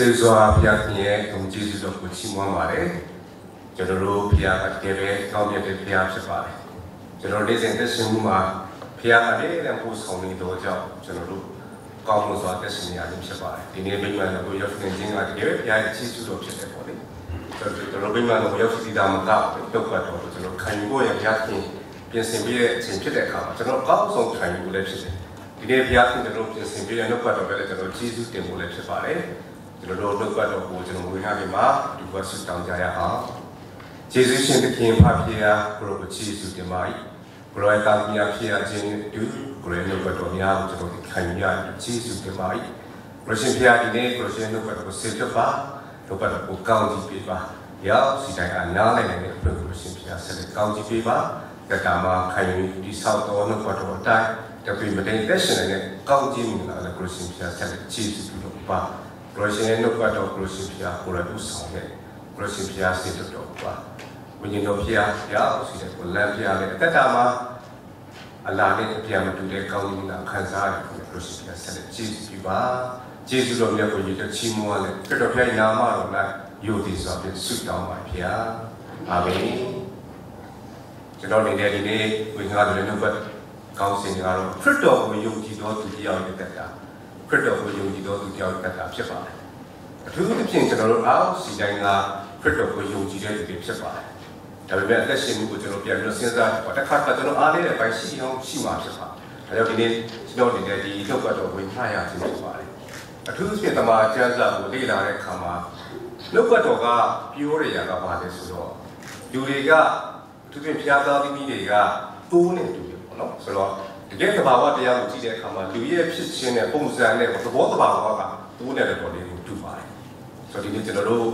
ကျေးဇူးအားဘုရားခင်ရဲ့ဂုဏ်ကျေးဇူးတော်ကိုချီးမွမ်းပါတယ်ကျွန်တော်တို့ဘုရားကတကယ်ပဲကောင်းမြတ်တဲ့ဘုရားဖြစ်ပါတယ်ကျွန်တော်နေ့စဉ်သက်ရှင်မှုမှာဘုရားကလည်းအဖို့ဆောင်နေတော့ကြောင့်ကျွန်တော်တို့ကောင်းမွန်စွာသက်ရှင်နေရခြင်းဖြစ်ပါတယ်ဒီနေ့မိမ္မာတော်ကိုရောက်နေခြင်းကတကယ်ပဲဘုရားရဲ့ကျေးဇူးတော်ဖြစ်တယ်ပေါ့လေကျွန်တော်မိမ္မာတော်ကိုရောက်စီတာမကတော့တော့ကတော့ကျွန်တော်ခံယူဖို့ရဘုရားခင်ပြင်ဆင်ပြီးတဲ့အချိန်ဖြစ်တဲ့အခါမှာကျွန်တော်ကောင်းဆုံးခံယူဖို့လည်းဖြစ်တယ်ဒီနေ့ဘုရားခင်ကျွန်တော်ပြင်ဆင်ပြီးတဲ့နှုတ်ကပတ်တော်ပဲကျွန်တော်ကျေးဇူးတင်ဖို့လည်းဖြစ်ပါတယ် ကျွန်တော်တို့နှုတ်ကပတ်တော်ကိုကျွန်တော်ဝင်ရပြီမှာဒီဘက်ဆုတောင်းကြရအောင်ယေရှုရှင်သခင်ဖဖေရာကိုရောကျေးဇူးတင်ပါ၏ကိုရောတာမီယာဖေရာခြင်းတူကိုရောနှုတ်ကပတ်တော်များကိုကျွန်တော်ခံရကျေးဇူးတင်ပါ၏ကိုရှင်ဖေရာဒီနေ့ကိုရှင်နှုတ်ကပတ်တော်ကိုဆေချပါနှုတ်ကပတ်တော်ကိုကောင်းကြီးပေးပါရောက်စီတိုင်းအနားလိုက်နေတဲ့ဘုရားရှင်ဖေရာဆက်လက်ကောင်းကြီးပေးပါတက္ကမခံယူဒီဆောက်တော်နှုတ်ကပတ်တော်အတိုင်းတပိမတိတက်ရှင်တဲ့ကောင်းကြီးမြင်လာတဲ့ကိုရှင်ဖေရာဆက်လက်ကျေးဇူးပြုလို့ပါ ကရရှင်ရဲ့နှုတ်ကတော်ကရရှင်ဖျားကိုရတူဆောင်တဲ့ကရရှင်ဖျားစိတ်တော်ပါဝိညာဉ်တော်ဖျားဖျားရှိတဲ့ကိုလမ်းဖျားနဲ့အသက်တာမှာအလားနဲ့အပြာမတူတဲ့ကောင်းကြီးနာခံစားရတဲ့ကရရှင်ဖျားဆက်လက်ကျေးဇူးပြုပါကျေးဇူးတော်မြတ်ကိုရည်တချီးမွမ်းလဲခရစ်တော်ဖျားနာမတော်၌ယုံကြည်စွာဖြင့်ဆုတောင်းပါဖျားအာမင်ကျွန်တော်နေတဲ့ဒီနေ့ဝိညာဉ်တော်ရဲ့နှုတ်ကောင်းစင်ကတော့ခရစ်တော်ကိုယုံကြည်တော်သူတယောက်ရဲ့တက်တာ ခရစ်တော်ကိုယုံကြည်တော်သူတယောက်တက်တာဖြစ်ပါတယ်။အထူးသဖြင့်ကျွန်တော်တို့အားစီတိုင်းကခရစ်တော်ကိုယုံကြည်တဲ့သူတွေဖြစ်ပါတယ်။ဒါပေမဲ့အသက်ရှင်မှုကိုကျွန်တော်ပြန်ပြီးတော့စဉ်းစားတော့တစ်ခါတည်းကျွန်တော်အားလေးတဲ့ပိုင်းရှိအောင်ရှိမှာဖြစ်ပါတယ်။ဒါကြောင့်ဒီနေ့ကျွန်တော်နေတဲ့ဒီနှုတ်ကတော်ဝင်ထားရခြင်းဖြစ်ပါတယ်။အထူးသဖြင့်တမန်ကျမ်းစာကိုလေ့လာတဲ့အခါမှာနှုတ်ကတော်ကပြောရရတာပါလေဆိုတော့လူတွေကအထူးသဖြင့်ဖျားသားသမီးတွေကတိုးနေတူတယ်ပေါ့နော်။ဆိုတော့ တကယ်သဘာဝတရားကိုကြည့်တဲ့အခါမှာလူရဲ့ဖြစ်ခြင်းနဲ့ပုံစံနဲ့သဘောသဘာဝကတိုးနေတဲ့တော်လေးကိုတူပါတယ်။ဆိုတော့ဒီနေ့ကျွန်တော်တို့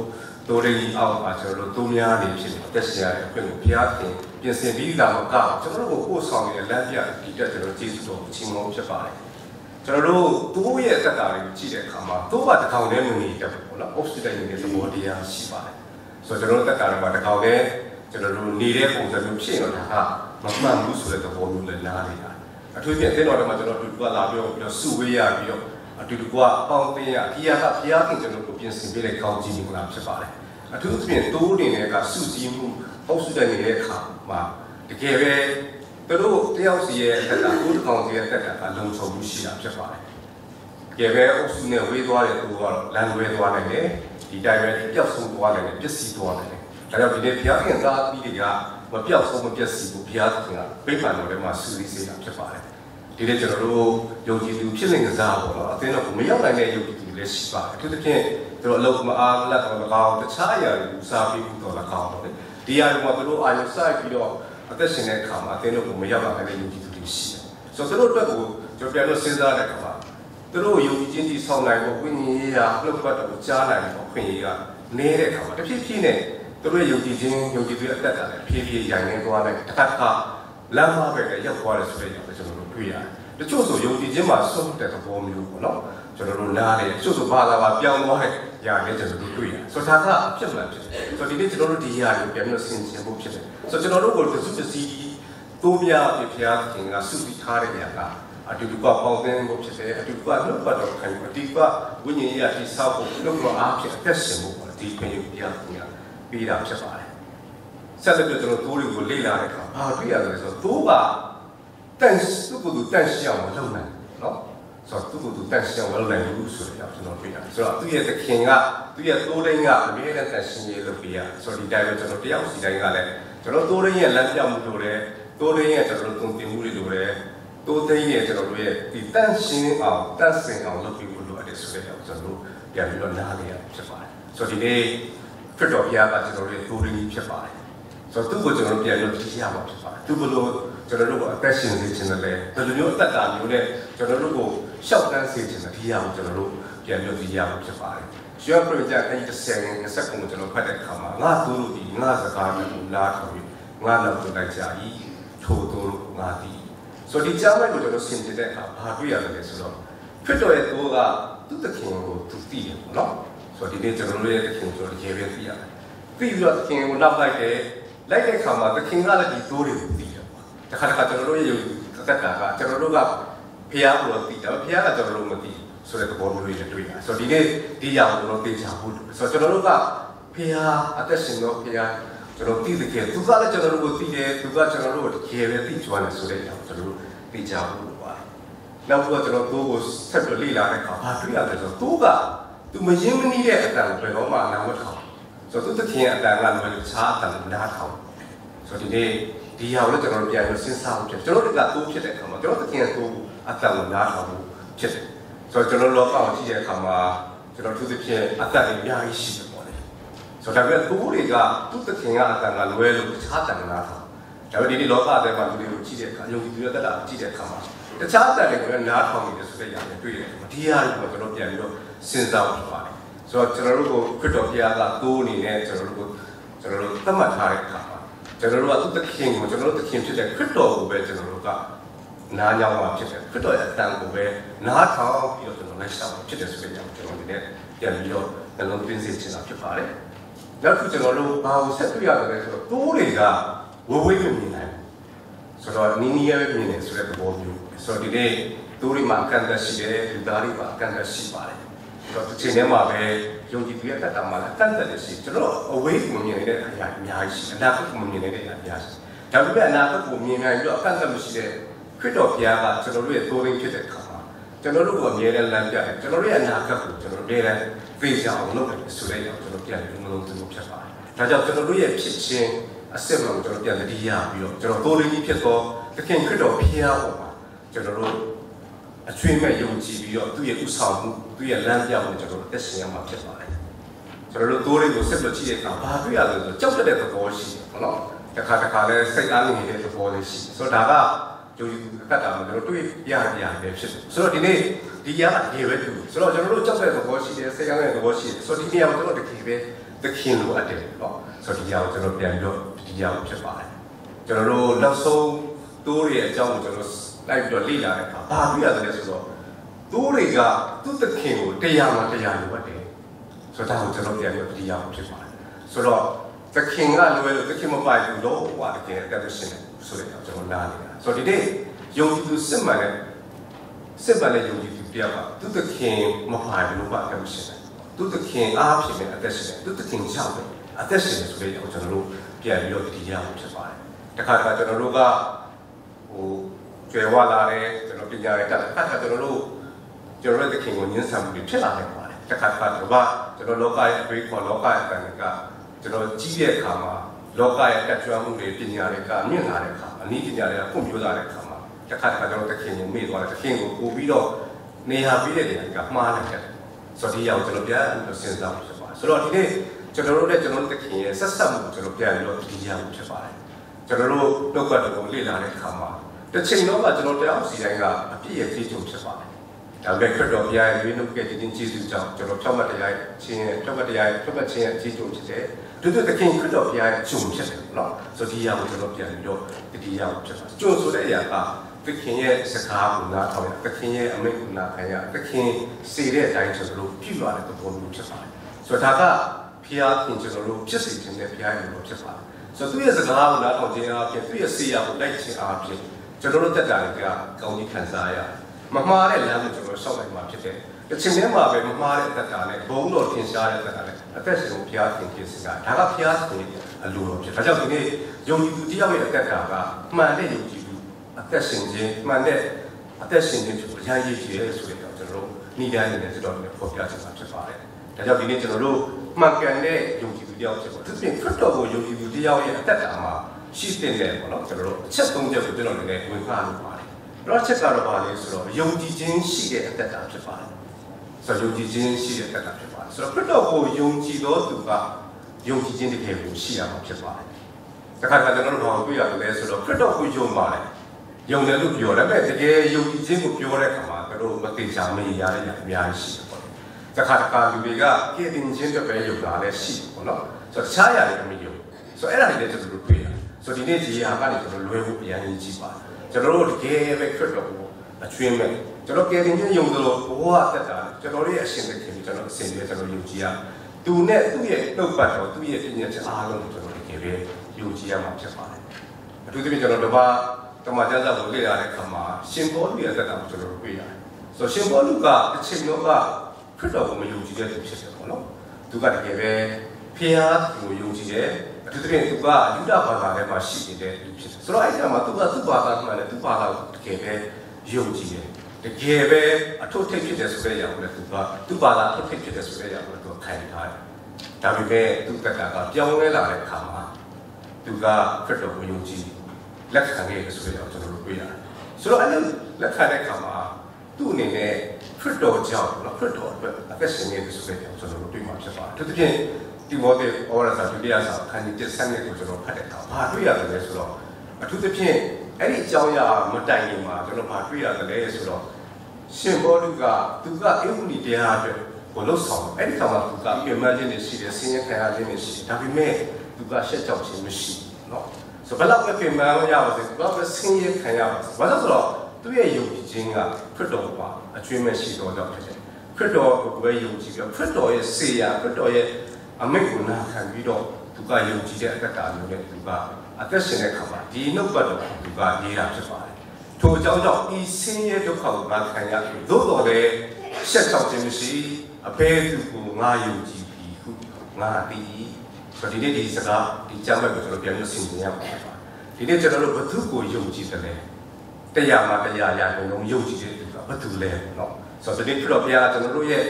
တိုးရင်းအောက်မှာကျွန်တော်တို့တိုးများနေဖြစ်တဲ့တက်ရှင်ရတဲ့အခွင့်ကိုဘုရားခင်ပြင်ဆင်ပြီးလာမှာကကျွန်တော်တို့ကိုပို့ဆောင်နေတဲ့လမ်းပြဒီတက်ကျွန်တော်ကျေးဇူးတော်ချီးမွမ်းဖြစ်ပါတယ်။ကျွန်တော်တို့တိုးရဲ့တက်တာတွေကိုကြည့်တဲ့အခါမှာတိုးကတစ်ကောင်တည်းမနေတတ်ဘူးပေါ့နော်။ oxygen ရဲ့သဘောတရားရှိပါတယ်။ဆိုတော့ကျွန်တော်တို့တက်တာတွေကတစ်ကောင်တည်းကျွန်တော်တို့နေတဲ့ပုံစံမျိုးဖြစ်နေတာကမမှန်ဘူးဆိုတဲ့သဘောမျိုးလည်းနားနေတာ အထူးဖြင့်တင်းတော်တွေမှာကျွန်တော်တူတူကလာပြောပြီးတော့စုဝေးရပြီးတော့အတူတူကပေါင်းသိရဖီးယားကဖီးယားခင်ကျွန်တော်တို့ပြင်ဆင်ပေးတဲ့ကောင်းကြီးမျိုးလားဖြစ်ပါတယ်အထူးသဖြင့်တိုးနေတဲ့ကစုစည်းမှုအုပ်စုတဲ့နေတဲ့အခါမှာတကယ်ပဲသူတို့တယောက်စီရဲ့အသက်ကကိုယ်တစ်ကောင်စီရဲ့အသက်ကလုံခြုံမှုရှိတာဖြစ်ပါတယ်တကယ်ပဲအုပ်စုနဲ့ဝေးသွားတဲ့သူကတော့လမ်းဝဲသွားနိုင်တယ်ဒီတိုင်းပဲပျောက်ဆုံးသွားနိုင်တယ်ပျက်စီးသွားနိုင်တယ်ဒါကြောင့်ဒီနေ့ဘုရားခင်သားပြီးတွေက မပြောက်ဆုံးမပျက်စီးဘူးဘုရားသခင်ကပြိပ္ပံတော်ထဲမှာစူးစီးစေတာဖြစ်ပါတယ်ဒီနေ့ကျွန်တော်တို့ယုံကြည်သူဖြစ်နေကြစားပေါ့နော်အသင်းတော်ကိုမရောက်နိုင်တဲ့ယုံကြည်သူလည်းရှိပါတယ်အထူးသဖြင့်သူတို့အလုပ်မအားလက်တော်၎င်းတခြားအရာတွေစားပြီးတော့၎င်းပေါ့လေဒီအရာတွေမှာသူတို့အာရုံစိုက်ပြီးတော့အသက်ရှင်တဲ့အခါမှာအသင်းတော်ကိုမရောက်နိုင်တဲ့ယုံကြည်သူတွေရှိတယ်ဆိုတော့သူတို့အတွက်ကိုကျွန်တော်ပြန်လို့စဉ်းစားတဲ့အခါမှာသူတို့ယုံကြည်ခြင်းကြီးဆောင်နိုင်ဖို့ဝိညာဉ်ရေးရာနှုတ်ပတ်တော်ကိုကြားနိုင်ဖို့ခွင့်ရကနေတဲ့အခါမှာတဖြည်းဖြည်းနဲ့ သူတို့ယုံကြည်ခြင်းယုံကြည်သူအသက်တာလည်းဖြည်းဖြည်းရိုင်နေသွားလိုက်တစ်ခါတစ်ခါလမ်းမပဲရောက်သွားတယ်ဆိုတဲ့ကြောင့်ကျွန်တော်တို့တွေ့ရတယ်တချို့ဆိုယုံကြည်ခြင်းမှာဆုံးတဲ့သဘောမျိုးပေါ့နော်ကျွန်တော်တို့နားတယ်တချို့ဆိုဘာသာပါပြောင်းသွားတဲ့ຢာလည်းကျွန်တော်တို့တွေ့ရတယ်ဆိုတော့ဒါကအဖြစ်မှန်ဖြစ်တယ်ဆိုတော့ဒီနေ့ကျွန်တော်တို့ဒီຢာကိုပြန်ပြီးဆင်ခြင်ဖို့ဖြစ်တယ်ဆိုတော့ကျွန်တော်တို့ကိုတစုတစည်းတိုးများပြဖျားခင်ကစုပြီးထားတဲ့ຢာကအတူတူကပေါင်းတင်ဖို့ဖြစ်တယ်အတူတူကနှုတ်ပတ်တော်ခံအတူတူကဝိညာဉ်ရေးအတိဆောက်ဖို့နှုတ်တော်အားဖြင့်အသက်ရှင်ဖို့ပေါ့ဒီခွင့်ရပြခင်က ပြီးတာဖြစ်ပါတယ်ဆက်လက်ပြီးကျွန်တော်တိုးတွေကိုလေ့လာတဲ့အခါဘာတွေ့ရတယ်ဆိုတော့တိုးကတန်သူ့ကိုယ်သူတန်ရှင်းအောင်မလုပ်နိုင်နော်ဆိုတော့သူ့ကိုယ်သူတန်ရှင်းအောင်မလုပ်နိုင်ဘူးဆိုတော့ကျွန်တော်တွေ့ရတယ်ဆိုတော့သူ့ရဲ့သခင်ကသူ့ရဲ့တိုးတိုင်းကအမြဲတမ်းတန်ရှင်းရေးလုပ်ပြရဆိုတော့ဒီတိုင်းပဲကျွန်တော်တယောက်စီတိုင်းကလည်းကျွန်တော်တိုးတိုင်းရဲ့လမ်းပြမှုလိုတယ်တိုးတိုင်းရဲ့ကျွန်တော်တို့တုံ့တင်မှုတွေလိုတယ်တိုးတိုင်းရဲ့ကျွန်တော်တို့ရဲ့ဒီတန်ရှင်းအောင်တန်ဆင်အောင်လုပ်ပြီးလို့လိုတယ်ဆိုတော့ကျွန်တော်တို့ပြန်ပြီးတော့နားလည်ရဖြစ်ပါတယ်ဆိုတော့ဒီနေ့ ခရစ်တော်ဘုရားကကျွန်တော်တို့ရဲ့တိုးတိုင်းဖြစ်ပါတယ်ဆိုတော့သူ့ကိုကျွန်တော်ပြန်လို့သိရမှာဖြစ်ပါတယ်သူဘလို့ကျွန်တော်တို့ကိုအသက်ရှင်စေခြင်းနဲ့ဘယ်လိုမျိုးအသက်တာမျိုးနဲ့ကျွန်တော်တို့ကိုရှောက်တန်းစေခြင်းနဲ့ဒီရအောင်ကျွန်တော်တို့ပြန်လို့သိရမှာဖြစ်ပါတယ်ရွှေပရိကြအဲ့ဒီဆယ်ငယ်ဆက်ကုန်ကျွန်တော်ဖတ်တဲ့အခါမှာငါသူတို့ဒီငါစကားမျိုးလားထော်ပြီးငါလောက်ကိုလိုက်ကြ၏ထို့သူတို့ငါဒီဆိုဒီကြားလိုက်ကိုကျွန်တော်ဆင်ခြင်တဲ့အခါဘာတွေ့ရတယ်လဲဆိုတော့ခရစ်တော်ရဲ့ကိုယ်ကသူ့သခင်ကိုသူသိတယ်ပေါ့နော် ဆိုတော့ဒီနေ့ကျွန်တော်တို့ရဲ့သခင်ဆိုတော့တကယ်ပဲသိရတယ်ပြီးပြီးတော့သခင်ကိုနောက်လိုက်တယ်လိုက်တဲ့အခါမှာသခင်ကလည်းဒီတိုးတွေကိုသိတယ်ပေါ့တခါတခါကျွန်တော်တို့ရဲ့ယုံအသက်ကကကျွန်တော်တို့ကဖះကိုသိတယ်ဖះကကျွန်တော်တို့မသိဆိုတဲ့သဘောမျိုးတွေလည်းတွေ့ရတယ်ဆိုတော့ဒီနေ့ဒီຢာကိုကျွန်တော်သိချဖို့ဆိုတော့ကျွန်တော်တို့ကဖះအသက်ရှင်တော့ဖះကျွန်တော်သိတဲ့ကသူကလည်းကျွန်တော်တို့ကိုသိတယ်သူကကျွန်တော်တို့ကိုတကယ်ပဲသိကြွတယ်ဆိုတဲ့ຢာကိုကျွန်တော်တို့သိကြဖို့လိုပါတယ်နောက်ပြီးတော့ကျွန်တော်တို့ကိုဆက်ပြီးလေ့လာတဲ့အခါဘာတွေ့ရလဲဆိုတော့သူက သူမရင်းမနှီးတဲ့အတန်ဘယ်တော့မှနားမထောင်ဆိုတော့သူတခင်အတန်ကလည်းခြားအတန်နားထောင်ဆိုတော့ဒီနေ့ဒီဟာကိုလည်းကျွန်တော်တို့ပြန်ပြီးစဉ်းစားဖို့ဖြစ်ကျွန်တော်တို့ကတိုးဖြစ်တဲ့အခါမှာကျွန်တော်တခင်ကတိုးအတန်ကိုနားထောင်ဖို့ဖြစ်တယ်ဆိုတော့ကျွန်တော်လောကကိုကြည့်တဲ့အခါမှာကျွန်တော်သူသဖြင့်အတန်တွေအများကြီးရှိတယ်ပေါ့လေဆိုတော့ဒါပေမဲ့တိုးတွေကသူတခင်ကအတန်ကလွဲလို့ခြားတန်နားထောင်ဒါပေမဲ့ဒီနေ့လောကထဲမှာလူတွေကိုကြည့်တဲ့အခါယုံကြည်သူရတတ်တာကြည့်တဲ့အခါမှာတခြားအတန်တွေကနားထောင်နေတယ်ဆိုတဲ့ຢာတွေတွေ့တယ်ဒီဟာကိုကျွန်တော်ပြန်ပြီးတော့ စဉ်းစားဖို့ပါတယ်ဆိုတော့ကျွန်တော်တို့ကိုခရစ်တော်ဘုရားကတိုးအနေနဲ့ကျွန်တော်တို့ကိုကျွန်တော်တို့သတ်မှတ်ထားတဲ့အခါမှာကျွန်တော်တို့ကသူသခင်ကိုကျွန်တော်တို့သခင်ဖြစ်တဲ့ခရစ်တော်ကိုပဲကျွန်တော်တို့ကနားညောင်းမှာဖြစ်တယ်ခရစ်တော်ရဲ့အတန်ကိုပဲနားထောင်ပြီးတော့ကျွန်တော်လက်ရှောင်ဖြစ်တယ်ဆိုတဲ့ကြောင့်ကျွန်တော်ဒီနေ့ပြန်ပြီးတော့နှလုံးသွင်းစေချင်တာဖြစ်ပါတယ်နောက်တစ်ခုကျွန်တော်တို့ဘာကိုဆက်တွေ့ရတယ်လဲဆိုတော့တိုးတွေကဝဝိတ်မမြင်နိုင်ဘူးဆိုတော့နီးနီးရဲမြင်နေဆိုတဲ့သဘောမျိုးဆိုတော့ဒီနေ့တိုးတွေမှာအကန့်အသတ်ရှိတယ်လူသားတွေမှာအကန့်အသတ်ရှိပါတယ် တော့ဒီချိန်ထဲမှာပဲယုံကြည်သူရဲ့တတ်တာမှာလည်းတတ်တယ်ရှိကျွန်တော်အဝေးကိုမြင်နေတဲ့အရာအများကြီးရှိအနာဂတ်ကိုမြင်နေတဲ့အရာအများကြီးဒါပေမဲ့အနာဂတ်ကိုမြင်နိုင်ပြီးတော့အကန့်အသတ်မရှိတဲ့ခရစ်တော်ဘုရားကကျွန်တော်တို့ရဲ့သိုးရင်းဖြစ်တဲ့အခါမှာကျွန်တော်တို့ကိုအမြဲတမ်းလမ်းပြတယ်ကျွန်တော်တို့ရဲ့အနာဂတ်ကိုကျွန်တော်တို့အမြဲတမ်းသိကြအောင်လုပ်တယ်ဆိုတဲ့ကြောင့်ကျွန်တော်ပြန်ပြီးမလုံးသလိုဖြစ်ပါတယ်ဒါကြောင့်ကျွန်တော်တို့ရဲ့ဖြစ်ခြင်းအစစ်မှန်ကိုကျွန်တော်ပြန်တတိယပြီးတော့ကျွန်တော်သိုးရင်းကြီးဖြစ်သောသခင်ခရစ်တော်ဘုရားပေါ်မှာကျွန်တော်တို့ အချွေးမဲ့ယုံကြည်ပြီးတော့သူ့ရဲ့ဥဆောင်မှုသူ့ရဲ့လမ်းပြမှုကျွန်တော်တို့တက်ရှင်ရမှာဖြစ်ပါတယ်ကျွန်တော်တို့တိုးလေးကိုဆက်ပြီးကြည့်တဲ့အခါဘာတွေ့ရလဲဆိုတော့ကြောက်တဲ့သဘောရှိတယ်ဟုတ်နော်တခါတခါလဲစိတ်အားနေတဲ့သဘောလေးရှိတယ်ဆိုတော့ဒါကယုံကြည်သူအကတ်တာမှာကျွန်တော်တွေ့ရရရပဲဖြစ်တယ်ဆိုတော့ဒီနေ့ဒီရကတကယ်ပဲတူဆိုတော့ကျွန်တော်တို့ကြောက်တဲ့သဘောရှိတယ်စိတ်အားတဲ့သဘောရှိတယ်ဆိုတော့ဒီနေရာမှာကျွန်တော်တကယ်ပဲသခင်လိုအပ်တယ်နော်ဆိုတော့ဒီရကိုကျွန်တော်ပြန်ပြီးတော့ဒီရကိုဖြစ်ပါတယ်ကျွန်တော်တို့နောက်ဆုံးတိုးရဲ့အကြောင်းကိုကျွန်တော် လိုက်ပြီးတော့လေ့လာတဲ့အခါဘာတွေ့ရသလဲဆိုတော့တိုးတွေကသူ့သခင်ကိုတရားမှတရားလိုအပ်တယ်ဆိုတော့ဒါကိုကျွန်တော်ပြန်ပြီးတော့ဒီရကိုဖြစ်ပါတယ်ဆိုတော့သခင်ကလွယ်လို့သခင်မပိုင်ဘူးလို့ဟောတကယ်အသက်ရှင်တယ်ဆိုတဲ့ကျွန်တော်နားနေတာဆိုတော့ဒီနေ့ယုံကြည်သူစစ်မှန်တဲ့စစ်မှန်တဲ့ယုံကြည်သူတရားကသူသခင်မပိုင်ဘူးလို့ပါအသက်ရှင်တယ်သူသခင်အားဖြင့်အသက်ရှင်တယ်သူသခင်ကြောင့်အသက်ရှင်တယ်ဆိုတဲ့ကျွန်တော်တို့ပြန်ပြီးတော့ဒီရကိုဖြစ်ပါတယ်တခါတခါကျွန်တော်တို့ကဟို ကျွယ်ဝလာတယ်ကျွန်တော်ပညာရေးတက်တယ်ခါကျွန်တော်တို့ကျွန်တော်တို့သခင်ကိုညှင်းဆန်မှုတွေဖြစ်လာတယ်ပါတယ်တခါတခါတော့ကျွန်တော်လောကရဲ့အပေးခေါ်လောကရဲ့အတန်ကကျွန်တော်ကြီးတဲ့အခါမှာလောကရဲ့တက်ကြွမှုတွေပညာတွေကမြင့်လာတဲ့အခါအနည်းပညာတွေကဖွံ့ဖြိုးလာတဲ့အခါမှာတခါတခါကျွန်တော်သခင်ကိုမေ့သွားတယ်သခင်ကိုပို့ပြီးတော့နေရာပြီးတဲ့နေရာကမှားလိုက်တယ်ဆိုတော့ဒီရောက်ကျွန်တော်ပြန်ပြီးတော့စဉ်းစားလို့ဖြစ်ပါတယ်ဆိုတော့ဒီနေ့ကျွန်တော်တို့နဲ့ကျွန်တော်တို့သခင်ရဲ့ဆက်ဆက်မှုကိုကျွန်တော်ပြန်ပြီးတော့ဒီရမှုဖြစ်ပါတယ်ကျွန်တော်တို့လောကတော်ကိုလေ့လာတဲ့အခါမှာ တစ်ချိန်တော့ကကျွန်တော်တရားစီတိုင်းကအပြည့်ရဲ့ကြီးကျုံဖြစ်ပါတယ်ဒါပေမဲ့ခရစ်တော်ဘုရားရဲ့ဝိနုကဲ့ခြင်းကျေးဇူးကြောင့်ကျွန်တော်ဖြောက်မှတ်တရားချင်းဖြောက်မှတ်တရားဖြောက်မှတ်ခြင်းရဲ့ကြီးကျုံဖြစ်တယ်တို့တို့သခင်ခရစ်တော်ဘုရားရဲ့ကျုံဖြစ်တယ်နော်ဆိုဒီရကိုကျွန်တော်ပြန်ပြီးတော့ဒီရကိုဖြစ်ပါတယ်ကျုံဆိုတဲ့အရာကသခင်ရဲ့စကားကိုနားထောင်ရသခင်ရဲ့အမိန့်ကိုနားခံရသခင်စေတဲ့အတိုင်းကျွန်တော်တို့ပြုရတဲ့သဘောမျိုးဖြစ်ပါတယ်ဆိုတော့ဒါကဘုရားခင်ကျွန်တော်တို့ဖြစ်စေခြင်းနဲ့ဘုရားရဲ့လိုဖြစ်ပါတယ်ဆိုတော့သူ့ရဲ့စကားကိုနားထောင်ခြင်းအပြင်သူ့ရဲ့စေရကိုလိုက်ခြင်းအပြင် ကျွန်တော်တို့တက်တာတွေကကောင်းကြီးခံစားရမမှားတဲ့လမ်းကိုကျွန်တော်ရှောက်နိုင်မှာဖြစ်တယ်။တစ်ချိန်တည်းမှာပဲမမှားတဲ့တက်တာနဲ့ဘုံတော်ထင်ရှားတဲ့တက်တာနဲ့အသက်ရှင်ကိုဘုရားသခင်ဖြစ်စကားဒါကဘုရားသခင်အလိုတော်ဖြစ်။ဒါကြောင့်ဒီနေ့ယုံကြည်သူတယောက်ရဲ့အသက်တာကမှန်တဲ့ယုံကြည်သူအသက်ရှင်ခြင်းမှန်တဲ့အသက်ရှင်ခြင်းဖြစ်ဖို့ရည်ရည်ကြည်ရဲဆိုတဲ့ကျွန်တော်တို့ဤတိုင်းနဲ့ကျွန်တော်တို့ဖော်ပြချင်တာဖြစ်ပါတယ်။ဒါကြောင့်ဒီနေ့ကျွန်တော်တို့မှန်ကန်တဲ့ယုံကြည်သူတယောက်ဖြစ်ဖို့သူပြင်ခရစ်တော်ကိုယုံကြည်သူတယောက်ရဲ့အသက်တာမှာ ရှိတဲ့တယ်ပေါ့နော်ကျွန်တော်တို့အချက်သုံးချက်ကိုကျွန်တော်လည်းဝင်ခါလို့ပါတယ်။တော့ချက်ကတော့ပါလေဆိုတော့ယုံကြည်ခြင်းရှိတဲ့အသက်တာဖြစ်ပါတယ်။ဆိုတော့ယုံကြည်ခြင်းရှိတဲ့အသက်တာဖြစ်ပါတယ်။ဆိုတော့ခရစ်တော်ကိုယုံကြည်တော်သူကယုံကြည်ခြင်းတကယ်ကိုရှိရမှာဖြစ်ပါတယ်။တခါတခါကျွန်တော်တို့ဘာကိုတွေ့ရတယ်ဆိုတော့ခရစ်တော်ကိုယုံပါတယ်။ယုံတယ်လို့ပြောတယ်ဒါပေမဲ့တကယ်ယုံကြည်ခြင်းကိုပြောတဲ့အခါမှာတို့မသိချာမရရတဲ့အများကြီးရှိတယ်ပေါ့။တခါတခါလူတွေကကဲတင်ခြင်းတွေပဲယုံတာလည်းရှိတယ်ပေါ့နော်။ဆိုတော့တခြားຢာတွေမယုံ။ဆိုတော့အဲ့ဒါတွေလည်းကျွန်တော်တို့တွေ့ရတယ်။ ဆိုတော့ဒီနေ့ဒီဟာကနေကျွန်တော်လွယ်ဖို့အရင်ကြီးပါတယ်။ကျွန်တော်တို့တကယ်ပဲခရစ်တော်ကိုအချွင်းမဲ့ကျွန်တော်ကယ်တင်ခြင်းယုံတယ်လို့ဘဝအသက်တာကျွန်တော်ရဲ့အရှင်သခင်ကျွန်တော်အစဉ်တည်းကျွန်တော်ယုံကြည်ရသူနဲ့သူ့ရဲ့နှုတ်ပတ်တော်သူ့ရဲ့ပညာချက်အားလုံးကိုကျွန်တော်တကယ်ပဲယုံကြည်ရမှာဖြစ်ပါတယ်အထူးသဖြင့်ကျွန်တော်တပါတမန်ကျမ်းစာကိုလေ့လာတဲ့အခါမှာရှင်ဘောလူရဲ့အသက်တာကိုကျွန်တော်တွေ့ရတယ်ဆိုရှင်ဘောလူကအချိန်တော့ကခရစ်တော်ကိုမယုံကြည်တဲ့သူဖြစ်တယ်ပေါ့နော်သူကတကယ်ပဲဖျားကိုယုံကြည်တယ် အထူးသဖြင့်သူကယူဒဘာသာထဲမှာရှိနေတဲ့သူဖြစ်တယ်ဆိုတော့အဲ့ဒီမှာသူကသူ့ဘာသာမှလည်းသူ့ဘာသာကိုတကယ်ပဲယုံကြည်တယ်တကယ်ပဲအထုထိပ်ဖြစ်တယ်ဆိုတဲ့အရာကိုလည်းသူကသူ့ဘာသာအထုထိပ်ဖြစ်တယ်ဆိုတဲ့အရာကိုလည်းသူခံထားတယ်ဒါပေမဲ့သူ့တက်ကကပြောင်းလဲလာတဲ့အခါမှာသူကခရစ်တော်ကိုယုံကြည်လက်ခံခဲ့တယ်ဆိုတဲ့အရာကိုကျွန်တော်တို့တွေ့ရတယ်ဆိုတော့အဲ့လိုလက်ခံတဲ့အခါမှာသူ့အနေနဲ့ခရစ်တော်ကြောင့်နော်ခရစ်တော်အတွက်အသက်ရှင်နေတယ်ဆိုတဲ့အရာကိုကျွန်တော်တို့တွေ့မှာဖြစ်ပါတယ်။သူတဖြင့် ဒီမောတဲ့ဩရစာဒုတိယစာခန်းကြီးတစ်ဆက်နဲ့ကိုကျွန်တော်ဖတ်တဲ့အခါဘာတွေ့ရတယ်လဲဆိုတော့အထူးသဖြင့်အဲ့ဒီအကြောင်းအရာမတိုင်ခင်မှာကျွန်တော်ဘာတွေ့ရတယ်လဲဆိုတော့ရှင်ဘောလူကသူကအေဝံဒီတရားအတွက်ကိုလှုပ်ဆောင်အဲ့ဒီခါမှာသူကပြန်မှန်းခြင်းနဲ့ရှိတယ်ဆင်းရဲခံရခြင်းနဲ့ရှိတယ်ဒါပေမဲ့သူကရှက်ကြောက်ခြင်းမရှိဘူးเนาะဆိုဘယ်လောက်ပဲပြန်မှန်းရပါစေဘယ်လောက်ပဲဆင်းရဲခံရပါစေဘာလို့ဆိုတော့သူရဲ့ယုံကြည်ခြင်းကခရစ်တော်ပါအကျွေးမဲ့ရှိတော်ကြောင့်ဖြစ်တယ်ခရစ်တော်ကိုပဲယုံကြည်ပြီးခရစ်တော်ရဲ့စေရာခရစ်တော်ရဲ့ အမိန့်ကိုနာခံပြီးတော့သူကယုံကြည်တဲ့အတ္တမျိုးနဲ့သူကအသက်ရှင်တဲ့ခါမှာဒီနှုတ်ပတ်တော်သူကရေးတာဖြစ်ပါတယ်ထိုအကြောင်းကြောင့်ဤဆင်းရဲဒုက္ခကိုငါခံရပြီသို့တော်လည်းရှက်ချောက်ခြင်းမရှိအဘယ်သူကိုငါယုံကြည်ပြီဟုငါသိဆိုဒီနေ့ဒီစကားဒီကြမ်းမဲ့ကိုကျွန်တော်ပြန်လို့ဆင်ခြင်ရပါမယ်ဒီနေ့ကျွန်တော်တို့ဘသူကိုယုံကြည်တယ်လဲတရားမှာတရားရရင်လုံးယုံကြည်တဲ့သူကဘသူလဲเนาะဆိုတော့ဒီနေ့ပြတော့ဘုရားကျွန်တော်တို့ရဲ့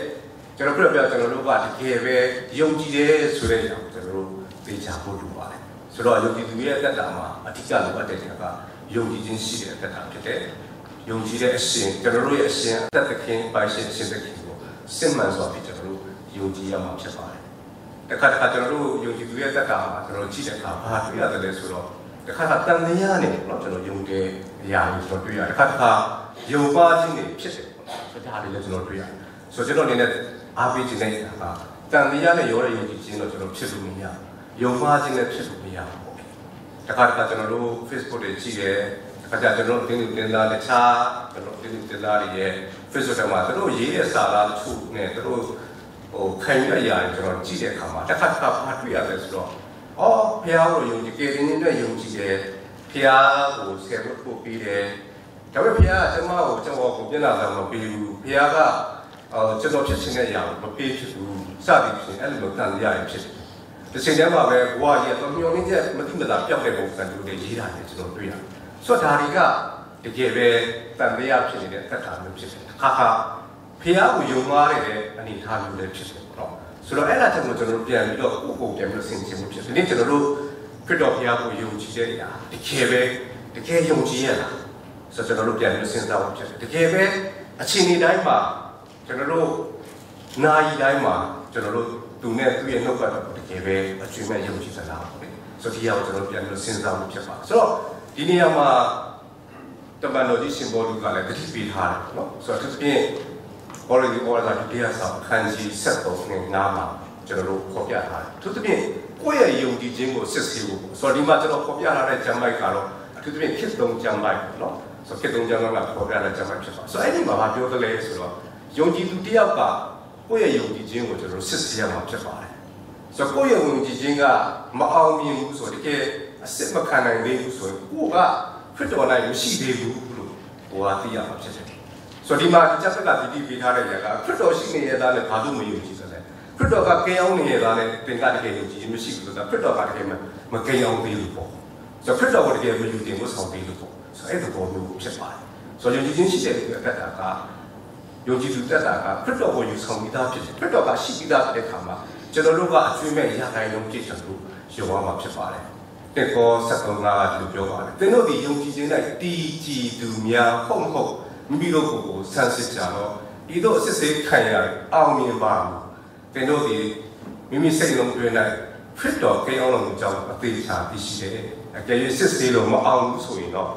ကျွန်တော်ခုနပြောကျွန်တော်တို့ကတကယ်ပဲယုံကြည်တယ်ဆိုတဲ့အကြောင်းကျွန်တော်တို့သိချဖို့လိုပါတယ်ဆိုတော့ယုံကြည်သူရဲ့အသက်တာမှာအထူးလိုအပ်တဲ့နေရာကယုံကြည်ခြင်းရှိတဲ့အသက်တာဖြစ်တဲ့ယုံကြည်တဲ့အရှင်ကျွန်တော်တို့ရဲ့အရှင်အသက်သခင်ပိုင်ရှင်အရှင်သခင်ကိုစစ်မှန်စွာဖြင့်ကျွန်တော်တို့ယုံကြည်ရမှာဖြစ်ပါတယ်တခါတခါကျွန်တော်တို့ယုံကြည်သူရဲ့သက်တာမှာကျွန်တော်ကြည့်တဲ့အခါဘာတွေ့ရတယ်လဲဆိုတော့တခါတခါတန်တရားနဲ့ပေါ့နော်ကျွန်တော်ယုံတဲ့အရာကိုကျွန်တော်တွေ့ရတယ်တခါတခါယုံပါခြင်းတွေဖြစ်တယ်ပေါ့နော်ဒါတွေလည်းကျွန်တော်တွေ့ရတယ်ဆိုတော့ကျွန်တော်အနေနဲ့ အားပေးခြင်းတဲ့အခါတန်မြားနဲ့ရောတဲ့ယုံကြည်ခြင်းတော့ကျွန်တော်ဖြစ်လို့မရယုံပါခြင်းနဲ့ဖြစ်လို့မရဘူးပေါ့တခါတခါကျွန်တော်တို့ Facebook တွေကြည့်တယ်တခါကျကျွန်တော်တင်းတင်းသားတခြားကျွန်တော်တင်းတင်းသားတွေရဲ့ Facebook တွေမှာသူတို့ရေးတဲ့စာသားတချို့နဲ့သူတို့ဟိုခံရရရင်ကျွန်တော်ကြည့်တဲ့အခါမှာတစ်ခါတစ်ခါဘာတွေ့ရလဲဆိုတော့အော်ဘုရားကိုယုံကြည်ကြည်တင်းနဲ့ယုံကြည်တယ်ဘုရားကိုဆယ်ဖို့ပို့ပြီးတယ်ဒါပေမဲ့ဘုရားကကျွန်မကိုကျွန်တော်ကိုပြင်လာတာမပေးဘူးဘုရားက အော်ကျွန်တော်ဖြစ်ခြင်းတဲ့အရာကိုမပေးဖြစ်ဘူးစသည်ဖြင့်အဲ့လိုမျိုးတန်ရရဖြစ်တယ်ဒီချိန်တည်းမှာပဲဘဝရဲ့တော်မျောနေချက်မတိမတာပြောက်တဲ့ပုံစံမျိုးတွေရေးတာလည်းကျွန်တော်တွေ့ရတယ်ဆိုတော့ဒါတွေကတကယ်ပဲတန်တရားဖြစ်နေတဲ့သက်တာမျိုးဖြစ်တယ်ခါခါဖះကိုယုံသွားတဲ့အနေအထားမျိုးလည်းဖြစ်တယ်ပေါ့နော်ဆိုတော့အဲ့ဒါချက်ကိုကျွန်တော်တို့ပြန်ပြီးတော့ကိုယ့်ကိုယ်ပြန်ပြီးတော့ဆင်ခြင်မှုဖြစ်တယ်ဒီနေ့ကျွန်တော်တို့ခရစ်တော်ဖះကိုယုံကြည်တဲ့အရာတကယ်ပဲတကယ်ယုံကြည်ရလားဆိုတော့ကျွန်တော်တို့ပြန်ပြီးတော့စဉ်းစားဖို့ဖြစ်တယ်တကယ်ပဲအချိန်ဒီတိုင်းမှာ ကျွန်တော်တို့နာရီတိုင်းမှာကျွန်တော်တို့သူနဲ့သူ့ရဲ့နှုတ်ကပတ်တကယ်ပဲအကျွေးမဲ့ယုံကြည်သလားပေါ့လေဆိုတော့ဒီအရာကိုကျွန်တော်ပြန်ပြီးတော့စဉ်းစားဖို့ဖြစ်ပါဆိုတော့ဒီနေရာမှာတမန်တော်ကြီးရှင်ဘောလူကလည်းတတိပေးထားတယ်နော်ဆိုတော့သူပြင် already order ဒုတိယဆောင်ခန်းကြီး73နဲ့9မှာကျွန်တော်တို့ဖော်ပြထားတယ်သူသဖြင့်ကိုယ့်ရဲ့ယုံကြည်ခြင်းကိုစစ်ဆေးဖို့ဆိုတော့ဒီမှာကျွန်တော်ဖော်ပြထားတဲ့ဂျမ်မိုက်ကတော့အထူးသဖြင့်ခစ်တုံဂျမ်မိုက်နော်ဆိုခေတုံဂျမ်မိုက်ကဖော်ပြတဲ့ဂျမ်မိုက်ဖြစ်သွားဆိုတော့အဲ့ဒီမှာဘာပြောသလဲဆိုတော့ ယုံကြည်သူတယောက်ကကိုယ့်ရဲ့ယုံကြည်ခြင်းကိုကျွန်တော်တို့စစ်ဆေးရမှာဖြစ်ပါတယ်ဆိုတော့ကိုယ့်ရဲ့ယုံကြည်ခြင်းကမအောင်မြင်ဘူးဆိုတော့တကယ်အစစ်မခံနိုင်သေးဘူးဆိုရင်ကိုယ်ကခရစ်တော်၌မရှိသေးဘူးလို့ဟိုကသိရမှာဖြစ်တယ်ဆိုတော့ဒီမှာဒီချက်ဆက်ကဒီဒီပေးထားတဲ့ຢာကခရစ်တော်ရှိနေရတာနဲ့ဘာလို့မယုံကြည်စလဲခရစ်တော်ကကဲအောင်နေရတာနဲ့သင်ကတကယ်ယုံကြည်ခြင်းမရှိဘူးဆိုတာခရစ်တော်ကတကယ်မကဲအောင်သေးလို့ပေါ့ဆိုတော့ခရစ်တော်ကတကယ်မယူတင်ဖို့ဆောင်သေးလို့ပေါ့ဆိုတော့အဲ့ဒီပေါ်မျိုးဖြစ်ပါတယ်ဆိုတော့ယုံကြည်ခြင်းရှိတဲ့လူရဲ့အတ္တက ယုံကြည်သူတက်တာကခရစ်တော်ကိုယူဆောင်ပြီးသားဖြစ်တယ်ခရစ်တော်ကရှိပြီးသားဖြစ်တဲ့ခါမှာကျွန်တော်တို့ကအကျွေးမဲ့ရခိုင်လုံးကြည့်ချင်လို့ယုံရမှာဖြစ်ပါတယ်တဲ့ကော73ကဒီလိုပြောပါတယ်သင်တို့ဒီယုံကြည်ခြင်း၌တည်ကြည်သူများဟုတ်မဟုတ်မိမိတို့ကိုယ်ကိုဆန်းစစ်ကြတော့ဒီတို့အစစ်စေးခံရအောင်မြင်ပါဘူးသင်တို့ဒီမိမိစိတ်လုံးတွင်၌ခရစ်တော်ကိအောင်လုံးကြောင့်အသေးချာသိရှိတယ်အကယ်၍စစ်စေးလို့မအောင်ဘူးဆိုရင်တော့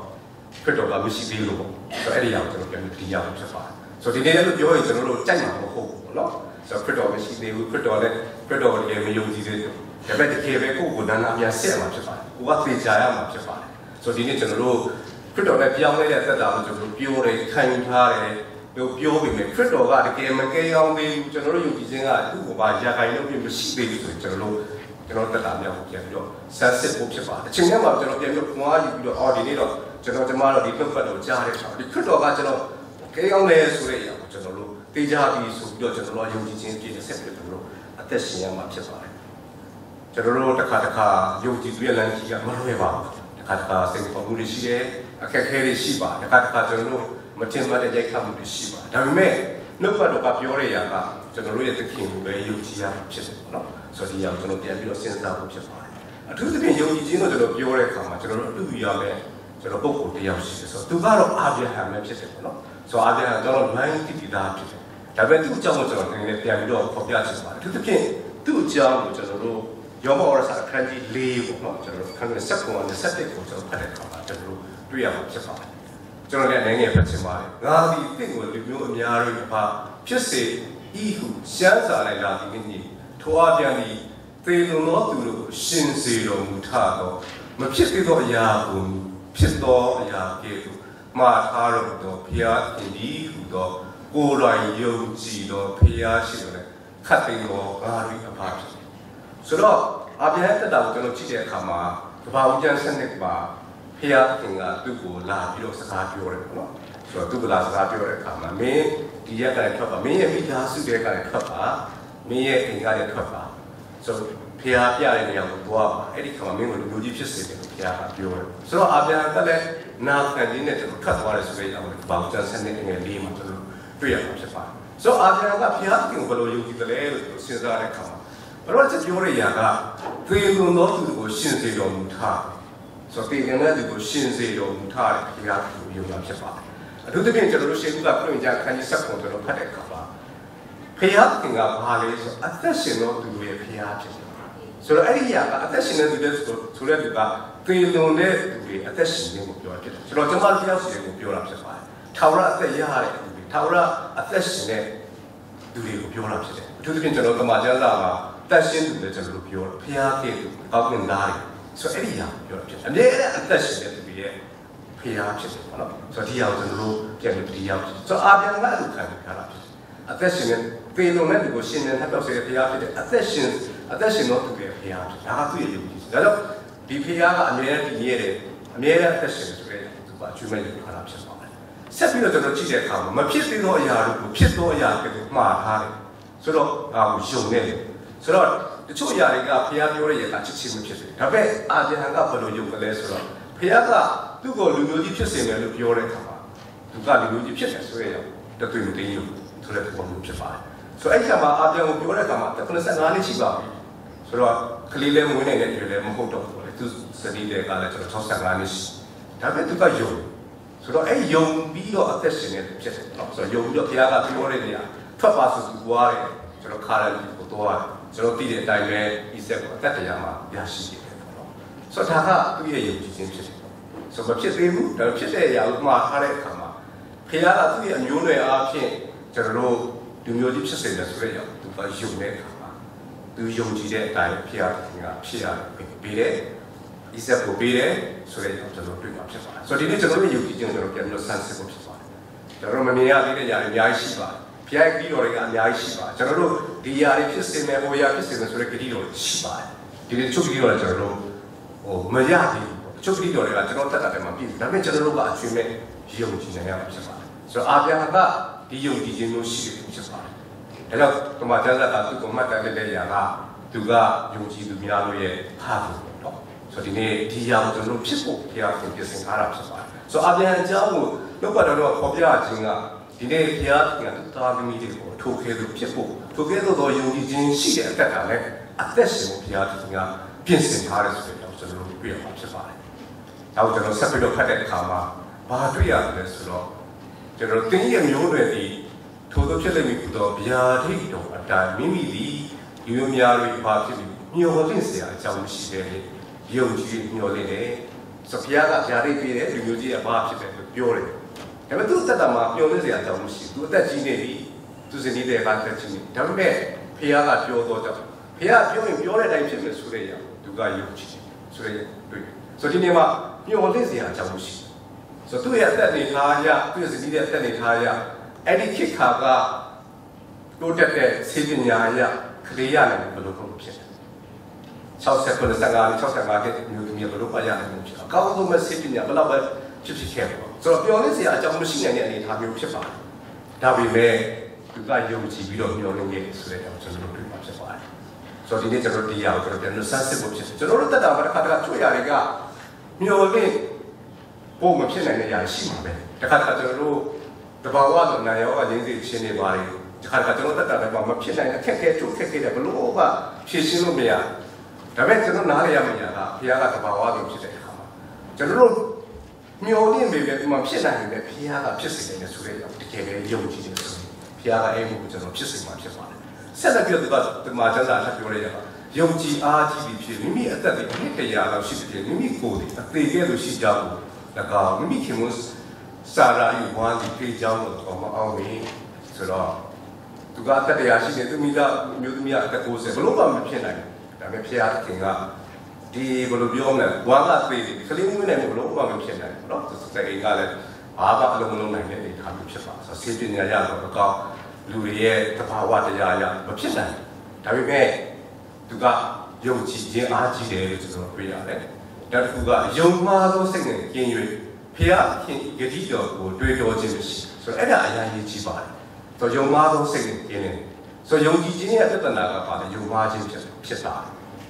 ခရစ်တော်ကမရှိသေးလို့ပေါ့ဆိုတော့အဲ့ဒီအောင်ကျွန်တော်ပြန်ပြီးတရားဖြစ်ပါတယ် ဆိုတော့ဒီနေ့လည်းပြောရင်ကျွန်တော်တို့ကြိုက်မှာမဟုတ်ဘူးเนาะဆိုတော့ခရစ်တော်မရှိသေးဘူးခရစ်တော်လည်းခရစ်တော်လည်းမယုံကြည်သေးဘူးဒါပေမဲ့တကယ်ပဲကိုယ့်ကိုယ်နာနာပြန်ဆက်မှာဖြစ်ပါတယ်ကိုကသေချာရမှာဖြစ်ပါတယ်ဆိုတော့ဒီနေ့ကျွန်တော်တို့ခရစ်တော်နဲ့ပြောင်းလဲတဲ့သက်တာကိုကျွန်တော်တို့ပြောတယ်ခံယူထားတယ်တို့ပြောပြီးမြခရစ်တော်ကတကယ်မကဲအောင်သေးဘူးကျွန်တော်တို့ယုံကြည်ခြင်းကသူ့ကိုပါရာခိုင်လို့ပြမရှိသေးဘူးဆိုရင်ကျွန်တော်တို့ကျွန်တော်တက်တာမြောက်ကိုပြန်ပြီးတော့ဆက်စစ်ဖို့ဖြစ်ပါတယ်အချိန်ထဲမှာကျွန်တော်ပြန်ပြီးတော့ခွန်အားယူပြီးတော့အော်ဒီနေ့တော့ကျွန်တော်ကျမတို့ဒီနှုတ်ပတ်တော်ကြားတဲ့အခါဒီခရစ်တော်ကကျွန်တော် ခဲကောင်းတယ်ဆိုတဲ့အရာကိုကျွန်တော်တို့သိကြပြီးဆိုပြီးတော့ကျွန်တော်တို့ယုံကြည်ခြင်းပြည့်တဲ့ဆက်ပြီးတော့ကျွန်တော်တို့အသက်ရှင်ရမှာဖြစ်ပါတယ်ကျွန်တော်တို့တစ်ခါတစ်ခါယုံကြည်သူရဲ့လမ်းကြီးကမလွယ်ပါဘူးတစ်ခါတစ်ခါစိတ်ပေါ်မှုတွေရှိတယ်အခက်အခဲတွေရှိပါတစ်ခါတစ်ခါကျွန်တော်တို့မတင်မတဲ့ရိုက်ခတ်မှုတွေရှိပါဒါပေမဲ့နှုတ်ပတ်တော်ကပြောတဲ့အရာကကျွန်တော်တို့ရဲ့သခင်ကိုပဲယုံကြည်ရမှာဖြစ်တယ်ပေါ့နော်ဆိုတော့ဒီအရာကိုကျွန်တော်ပြန်ပြီးတော့စဉ်းစားဖို့ဖြစ်ပါတယ်အထူးသဖြင့်ယုံကြည်ခြင်းကိုကျွန်တော်ပြောတဲ့အခါမှာကျွန်တော်တို့အတူတူရမယ်ကျွန်တော်ပုဂ္ဂိုလ်တယောက်ရှိတယ်ဆိုတော့သူကတော့အာဗြဟံပဲဖြစ်တယ်ပေါ့နော် ဆိုတော့အာဗြဟံကျွန်တော်လိုင်းတိတိသားဖြစ်တယ်ဒါပေမဲ့သူ့အကြောင်းကိုကျွန်တော်နည်းနည်းပြန်ပြီးတော့ဖော်ပြချင်ပါတယ်အထူးသဖြင့်သူ့အကြောင်းကိုကျွန်တော်တို့ယောမဩရစာအခန်းကြီး၄ပေါ့နော်ကျွန်တော်တို့အခန်းကြီး7ကိုနဲ့7ကိုကျွန်တော်ဖတ်တဲ့အခါမှာကျွန်တော်တို့တွေ့ရမှာဖြစ်ပါတယ်ကျွန်တော်လည်းအနေငယ်ဖတ်ချင်ပါတယ်ငါဒီတင့်ကိုလူမျိုးအများတို့ဘာဖြစ်စေဤဟုရှမ်းစာလိုက်လာသည်မြင့်ထိုအပြန်သည်သေလုံသောသူတို့ကိုရှင်စေတော်မူထသောမဖြစ်သေးသောအရာကိုဖြစ်သောအရာကဲ့သို့ မှားထားတော်သောဘုရားသခင်သည်ဟုသောကိုယ်တိုင်ယုံကြည်သောဘုရားရှိတော်နဲ့ခတ်သိမ်းသောငါတို့အဖဖြစ်တယ်ဆိုတော့အဗျာတက်တာကိုကျွန်တော်ကြည့်တဲ့အခါမှာကဘာဦးကျန်းစနစ်မှာဖျားခင်ကသူ့ကိုလာပြီးတော့စကားပြောတယ်ပေါ့နော်ဆိုတော့သူ့ကလာစကားပြောတဲ့အခါမှာမင်းဒီရက်ကလည်းထွက်ပါမင်းရဲ့မိသားစုတွေကလည်းထွက်ပါမင်းရဲ့အိမ်ကလည်းထွက်ပါဆိုတော့ ဖျားပြတဲ့နေရာကိုသွားပါအဲ့ဒီခါမှာမင်းကိုလူမျိုးကြီးဖြစ်စေတယ်လို့ဖျားကပြောတယ်ဆိုတော့အဗျာကလည်းနာခံခြင်းနဲ့ကျွန်တော်ထွက်သွားတယ်ဆိုတဲ့အကြောင်းကိုဘာဦးကျန်းစနစ်ငယ်လေးမှာကျွန်တော်တွေ့ရမှာဖြစ်ပါတယ်ဆိုတော့အာဗျာကဖျားခင်ကိုဘယ်လိုယုံကြည်တယ်လဲလို့စဉ်းစားတဲ့အခါမှာဘာလို့ချက်ပြောရရာကသေလွန်သောသူကိုရှင်စေတော်မူထားဆိုတော့သေလွန်တဲ့သူကိုရှင်စေတော်မူထားတဲ့ဘုရားကိုယုံရဖြစ်ပါတယ်အထူးသဖြင့်ကျွန်တော်တို့ရှေးခုကပြုင်ကြခန်းကြီးဆက်ပုံကျွန်တော်ဖတ်တဲ့အခါမှာဘုရားခင်ကဘာလဲဆိုအသက်ရှင်သောသူရဲ့ဘုရားဖြစ်တယ် ဆိုတော့အဲ့ဒီရာကအသက်ရှင်တဲ့သူတဲ့ဆိုတဲ့သူကသေလွန်တဲ့သူတွေအသက်ရှင်ခြင်းကိုပြောဖြစ်တယ်ဆိုတော့ကျွန်တော်တို့တယောက်စီကိုပြောတာဖြစ်ပါတယ်ထာဝရအသက်ရတဲ့သူတွေထာဝရအသက်ရှင်တဲ့သူတွေကိုပြောတာဖြစ်တယ်အထူးသဖြင့်ကျွန်တော်တမန်ကျမ်းစာမှာတက်ရှင်းသူလည်းကျွန်တော်တို့ပြောတော့ဖျားခဲ့သူကောင်းကင်သားတွေဆိုအဲ့ဒီဟာပြောတာဖြစ်တယ်အမြဲတမ်းအသက်ရှင်တဲ့သူတွေရဲ့ဖျားဖြစ်တယ်ပေါ့နော်ဆိုတော့ဒီဟာကိုကျွန်တော်တို့ပြန်ပြီးဒီရောက်ဆိုတော့အာပြန်ကအဲ့လိုခံရတာဖြစ်တယ်အသက်ရှင်တဲ့ပေလုံတဲ့သူကိုရှင်နေထပ်ပြောက်စေတဲ့ဖျားဖြစ်တယ်အသက်ရှင် အသက်ရှင်တော့သူရဲ့ဖျားဖြစ်ဒါကသူ့ရဲ့ယုံကြည်ဒါကြောင့်ဒီဖျားကအမြဲတမ်းတည်ရတဲ့အမြဲတမ်းအသက်ရှင်ဆိုတဲ့သူကအကျွမ်းမဲ့ယူခါတာဖြစ်ပါတယ်ဆက်ပြီးတော့ကျွန်တော်ကြည့်တဲ့အခါမှာမဖြစ်သေးသောအရာတွေကိုဖြစ်သောအရာတွေကိုမှားထားတယ်ဆိုတော့အာကိုယုံနေတယ်ဆိုတော့တချို့အရာတွေကဘုရားပြောတဲ့ရေကချစ်ချင်းမဖြစ်ဘူးဒါပေမဲ့အာဗြဟံကဘယ်လိုယုံကလေးဆိုတော့ဘုရားကသူ့ကိုလူမျိုးကြီးဖြစ်စေမယ်လို့ပြောတဲ့အခါမှာသူကလူမျိုးကြီးဖြစ်တယ်ဆိုရင်တသွေးမတင်းယူဆိုတဲ့ပုံမျိုးဖြစ်ပါတယ်ဆိုအဲ့ဒီကမှာအာဗြဟံကိုပြောတဲ့အခါမှာ95နှစ်ရှိပါပြီ ဆိုတော့ကလေးလေးမွေးနေတဲ့တွေလည်းမဟုတ်တော့ဘူးလေသူစတိတဲ့ကလည်းကျွန်တော်65နှစ်ရှိဒါပေမဲ့သူကယုံဆိုတော့အဲ့ယုံပြီးတော့အသက်ရှင်နေဖြစ်တယ်နော်ဆိုတော့ယုံပြီးတော့ဘုရားကပြောတဲ့နေရာထွက်ပါဆိုသူသွားတယ်ကျွန်တော်ခါရလူကိုသွားတယ်ကျွန်တော်သိတဲ့အတိုင်းပဲဤဆက်ကိုအသက်တရားမှာရရှိနေတယ်ပေါ့နော်ဆိုတော့ဒါကသူ့ရဲ့ယုံကြည်ခြင်းဖြစ်တယ်ဆိုတော့ဖြစ်သေးဘူးဒါဖြစ်တဲ့အရာကိုမှားထားတဲ့အခါမှာဖခင်ကသူ့ရဲ့အမျိုးနွယ်အားဖြင့်ကျွန်တော်တို့လူမျိုးကြီးဖြစ်စေတယ်ဆိုတဲ့အရာသူကယုံတဲ့အခါမှာ သူယုံကြည်တဲ့အတိုင်းဖခင်ကဖြစ်ရတယ်ပြီးတယ်ဤဆက်ကိုပြီးတယ်ဆိုတဲ့အရာကျွန်တော်တွေ့မှာဖြစ်ပါတယ်ဆိုတော့ဒီနေ့ကျွန်တော်တို့ယုံကြည်ခြင်းကျွန်တော်ပြန်ပြီးတော့ဆန်းစစ်ဖို့ဖြစ်ပါတယ်ကျွန်တော်မမြင်ရသေးတဲ့ຢာတွေအများကြီးရှိပါတယ်ဖျက်ကြီးတော်တွေကအများကြီးရှိပါကျွန်တော်တို့ဒီຢာတွေဖြစ်စေမယ်ဟိုຢာဖြစ်စေမယ်ဆိုတဲ့ဂတိတော်ရှိပါတယ်ဒီနေ့ချုပ်ဂတိတော်လည်းကျွန်တော်တို့ဟိုမရသေးဘူးချုပ်ဂတိတော်တွေကကျွန်တော်တက်တာတည်းမှာပြည့်ဒါပေမဲ့ကျွန်တော်တို့ကအကျွေးမဲ့ယုံကြည်နေရမှာဖြစ်ပါတယ်ဆိုတော့အာပြန်ကဒီယုံကြည်ခြင်းမျိုးရှိတယ်ဖြစ်ပါတယ် ်။ ဒါကြောင့်ဒီမှာကျမ်းစာကသူ့ကိုမှတ်တမ်းတဲ့ຢာကသူကယုံကြည်သူများတို့ရဲ့ဟာဘူးတော့ဆိုတော့ဒီနေ့ဒီຢာကိုကျွန်တော်တို့ဖြစ်ဖို့ဘုရားရှင်ပြင်ဆင်ထားတာဖြစ်ပါတယ်ဆိုတော့အာပြန်အကြောင်းကိုလောက်ပါတော့ခေါ်ပြခြင်းကဒီနေ့ဘုရားကသူသားသမီးတွေကိုထိုခဲသူဖြစ်ဖို့ထိုခဲသောယုံကြည်ခြင်းရှိတဲ့အသက်ကလည်းအသက်ရှင်ဘုရားသူကပြင်ဆင်ထားတယ်ဆိုတော့ကျွန်တော်တို့ပြရမှာဖြစ်ပါတယ်။နောက်ကျွန်တော်ဆက်ပြီးတော့ဖတ်တဲ့အခါမှာဘာတွေ့ရလဲဆိုတော့ကျွန်တော်တင်းရဲ့မျိုးတွေဒီ ထိုသို့ဖြစ်လိမ့်မည်ဟုသောဗျာဒိတ်တော်အတိုင်းမိမိသည်ရိုးများ၍ပါဖြစ်ပြီးမျော်လင့်စရာအကြောင်းမရှိပဲယုံကြည်မျော်လင့်တယ်။ဆဖျားကဗျာဒိတ်ပေးတယ်လူမျိုးကြီးကဘာဖြစ်တယ်လို့ပြောတယ်။ဒါပေမဲ့သူ့အသက်တာမှာမျော်လင့်စရာအကြောင်းမရှိဘူး။သူအသက်ကြီးနေပြီ။သူစင်နေတဲ့အခါတက်ချင်းနေ။ဒါပေမဲ့ဖျားကပြောတော့ကြောင့်ဖျားပြောရင်ပြောတဲ့အတိုင်းဖြစ်မယ်ဆိုတဲ့အရာသူကယုံကြည်တယ်။ဆိုတဲ့တွေ့။ဆိုဒီနေ့မှာမျော်လင့်စရာအကြောင်းမရှိဘူး။ဆိုသူ့ရဲ့အသက်နေထားရသူ့စင်နေတဲ့အသက်နေထားရ အဲ့ဒီခေတ်ခါကတိုးတက်တဲ့စေပညာရခလေးရနိုင်ဘယ်လိုလုပ်ဖြစ်လဲ60 95 65တဲ့မျိုးသမီးဘယ်လိုပါရနိုင်ဖြစ်အကောင်းဆုံးမစေပညာဘယ်လောက်ပဲဖြစ်ဖြစ်ခဲ့ပါဆိုတော့ပျော်နေစရာအကြောင်းမရှိနိုင်တဲ့အနေအထားမျိုးဖြစ်ပါတယ်ဒါပေမဲ့သူကယုံကြည်ပြီးတော့မျှော်လင့်နေတယ်ဆိုတဲ့ကြောင့်ကျွန်တော်တို့တွေ့မှာဖြစ်ပါတယ်ဆိုတော့ဒီနေ့ကျွန်တော်တရားကိုကျွန်တော်ပြန်လို့စမ်းစစ်ဖို့ဖြစ်တယ်ကျွန်တော်တို့တက်တာမှာတစ်ခါတခါကျွေးရတယ်ကမျှော်လင့်ဖို့မဖြစ်နိုင်တဲ့ຢာရှိမှာပဲတစ်ခါတခါကျွန်တော်တို့ တဘာဝဆိုနာယောဂရင်းစီရှင်းနေပါတယ်ဒီခါကကျွန်တော်တက်တာလည်းမဖြစ်နိုင်အခက်အခဲချုပ်ခက်ခဲတယ်ဘလို့ကဖြည့်ရှင်းလို့မရဒါပေမဲ့ကျွန်တော်နားရရမရတာဘုရားကတဘာဝဆိုဖြစ်တဲ့အခါမှာကျွန်တော်တို့မျောလင့်ပေမဲ့ဒီမှာဖြစ်နိုင်တယ်ဘုရားကဖြစ်စေတယ်ဆိုတဲ့တကယ်ပဲယုံကြည်တယ်ဆိုရင်ဘုရားကအဲ့ဒီကိုကျွန်တော်ဖြစ်စေမှာဖြစ်ပါတယ်ဆက်လက်ပြီးတော့ဒီမှာကျမ်းစာဆက်ပြောလိုက်ရတာယုံကြည်အားကြီးပြီးဖြစ်မိမိအသက်တွေအနှစ်တရာလောက်ရှိပြီးမိမိကိုယ်တွေအသေးကဲလို့ရှိကြဘူး၎င်းမိမိခင်မ စာရာယူဝမ်းဒီပြေးကြောင်းလို့တော့မအောင်ဘူးဆိုတော့သူကအသက်တရားရှိနေသူမိသားမျိုးသမီးကအသက်60ဘလို့မှမဖြစ်နိုင်ဘူးဒါပေမဲ့ဖခင်ကဒီဘယ်လိုပြောမလဲဝမ်းကသေးတယ်ခလေးမွေးနိုင်ဘလို့မှမဖြစ်နိုင်ဘူးเนาะသူစတဲ့ကလည်းဘာမှအလုံးမလုံးနိုင်တဲ့အနေအထားမျိုးဖြစ်ပါဆိုဆေးပညာရတော့အကောင်းလူတွေရဲ့တဘာဝတရားရမဖြစ်နိုင်ဒါပေမဲ့သူကယုံကြည်ခြင်းအားကြီးတယ်လို့ကျွန်တော်ပြောရတယ်နောက်တစ်ခုကယုံမှားသောစိတ်နဲ့ကျင်း၍ ဖခင်ဂတိတော်ကိုတွေးတော်ခြင်းမရှိဆိုတော့အဲ့ဒါအရင်ကြီးကြီးပါတယ်ဆိုယုံမှားသောစိတ်နဲ့ကျင်းတယ်ဆိုယုံကြည်ခြင်းရဲ့ပြဿနာကပါလေယုံမှားခြင်းဖြစ်ဖြစ်တာ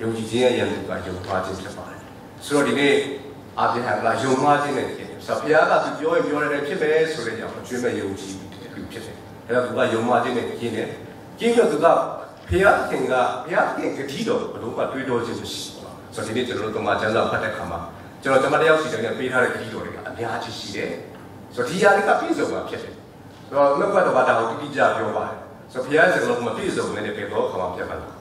ယုံကြည်ခြင်းရဲ့ယန္တုကယုံမှားခြင်းဖြစ်ပါတယ်ဆိုတော့ဒီနေ့အာဗြဟံကယုံမှားခြင်းနဲ့ကျင်းတယ်ဆိုတော့ဘုရားကသူပြောရင်ပြောရတယ်ဖြစ်မယ်ဆိုတဲ့ကြောင့်အကျွေးမဲ့ယုံကြည်ပြီးဖြစ်တယ်အဲ့တော့သူကယုံမှားခြင်းနဲ့ကျင်းတယ်ကျင်းတော့သူကဘုရားခင်ကဘုရားခင်ဂတိတော်ဘလို့ကတွေးတော်ခြင်းမရှိဘူးဆိုတော့ဒီနေ့ကျွန်တော်တို့ကမှကျမ်းစာဖတ်တဲ့ခါမှာ ကျွန်တော်ကျွန်မတယောက်စီတိုင်းပေးထားတဲ့ဂတိတော်တွေကအများကြီးရှိတယ်ဆိုတော့ဒီຢာတွေကပြည့်စုံမှာဖြစ်တယ်ဆိုတော့နှုတ်ကပတ်တော်ကဒါကိုတိတိကျပြောပါတယ်ဆိုတော့ဘုရားရဲ့စကားလုံးမပြည့်စုံနေတဲ့ပေတော်ခါမှာပြတ်ပါလားဘု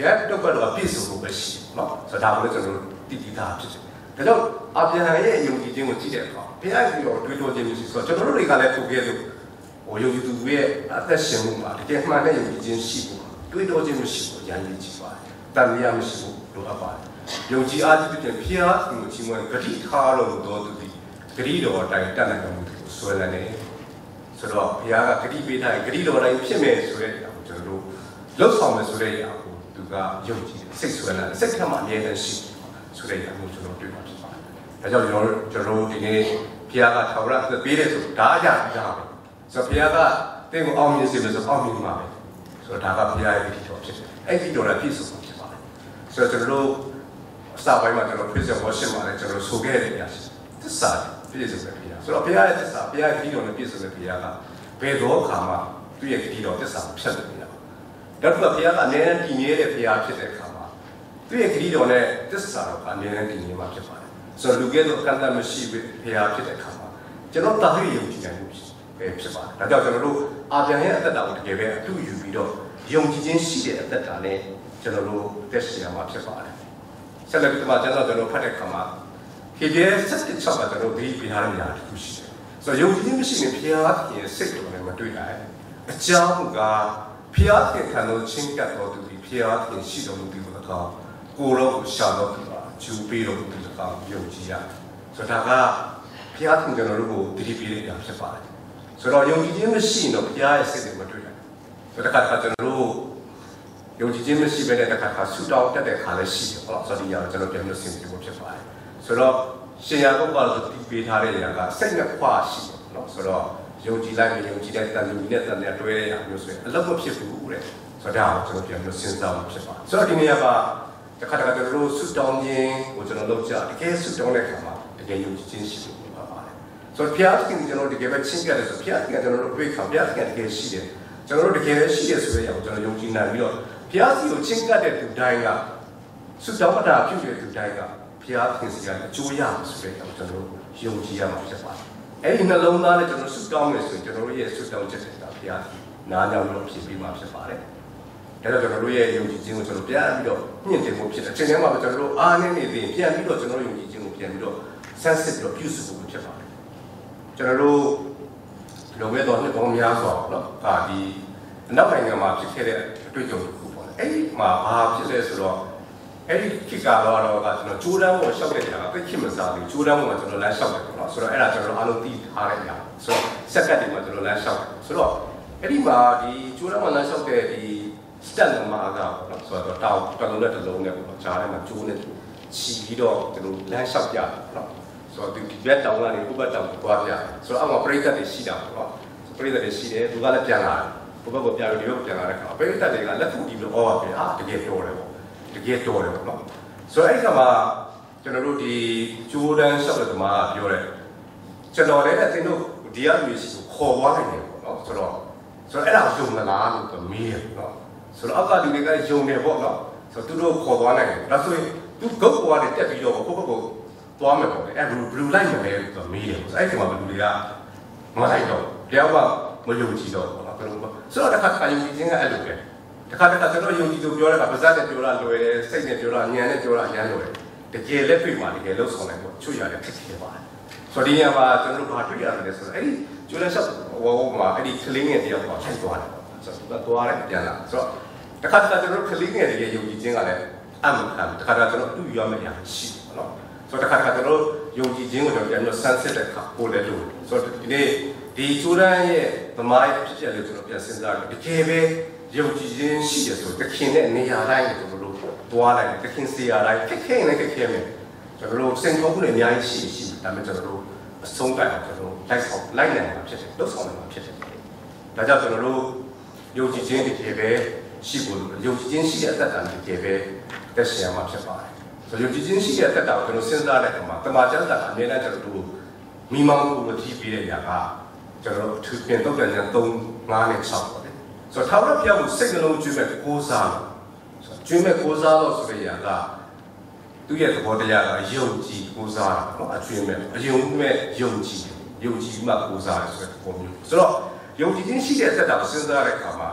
ရားနှုတ်ကပတ်တော်ကပြည့်စုံဖို့ပဲရှိတယ်နော်ဆိုတော့ဒါကိုလည်းကျွန်တော်တို့တိတိသားဖြစ်တယ်ဒါကြောင့်အာဗြဟံရဲ့ယုံကြည်ခြင်းကိုကြည့်တဲ့အခါဘုရားကြီးတော်တွေးတော်ခြင်းမရှိဆိုတော့ကျွန်တော်တို့တွေကလည်းပုံခဲ့လို့ဟိုယုံကြည်သူရဲ့အသက်ရှင်မှုမှာတကယ်မှန်တဲ့ယုံကြည်ခြင်းရှိဖို့တွေးတော်ခြင်းမရှိဖို့ရန်ရည်ကြည့်ပါတယ်တန်မြာမရှိဖို့လိုအပ်ပါတယ် ယုံကြည်အားဖြင့်ဘုရားကိုချီးမွမ်းဂတိထားတော်မူသောသူသည်ဂတိတော်အတိုင်းတတ်နိုင်တော်မူသူကိုဆွဲလန်းနေဆိုတော့ဘုရားကဂတိပေးထားရင်ဂတိတော်တိုင်းဖြစ်မယ်ဆိုတဲ့အရာကိုကျွန်တော်တို့လှုပ်ဆောင်မယ်ဆိုတဲ့အရာကိုသူကယုံကြည်စိတ်ဆွဲလန်းစိတ်ထမှအမြဲတမ်းရှိဆိုတဲ့အရာကိုကျွန်တော်တွေ့မှာဖြစ်ပါတယ်ဒါကြောင့်ကျွန်တော်တို့ကျွန်တော်တို့ဒီနေ့ဘုရားကထာဝရသက်ပေးတယ်ဆိုဒါအရာကြီးတာပဲဆိုတော့ဘုရားကတင့်ကိုအောင်မြင်စေမယ်ဆိုအောင်မြင်မှာပဲဆိုတော့ဒါကဘုရားရဲ့ဂတိတော်ဖြစ်တယ်အဲ့ဒီတော်လည်းပြည့်စုံဖြစ်ပါတယ်ဆိုတော့ကျွန်တော်တို့ အစပိုင်းမှာကျွန်တော် praise and worship မှာလည်းကျွန်တော်ဆိုခဲ့တဲ့အရာရှိသစ္စာပြည့်စုံတဲ့ဘုရားဆိုတော့ဘုရားရဲ့သစ္စာဘုရားရဲ့ဂတိတော်နဲ့ပြည့်စုံတဲ့ဘုရားကဘယ်တော့အခါမှသူ့ရဲ့ဂတိတော်သစ္စာဖြတ်လို့မရဘူး။ဒါပေမဲ့ဘုရားကအမြဲတမ်းတည်မြဲတဲ့ဘုရားဖြစ်တဲ့အခါမှာသူ့ရဲ့ဂတိတော်နဲ့သစ္စာတော်ကအမြဲတမ်းတည်မြဲမှာဖြစ်ပါတယ်။ဆိုတော့လူကဲတော့ကံတမရှိဘူးဘုရားဖြစ်တဲ့အခါမှာကျွန်တော်တာဟိယုံကြည်နိုင်မှုပဲဖြစ်ပါတယ်။ဒါကြောင့်ကျွန်တော်တို့အာပြန်ရဲ့အသက်တာကိုတကယ်ပဲအတူယူပြီးတော့ယုံကြည်ခြင်းရှိတဲ့အသက်တာနဲ့ကျွန်တော်တို့တက်ရှိရမှာဖြစ်ပါတယ်။ ဆက်လက်ပြီးတော့ကျွန်တော်ကျွန်တော်ဖတ်တဲ့အခါမှာဟေဘရဲဆက်ချက်ပါကျွန်တော်ဒီပြထားရတာတခုရှိတယ်။ဆိုတော့ယုံကြည်ခြင်းမရှိရင်ဘုရားရဲ့စိတ်တော်နဲ့မတွေ့နိုင်။အကြောင်းကဘုရားခင်ခံလို့ချင်းကပ်တော်သူဒီဘုရားခင်ရှိတော်မူသူကိုတော့ကိုယ်တော်ရှာတော်သူပါဂျူပေးတော်မူသူကယုံကြည်ရတယ်။ဆိုတော့ဒါကဘုရားခင်ကျွန်တော်တို့ကိုတတိပေးတဲ့အရာဖြစ်ပါတယ်။ဆိုတော့ယုံကြည်ခြင်းမရှိရင်တော့ဘုရားရဲ့စိတ်တွေမတွေ့နိုင်ဘူး။ဆိုတော့တခါတခါကျွန်တော်တို့ ယုံကြည်ခြင်းမရှိဘဲနဲ့တခါတခါဆူတောင်းတတ်တဲ့ခါလည်းရှိတယ်။ဟောဆိုဒီအရာကိုကျွန်တော်ပြန်လို့ဆင်ပြေဖို့ဖြစ်ပါတယ်။ဆိုတော့ရှင်ရပုဂ္ဂိုလ်ကတည်ပေးထားတဲ့အရာကစိတ်နဲ့ခွာရှိတယ်နော်ဆိုတော့ယုံကြည်လိုက်ရင်ယုံကြည်တဲ့တန်လူနဲ့တန်တဲ့တွဲရမျိုးဆိုရင်အလုပ်မဖြစ်ဘူးတဲ့ဆိုတော့ဒါကိုကျွန်တော်ပြန်လို့စဉ်းစားမှဖြစ်ပါဆိုတော့ဒီနေရာမှာတခါတခါကျွန်တော်တို့ဆုတောင်းခြင်းကိုကျွန်တော်လုပ်ကြတကယ်ဆုတောင်းတဲ့အခါမှာတကယ်ယုံကြည်ခြင်းရှိဖို့ပါပါတယ်ဆိုတော့ဘုရားသခင်ကျွန်တော်တကယ်ပဲချင်းကြတယ်ဆိုဘုရားသခင်ကျွန်တော်တို့ပြေခံဘုရားသခင်တကယ်ရှိတယ်ကျွန်တော်တို့တကယ်ရှိတယ်ဆိုတဲ့အရာကိုကျွန်တော်ယုံကြည်နိုင်ပြီးတော့ ဘုရားသခင်ကိုချင်းကြတဲ့သူတိုင်းကဆုတောင်းတာပြုတဲ့သူတိုင်းကဘုရားသခင်စီကအကျိုးရမှာဆိုတဲ့အရာကိုကျွန်တော်တို့ယုံကြည်ရမှာဖြစ်ပါတယ်အဲ့ဒီနှလုံးသားနဲ့ကျွန်တော်ဆုတောင်းမယ်ဆိုရင်ကျွန်တော်တို့ရဲ့ဆုတောင်းချက်တွေကဘုရားနားကြောင်လို့ဖြစ်ပြီးမှဖြစ်ပါတယ်။ဒါကြောင့်ကျွန်တော်တို့ရဲ့ယုံကြည်ခြင်းကိုကျွန်တော်ပြန်ပြီးတော့မြင့်တင်ဖို့ဖြစ်တယ်။အချိန်ထဲမှာကျွန်တော်တို့အားနည်းနေပြီးပြန်ပြီးတော့ကျွန်တော်ယုံကြည်ခြင်းကိုပြန်ပြီးတော့ဆန်းစစ်ပြီးတော့ပြုစုဖို့ဖြစ်ပါတယ်။ကျွန်တော်တို့လုံမဲ့တော်နှစ်ပေါင်းများစွာပေါ့နော်။ဒါဒီအနောက်နိုင်ငံမှာဖြစ်ခဲ့တဲ့အတွေ့အကြုံတစ်ခုပေါ့။ အဲ့ဒီမှာဘာဖြစ်လဲဆိုတော့အဲ့ဒီခေတ်ကတော့တော့ကကျွန်တော်ဂျိုးဒန်ကိုရှောက်တဲ့နေရာကသိခင်မစားဘူးဂျိုးဒန်ကိုကျွန်တော်လမ်းလျှောက်တယ်ပေါ့နော်ဆိုတော့အဲ့ဒါကျွန်တော်အားလုံးသိထားတဲ့နေရာဆိုတော့စက်ကတ်တွေမှာကျွန်တော်လမ်းလျှောက်တယ်ဆိုတော့အဲ့ဒီမှာဒီဂျိုးဒန်မှာလမ်းလျှောက်တဲ့ဒီ step နံပါတ်ကပေါ့နော်ဆိုတော့တောက်တစ်လုံးနဲ့တစ်လုံးနဲ့ပေါ့နော်ဂျားထဲမှာဂျိုးနဲ့ချီပြီးတော့ကျွန်တော်လမ်းလျှောက်ပြတယ်ပေါ့နော်ဆိုတော့ဒီဘက်တောင်ကနေဥပဒေတောင်ကိုသွားပြဆိုတော့အောက်မှာပြိဿတွေရှိတာပေါ့နော်ပြိတ္တတွေရှိတယ်သူကလည်းပြန်လာတယ် ဘုဘကပြန်လို့ဒီဘက်ပြန်လာတဲ့ခါပြိတ္တတွေကလက်ခုတီးလို့ဩပါပဲအာတကယ်တော်တယ်ပေါ့တကယ်တော်တယ်ပေါ့နော်ဆိုတော့အဲ့ခါမှာကျွန်တော်တို့ဒီဂျိုးဒန်ရှော့တဲ့သမားကပြောတယ်ကျွန်တော်လည်းအတင်းတို့ဒီအလူရှိကိုခေါ်သွားနိုင်တယ်ပေါ့နော်ဆိုတော့ဆိုတော့အဲ့ဒါယုံမလားလို့မေးတယ်နော်ဆိုတော့အောက်ကလူတွေကယုံတယ်ပေါ့နော်ဆိုတော့သူတို့ခေါ်သွားနိုင်တယ်ဒါဆိုရင်သူဂုတ်ပေါ်ကနေတက်ပြီးတော့ကိုယ့်ဘက်ကိုသွားမယ်ပေါ့လေအဲ့ဘလူးဘလူးလိုက်မလဲဆိုမေးတယ်ဆိုအဲ့ဒီမှာဘလူးတွေကမလိုက်တော့တယောက်ကမယုံကြည်တော့ ဘူးနော်ဘယ်လိုဆိုတော့တစ်ခါတစ်ခါယုံကြည်ခြင်းကအဲ့လိုပဲတစ်ခါတစ်ခါကျွန်တော်ယုံကြည်သူပြောတဲ့အခါပါဇက်နဲ့ပြောတာလွယ်တယ်စိတ်နဲ့ပြောတာဉာဏ်နဲ့ပြောတာအများလွယ်တယ်တကယ်လက်တွေ့မှာတကယ်လှုပ်ဆောင်နိုင်ဖို့ချွတ်ရတယ်ဖြစ်ခဲ့ပါတယ်ဆိုတော့ဒီညမှာကျွန်တော်တို့ဘာတွေ့ရလဲဆိုတော့အဲ့ဒီကျွလန်ရှော့ဝဝမှာအဲ့ဒီကလင်းငယ်တယောက်ကထိုက်သွားတယ်ဆိုတော့သူကသွားတယ်ပြန်လာဆိုတော့တစ်ခါတစ်ခါကျွန်တော်တို့ကလင်းငယ်တကယ်ယုံကြည်ခြင်းကလည်းအမှန်ကန်တစ်ခါတစ်ခါကျွန်တော်တူရမယ့်အရာရှိတယ်နော်ဆိုတော့တစ်ခါတစ်ခါကျွန်တော်ယုံကြည်ခြင်းကိုကျွန်တော်ပြန်ပြီးဆန်းစစ်တဲ့အခါပို့လဲလို့ဆိုတော့ဒီနေ့ ဒီကျိုးရန်ရဲ့သမိုင်းဖြစ်ချက်လေးကျွန်တော်ပြန်စဉ်းစားတယ်တကယ်ပဲယုံကြည်ခြင်းရှိရဆိုတခင်တဲ့နေရာတိုင်းကိုကျွန်တော်တို့သွားလိုက်တခင်စီရာတိုင်းခက်ခဲနေခက်ခဲမယ်ကျွန်တော်တို့စင်ကောမှုတွေအများကြီးရှိရှိဒါပေမဲ့ကျွန်တော်တို့အဆုံးတိုင်အောင်ကျွန်တော်လိုက်ဆောင်လိုက်နိုင်မှာဖြစ်တယ်လှုပ်ဆောင်နိုင်မှာဖြစ်တယ်ဒါကြောင့်ကျွန်တော်တို့ယုံကြည်ခြင်းတကယ်ပဲရှိဖို့ယုံကြည်ခြင်းရှိတဲ့အသက်တာတကယ်ပဲတက်ရှင်မှာဖြစ်ပါတယ်ဆိုယုံကြည်ခြင်းရှိတဲ့အသက်တာကိုကျွန်တော်စဉ်းစားတဲ့အခါမှာတမန်ကျမ်းစာအမြဲတမ်းကျွန်တော်တို့မိမောင်းကိုကြည့်ပြီးတဲ့ຢာက ကျွန်တော်သူပြန်တော့ပြန်3 5နဲ့6ပေါ့လေဆိုတော့ထာဝရဘုရားကိုစိတ်နှလုံးကျွေးမဲ့ကိုးစားလို့ကျွေးမဲ့ကိုးစားလို့ဆိုတဲ့ຢာကသူရဲ့သဘောတရားကယုံကြည်ကိုးစားတာနော်အကျွေးမဲ့အယုံမဲ့ယုံကြည်ယုံကြည်မှကိုးစားရဆိုတဲ့ပုံမျိုးဆိုတော့ယုံကြည်ခြင်းရှိတဲ့အသက်တာကိုစဉ်းစားတဲ့အခါမှာ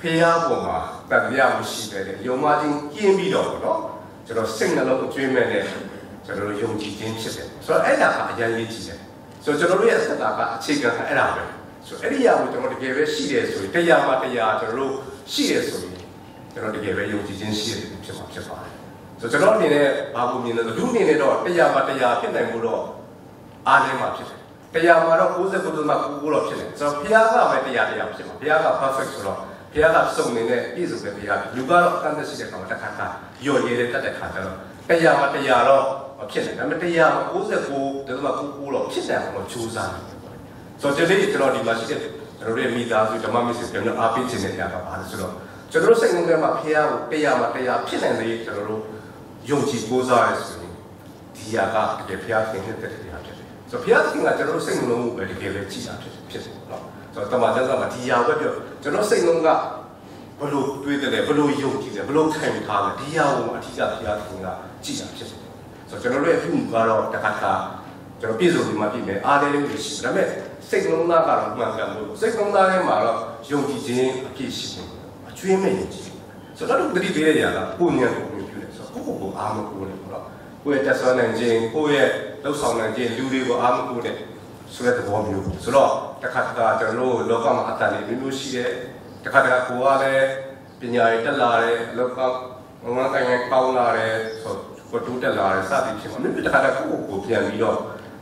ဖျားပေါ်မှာတတရားမရှိပဲလေယုံမှချင်းကျင်းပြီးတော့နော်ကျွန်တော်စိတ်နှလုံးအကျွေးမဲ့နဲ့ကျွန်တော်တို့ယုံကြည်ခြင်းဖြစ်တယ်ဆိုတော့အဲ့ဒါကအရင်ရေးကြည့်တယ် ဆိုတော့ကျွန်တော်တို့ရဲ့အသက်တာကအခြေခံအဲ့ဒါပဲဆိုတော့အဲ့ဒီအရာကိုကျွန်တော်တကယ်ပဲရှိတယ်ဆိုရင်တရားမှတရားကျွန်တော်တို့ရှိတယ်ဆိုရင်ကျွန်တော်တကယ်ပဲယုံကြည်ခြင်းရှိတယ်ဖြစ်မှာဖြစ်ပါတယ်ဆိုတော့ကျွန်တော်အနေနဲ့ဘာကိုမြင်လဲဆိုလူအနေနဲ့တော့တရားမှတရားဖြစ်နိုင်မှုတော့အားနည်းမှာဖြစ်တယ်တရားမှာတော့69မှာ9တော့ဖြစ်တယ်ဆိုတော့ဘုရားကပဲတရားတရားဖြစ်မှာဘုရားက perfect ဆိုတော့ဘုရားကစုံနေတဲ့ပြည့်စုံတဲ့ဘုရားလူကတော့အတန်းသက်ရှိတဲ့ခါမှာတစ်ခါခါရော်ရဲတဲ့တတ်တဲ့ခါကျတော့တရားမှာတရားတော့ ဖြစ်တယ်ဒါပေမဲ့တရားမှာ69ဒါမှ99တော့ဖြစ်တယ်အောင်ကြိုးစားနေတယ်ဆိုတော့ဒီနေ့ကျွန်တော်ဒီမှာရှိတဲ့ကျွန်တော်တို့ရဲ့မိသားစုဓမ္မမစ်စစ်ပြန်တော့အားပေးခြင်းနဲ့ရတာပါလို့ဆိုတော့ကျွန်တော်တို့စိတ်နှလုံးထဲမှာဘုရားကိုတရားမှာတရားဖြစ်နိုင်တယ်ကျွန်တော်တို့ယုံကြည်ကိုးစားရဆိုရင်ဒီဟာကတကယ်ဘုရားခင်တဲ့တရားဖြစ်တယ်ဆိုတော့ဘုရားခင်ကကျွန်တော်တို့စိတ်နှလုံးကိုပဲတကယ်ပဲကြည်တာဖြစ်ဖြစ်တယ်နော်ဆိုတော့တမန်ကျမ်းစာမှာဒီဟာပဲပြောကျွန်တော်စိတ်နှလုံးကဘလို့တွေးတယ်ဘလို့ယုံကြည်တယ်ဘလို့ခံထားတယ်ဒီဟာကိုအထူးကဘုရားခင်ကကြည်တာဖြစ်တယ် ဆိုတော့ကျွန်တော်တို့ရဲ့အပြုအမူကတော့တခါတခါကျွန်တော်ပြည့်စုံဒီမှာပြည့်မယ်အားလည်းလေးရှိတယ်ဒါပေမဲ့စိတ်လုံးသားကတော့မှန်ကန်လို့စိတ်လုံးသားထဲမှာတော့ယုံကြည်ခြင်းအပြည့်ရှိတယ်အကျွေးမဲ့ယုံကြည်ဆိုတော့တို့တတိပေးရတာကိုဉာဏ်ကိုပြုတယ်ဆိုတော့ကိုယ့်ကိုယ်အားမကိုးနဲ့ပေါ့နော်ကိုယ့်ရဲ့တက်ဆွမ်းနိုင်ခြင်းကိုယ့်ရဲ့လှုပ်ဆောင်နိုင်ခြင်းလူတွေကိုအားမကိုးနဲ့ဆိုတဲ့သဘောမျိုးဆိုတော့တခါတခါကျွန်တော်တို့လောကမှာအတန်လေးမျိုးရှိတယ်တခါတခါကိုယ်ကလည်းပညာရေးတက်လာတယ်လောကငန်းကိုင်းကောင်းလာတယ်ဆို ကိုတိုးတက်လာတယ်စသည်ဖြစ်မှာမြစ်တခါတခါကိုယ့်ကိုယ်ပြန်ပြီးတော့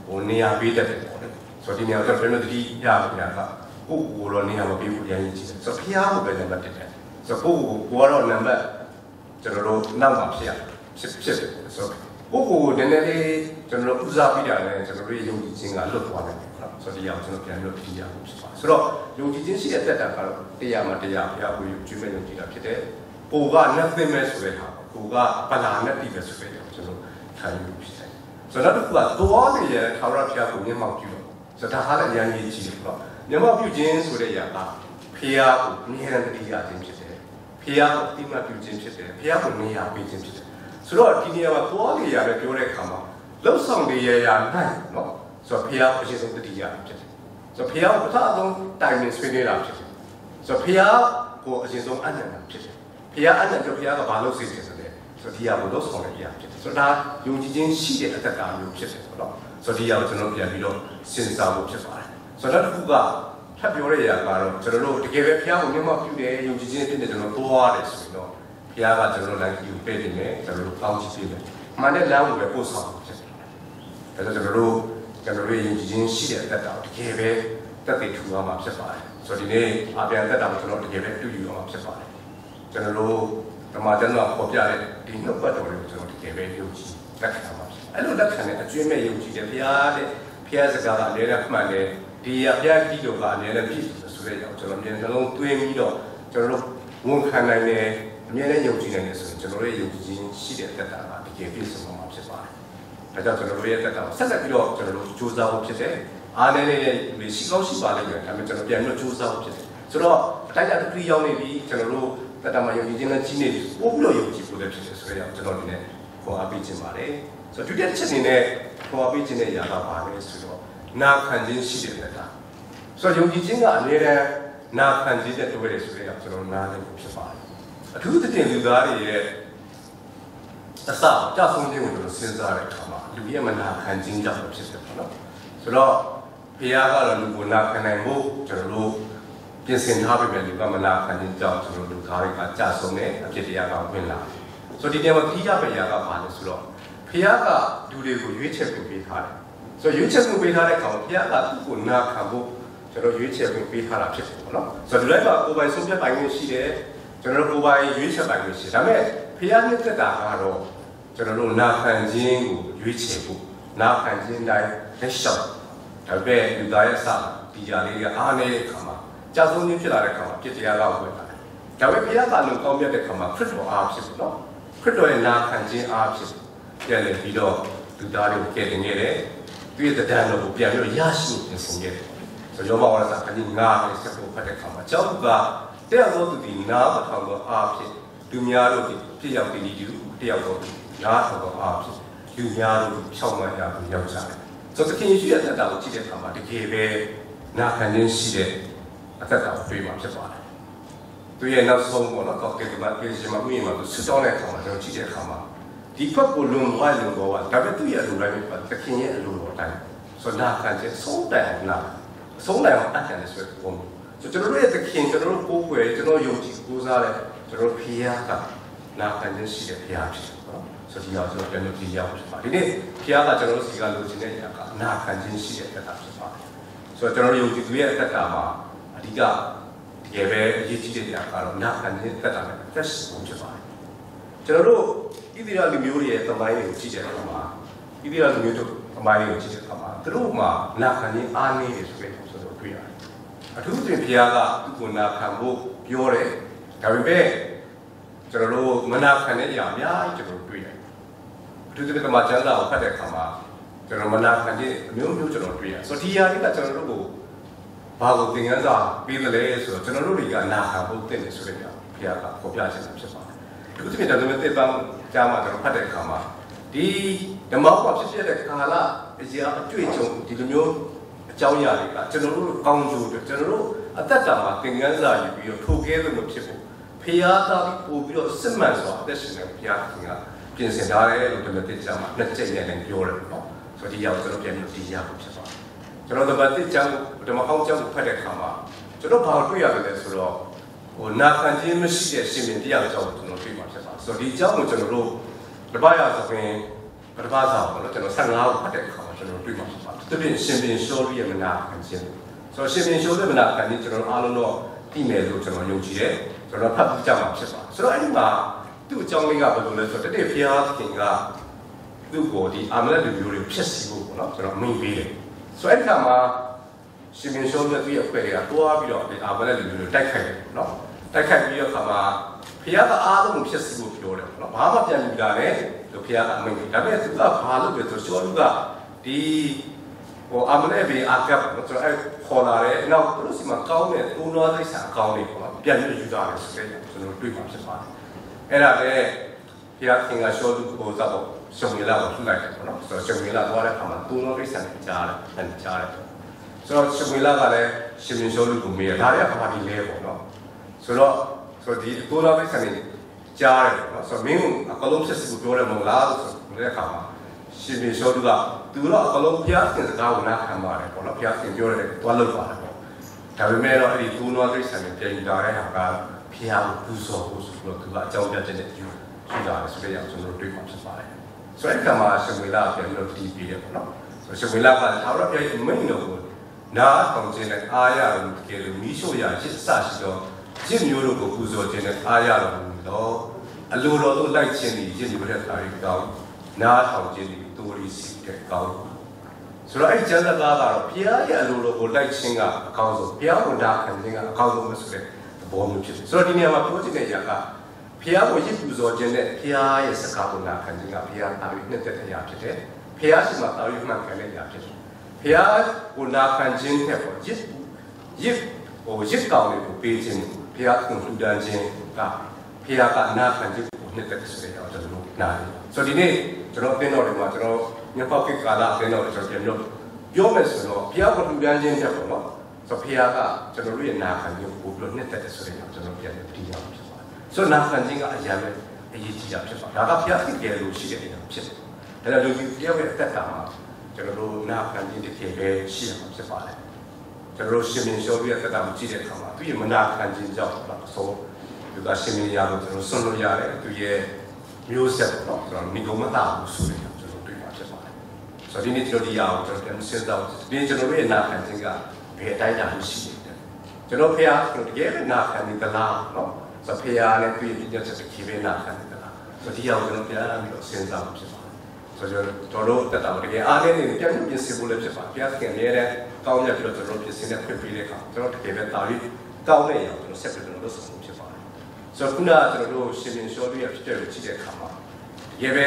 ဟိုနေရာပေးတတ်တယ်ပေါ့လေဆိုတော့ဒီနေရာတော့ကျွန်တော်တတိရပါဗျာကကိုယ့်ကိုယ်တော့နေရာမပေးဘူးပြန်ရင်းကြည့်တယ်ဆိုတော့ဖျားကိုပဲနံပါတ်တက်တယ်ဆိုတော့ကိုယ့်ကိုယ်ကိုကတော့နံပါတ်ကျွန်တော်တို့နောက်မှာဖြစ်ရဖြစ်ဖြစ်တယ်ဆိုတော့ကိုယ့်ကိုယ်နည်းနည်းလေးကျွန်တော်တို့ဦးစားပေးတာလည်းကျွန်တော်တို့ယုံကြည်ခြင်းကလွတ်သွားတယ်နော်ဆိုတော့ဒီအောင်ကျွန်တော်ပြန်လို့ကြည့်ရအောင်ဖြစ်ပါဆိုတော့ယုံကြည်ခြင်းရှိတဲ့တက်တာကတော့တရားမှတရားဘုရားကိုယုံကြည်မဲ့ယုံကြည်တာဖြစ်တယ်ကိုကနတ်သိမဲ့ဆိုတဲ့ဟာကိုကပလာနဲ့တည်ပဲဆိုတဲ့ကျွန်တော် ခံယူဖြစ်တယ်ဆိုတော့တစ်ခုကသွားနေရတဲ့ထာဝရဘုရားကိုမျက်မှောက်ပြုလို့ဆိုတော့ဒါဟာလည်းအရင်ကြီးကြည့်တယ်ပေါ့မျက်မှောက်ပြုခြင်းဆိုတဲ့ຢာကဖျားကိုအမြဲတမ်းတတိယခြင်းဖြစ်တယ်ဖျားကိုအတိမတ်ပြုခြင်းဖြစ်တယ်ဖျားကိုနေရာပေးခြင်းဖြစ်တယ်ဆိုတော့ဒီနေရာမှာသွားနေရပဲပြောတဲ့အခါမှာလှုပ်ဆောင်နေရရနိုင်နော်ဆိုတော့ဖျားအရှင်ဆုံးတတိယဖြစ်တယ်ဆိုတော့ဖျားကိုပထမဆုံးတိုင်ပင်ဆွေးနွေးတာဖြစ်တယ်ဆိုတော့ဖျားကိုအရှင်ဆုံးအနန္တဖြစ်တယ်ဖျားအနန္တဖျားကဘာလို့စိတ်တယ်ဆိုတဲ့ ဆိုတော့ဒီဟာကိုလှုပ်ဆောင်နေရဖြစ်တယ်ဆိုတော့ဒါယုံကြည်ခြင်းရှိတဲ့အတ္တကာမျိုးဖြစ်တယ်ဆိုတော့ဆိုတော့ဒီဟာကိုကျွန်တော်ပြန်ပြီးတော့စဉ်းစားဖို့ဖြစ်ပါတယ်ဆိုတော့တစ်ခုကထပ်ပြောရရကတော့ကျွန်တော်တို့တကယ်ပဲဖျားကိုမျက်မှောက်ပြုတယ်ယုံကြည်ခြင်းဖြစ်နေကျွန်တော်သွားရတယ်ဆိုရင်တော့ဖျားကကျွန်တော်လမ်းကြီးကိုပေးနေတယ်ကျွန်တော်တို့ပေါင်းကြည့်ပေးတယ်မှန်တဲ့လမ်းကိုပဲပို့ဆောင်ဖြစ်တယ်ဒါကြောင့်ကျွန်တော်တို့ကျွန်တော်တို့ယုံကြည်ခြင်းရှိတဲ့အတ္တတာတကယ်ပဲတက်တည်ထူအောင်မှာဖြစ်ပါတယ်ဆိုတော့ဒီနေ့အပြန်တက်တာကိုကျွန်တော်တကယ်ပဲတူယူအောင်မှာဖြစ်ပါတယ်ကျွန်တော်တို့ ဓမ္မကျမ်းစာပေါ်ပြတဲ့ဒီနှုတ်ပတ်တော်တွေကိုကျွန်တော်တကယ်ပဲယုံကြည်လက်ခံပါအဲ့လိုလက်ခံတဲ့အကျွေးမဲ့ယုံကြည်တယ်ဘုရားတဲ့ဘဖျက်စကားကအများနဲ့မှန်တယ်ဒီအပြတ်ကြီးတို့ကအများနဲ့ပြည့်ဆိုတဲ့ကြောင့်ကျွန်တော်မြန်နှလုံးသွင်းပြီးတော့ကျွန်တော်တို့ဝန်ခံနိုင်တယ်အများနဲ့ယုံကြည်နိုင်တယ်ဆိုရင်ကျွန်တော်တို့ရဲ့ယုံကြည်ခြင်းရှိတဲ့တက်တာကတကယ်ပြည့်စုံမှာဖြစ်ပါတယ်ဒါကြောင့်ကျွန်တော်တို့ရဲ့တက်တာကိုဆက်ဆက်ပြီးတော့ကျွန်တော်တို့စူးစမ်းဖို့ဖြစ်တယ်အားနည်းနေတဲ့လူရှိကောင်းရှိပါလိမ့်မယ်ဒါပေမဲ့ကျွန်တော်ပြန်ပြီးတော့စူးစမ်းဖို့ဖြစ်တယ်ဆိုတော့အတိုင်းအတာတစ်ခုရောက်နေပြီကျွန်တော်တို့ တက်တာမှာယုံကြည်ခြင်းနဲ့ကြီးနေပြီပို့ပြီးတော့ယုံကြည်ဖို့လည်းဖြစ်တယ်ဆိုတော့ကျွန်တော်ဒီနေ့ခေါ်အားပေးခြင်းပါတယ်ဆိုတော့ဒုတိယချက်အနေနဲ့ခေါ်အားပေးခြင်းရဲ့ຢာကပါလဲဆိုတော့နာခံခြင်းရှိတဲ့တက်တာဆိုတော့ယုံကြည်ခြင်းကအမြဲတမ်းနာခံခြင်းတဲ့တွဲတယ်ဆိုတော့ကျွန်တော်နားလည်ဖို့ဖြစ်ပါတယ်အထူးသဖြင့်လူသားတွေရဲ့အစကြဆုံးခြင်းကိုကျွန်တော်စဉ်းစားတဲ့အခါမှာလူရဲ့မနာခံခြင်းကြောင့်ဖြစ်တယ်ပေါ့နော်ဆိုတော့ဘုရားကတော့လူကိုနာခံနိုင်ဖို့ကျွန်တော်တို့ ပြင်ဆင်ထားပြီပဲလူကမနာခံခြင်းကြောင့်ကျွန်တော်တို့သားတွေကကြဆုံးတဲ့အဖြစ်တရားကဝင်လာဆိုတော့ဒီနေရာမှာခီးကြပဲရာကပါလဲဆိုတော့ဘုရားကလူတွေကိုရွေးချယ်ပေးပေးထားတယ်ဆိုတော့ရွေးချယ်ပေးထားတဲ့အခါမှာဘုရားကသူ့ကိုနာခံဖို့ကျွန်တော်ရွေးချယ်ပေးထားတာဖြစ်တယ်ပေါ့နော်ဆိုတော့ဒီလိုကကိုယ်ပိုင်ဆုံးဖြတ်ပိုင်ခွင့်ရှိတယ်ကျွန်တော်တို့ကိုယ်ပိုင်ရွေးချယ်ပိုင်ခွင့်ရှိတယ်ဒါပေမဲ့ဘုရားမြတ်တာကတော့ကျွန်တော်တို့နာခံခြင်းကိုရွေးချယ်ဖို့နာခံခြင်းတိုင်းလက်လျှောက်ဒါပေမဲ့လူသားရဲ့အစဒီကြလေးကအားနေတဲ့အခါမှာ ကြာဆုံးခြင်းဖြစ်လာတဲ့အခါမှာပြစ်တရားကဝင်လာတယ်ဒါပေမဲ့ဘုရားကလုံကောင်းမြတ်တဲ့အခါမှာခရစ်တော်အားဖြစ်တယ်နော်ခရစ်တော်ရဲ့နာခံခြင်းအားဖြစ်ပြန်လေပြီးတော့လူသားတွေကိုကယ်တင်ခဲ့တယ်သူရဲ့တရားတော်ကိုပြန်ပြီးတော့ရရှိပြင်ဆင်ခဲ့တယ်ဆိုတော့ယောမဝါဒစာအကြီးငါးနဲ့ဆက်ဖို့ဖတ်တဲ့အခါမှာကျောင်းကတဲ့တော်သူဒီနားပထောင်သောအားဖြင့်လူများတို့ဒီပြည့်ရောက်ပြီးဒီတယောက်တော့နားထောင်သောအားဖြင့်လူများတို့ဖြောင်းမှန်ရပြီးရောက်ကြတယ်ဆိုတော့သခင်ယေရှုရဲ့သက်တာကိုကြည့်တဲ့အခါမှာတကယ်ပဲနာခံခြင်းရှိတဲ့ အသက်တာကိုတွေ့မှာဖြစ်ပါတယ်သူရဲ့နောက်ဆုံးပေါ်တော့ကောက်ကဲမှာပြေးချင်မှဥယျာဉ်မှာသူဆွတောင်းတဲ့အခါမှာကျွန်တော်ကြည့်တဲ့အခါမှာဒီဖက်ကိုလွန်သွားလွန်သွားတာဒါပေမဲ့သူ့ရဲ့အလိုတိုင်းပဲသခင်ရဲ့အလိုတော်တိုင်းဆိုတော့နာခံခြင်းဆုံးတိုင်အောင်နာဆုံးတိုင်အောင်အပ်တယ်ဆိုတဲ့ပုံဆိုကျွန်တော်တို့ရဲ့သခင်ကျွန်တော်တို့ကိုးကွယ်ကျွန်တော်ယုံကြည်ကိုးစားတဲ့ကျွန်တော်ဖီးယားကနာခံခြင်းရှိတဲ့ဖီးယားဖြစ်တယ်နော်ဆိုဒီအောင်ကျွန်တော်ပြန်လို့ဒီရောက်ဖြစ်ပါဒီနေ့ဖီးယားကကျွန်တော်တို့စီကလိုချင်တဲ့အရာကနာခံခြင်းရှိတဲ့အသက်တာဖြစ်ပါတယ်ဆိုတော့ကျွန်တော်ယုံကြည်သူရဲ့အသက်တာမှာ အဓိကတကယ်ပဲအရေးကြီးတဲ့အရာကတော့နာခံခြင်းအသက်တာနဲ့အသက်ရှင်ဖြစ်ပါတယ်ကျွန်တော်တို့ဣသရေလလူမျိုးတွေရဲ့သမိုင်းတွေကိုကြည့်တဲ့အခါမှာဣသရေလလူမျိုးတို့သမိုင်းတွေကိုကြည့်တဲ့အခါမှာသူတို့မှာနာခံခြင်းအားနည်းတယ်ဆိုတဲ့ဆိုတော့တွေ့ရတယ်အထူးသဖြင့်ဘုရားကသူ့ကိုနာခံဖို့ပြောတယ်ဒါပေမဲ့ကျွန်တော်တို့မနာခံတဲ့အရာအများကြီးကျွန်တော်တွေ့တယ်အထူးသဖြင့်ကမာကျမ်းစာကိုဖတ်တဲ့အခါမှာကျွန်တော်မနာခံတဲ့အမျိုးမျိုးကျွန်တော်တွေ့ရတယ်ဆိုတော့ဒီအရာတွေကကျွန်တော်တို့ကို ဘာကိုသင်ခန်းစာပေးတယ်လဲဆိုတော့ကျွန်တော်တို့တွေကနာခံဖို့တင့်တယ်ဆိုတဲ့ကြောင့်ဘုရားကပေါ်ပြချင်တာဖြစ်ပါတယ်ဒီလိုမျိုးဒါလည်းတစ်ပန်းကြားမှာကျွန်တော်ဖတ်တဲ့အခါမှာဒီဓမ္မပေါ်ဖြစ်ဖြစ်တဲ့ကာလအရာအတွေ့အကြုံဒီလိုမျိုးအကြောင်းအရာတွေကကျွန်တော်တို့ကောင်းကျိုးတွေကျွန်တော်တို့အသက်တာမှာသင်ခန်းစာယူပြီးတော့ထိုကဲလို့မဖြစ်ဘူးဖျားသားပြီးပို့ပြီးတော့စစ်မှန်စွာအသက်ရှင်တဲ့ဘုရားခင်ကပြင်ဆင်ထားတယ်လို့ဒီလိုတစ်ကြမှာနှစ်ချက်နဲ့လည်းပြောတယ်နော်ဆိုတော့ဒီရောက်ကျွန်တော်ပြန်ပြီးဒီရောက်ဖြစ်သွား ကျွန်တော်တပတ်တစ်ကြောင်းဓမ္မဟောင်းကြောင်းကိုဖတ်တဲ့အခါမှာကျွန်တော်ဘာတွေ့ရတယ်လဲဆိုတော့ဟိုနာခံခြင်းမရှိတဲ့ရှင်မင်းတရားကြောင့်ကျွန်တော်တွေ့မှာဖြစ်ပါဆိုတော့ဒီအကြောင်းကိုကျွန်တော်တို့တပတ်ရသဖြင့်ပထမဆောင်တော့ကျွန်တော်15ကိုဖတ်တဲ့အခါမှာကျွန်တော်တွေ့မှာဖြစ်ပါတပြင်းရှင်မင်းရှောရီရဲ့မနာခံခြင်းဆိုတော့ရှင်မင်းရှောရီမနာခံခြင်းကျွန်တော်အားလုံးတော့သိမယ်လို့ကျွန်တော်ယုံကြည်တယ်ကျွန်တော်ဖတ်ပြီးကြမှာဖြစ်ပါဆိုတော့အဲ့ဒီမှာသူ့အကြောင်းလေးကဘယ်လိုလဲဆိုတော့တတိဖျားခင်ကသူ့ကိုဒီအာမလက်လူမျိုးတွေဖြစ်စီဖို့ပေါ့နော်ကျွန်တော်မိန့်ပေးတယ် ဆိုတော့အဲ့ဒီခါမှာရှင်မင်းရှောရဲ့သူ့ရဲ့အဖွဲ့တွေကတွားပြီးတော့ဒီအာမလက်လူမျိုးတွေတိုက်ခိုက်တယ်ပေါ့နော်တိုက်ခိုက်ပြီးတော့ခါမှာဖျားကအားလုံးဖြစ်စီဖို့ပြောတယ်ပေါ့နော်ဘာမှပြန်လူတာလည်းလို့ဖျားကအမိန့်ဒါပေမဲ့သူကဘာလို့လဲဆိုတော့ရှောလူကဒီဟိုအမနဲ့ဘေးအကပ်တော့ကျွန်တော်အဲ့ခေါ်လာတယ်နောက်သူတို့စီမှာကောင်းတဲ့သုံးတော်သိစာအကောင်းလေးပေါ့နော်ပြန်ပြီးယူတာလေဆိုတဲ့ကျွန်တော်တွေ့မှာဖြစ်ပါတယ်အဲ့ဒါလည်းဘုရားခင်ကရှောသူကိုသာတော့ ရှုံရလာကိုလှလိုက်တယ်ပေါ့နော်ဆိုတော့ရှုံရလာသွားတဲ့အခါမှာသုံးတော်သိစာနဲ့ကြားတယ်အဲ့ကြားတယ်ဆိုတော့ရှုံရလာကလည်းရှင်မင်းရှောလူကိုမေးတယ်ဒါတွေကဘာဒီလဲပေါ့နော်ဆိုတော့ဆိုတော့ဒီသုံးတော်သိစာနဲ့ကြားတယ်ပေါ့နော်ဆိုတော့မင်းကအကလုံးဖြစ်စီကိုပြောတယ်မဟုတ်လားဆိုတဲ့အခါမှာရှင်မင်းရှောသူကသူတော့အကလုံးဘုရားရှင်စကားကိုနားခံပါတယ်ပေါ့နော်ဘုရားရှင်ပြောတယ်တွားလို့ပါတယ်ပေါ့ဒါပေမဲ့တော့အဲ့ဒီသုံးတော်သိစာနဲ့ပြန်ယူတာတဲ့ဟာကဖျားကိုပူဇော်ဖို့ဆိုတော့သူကအကြောင်းပြချက်နဲ့ယူယူတာဆိုတဲ့အောင်ကျွန်တော်တွေ့မှာဖြစ်ပါတယ် ဆိုတဲ့အခါမှာရှင်ဝေလာပြန်ပြီးတော့တီးပြီးတယ်ပေါ့နော်ဆိုရှင်ဝေလာကသာတော့ပြန်မိန်တော်ကိုနားထောင်ခြင်းနဲ့အားရလို့တကယ်လို့မိရှို့ရရစ်စရှိတော့ရစ်မျိုးတို့ကိုပူဇော်ခြင်းနဲ့အားရတော်မူတော့အလိုတော်တို့လိုက်ခြင်းဒီရစ်မျိုးတဲ့ခါရီကောင်းနားထောင်ခြင်းဒီတိုးရီစီတဲ့ကောင်းဆိုတော့အဲ့ကျမ်းစကားကတော့ဘုရားရဲ့အလိုလိုကိုလိုက်ခြင်းကအကောင်းဆုံးဘုရားကိုဒါခံခြင်းကအကောင်းဆုံးပဲဆိုတဲ့သဘောမျိုးဖြစ်တယ်ဆိုတော့ဒီနေရာမှာပြောချင်တဲ့ຢာက ဘုရားကိုရစ်ပူဇော်ခြင်းနဲ့ဘုရားရဲ့စကားကိုနာခံခြင်းကဘုရားအားဖြင့်နှစ်သက်တဲ့အရာဖြစ်တယ်ဘုရားရှိမှတာဝန်မှန်ကန်တဲ့အရာဖြစ်တယ်ဘုရားကိုနာခံခြင်းနဲ့ပေါ့ရစ်ရစ်ဟိုရစ်ကောင်းတွေကိုပေးခြင်းဘုရားကိုထူတန်းခြင်းကဘုရားကနာခံခြင်းကိုနှစ်သက်တဲ့ဆိုတဲ့အကြောင်းကျွန်တော်နားလည်ဆိုတော့ဒီနေ့ကျွန်တော်အသင်းတော်တွေမှာကျွန်တော်မြတ်ပောက်ကိကာလာအသင်းတော်တွေကျွန်တော်ပြန်လို့ပြောမယ်ဆိုတော့ဘုရားကိုထူတန်းခြင်းတဲ့ပေါ့နော်ဆိုတော့ဘုရားကကျွန်တော်တို့ရဲ့နာခံခြင်းကိုပို့ပြီးနှစ်သက်တဲ့ဆိုတဲ့အကြောင်းကျွန်တော်ပြန်ပြီးတတိယဖြစ်ပါတယ် ဆိုတော့နာခံခြင်းကအရာပဲအရေးကြီးတာဖြစ်ပါဒါကဘုရားသိကြလို့ရှိတဲ့အရာဖြစ်တယ်ဒါကြောင့်လူကြီးဘုရားရဲ့အသက်တာမှာကျွန်တော်တို့နာခံခြင်းတစ်ခေပဲရှိရမှာဖြစ်ပါတယ်ကျွန်တော်တို့ရှင်မင်းလျှောပြီးတဲ့သက်တာကိုကြည့်တဲ့အခါမှာသူရဲ့မနာခံခြင်းကြောင့်တော့ဆိုသူကရှင်မင်းရလို့ကျွန်တော်ဆွလို့ရတယ်သူရဲ့မျိုးဆက်တော့ကျွန်တော်မိဂုံမတာဘူးဆိုရင်ကျွန်တော်တွေ့မှာဖြစ်ပါတယ်ဆိုတော့ဒီနေ့ကျွန်တော်ဒီရအောင်ကျွန်တော်ပြန်စဉ်းစားဒီကျွန်တော်ရဲ့နာခံခြင်းကဘယ်အတိုင်းအတာရှိနေတယ်ကျွန်တော်ဖះကျွန်တော်တကယ်နာခံနေသလားနော် ဆိုဖះနဲ့တွေ့ပြီးတော့ချက်ကြီးပဲနာခံနေသလားဆိုဒီအောင်ကျွန်တော်ပြန်ပြီးတော့စဉ်းစားမှာဖြစ်ပါတယ်ဆိုတော့တို့တက်တာတကယ်အားနေနေပြန်ပြင်ဆင်ဖို့လည်းဖြစ်ပါဘုရားခင်ရဲ့ကောင်းမြတ်ပြီးတော့ကျွန်တော်ပြင်ဆင်တဲ့ဖွင့်ပေးတဲ့အခါကျွန်တော်တကယ်ပဲတာပြီးကောင်းတဲ့ရအောင်ကျွန်တော်ဆက်ပြီးတော့လုပ်ဆောင်ဖြစ်ပါတယ်ဆိုတော့ခုနကကျွန်တော်တို့ရှင်ရှင်ရှောပြီးဖြစ်တဲ့ကိုကြည့်တဲ့အခါမှာတကယ်ပဲ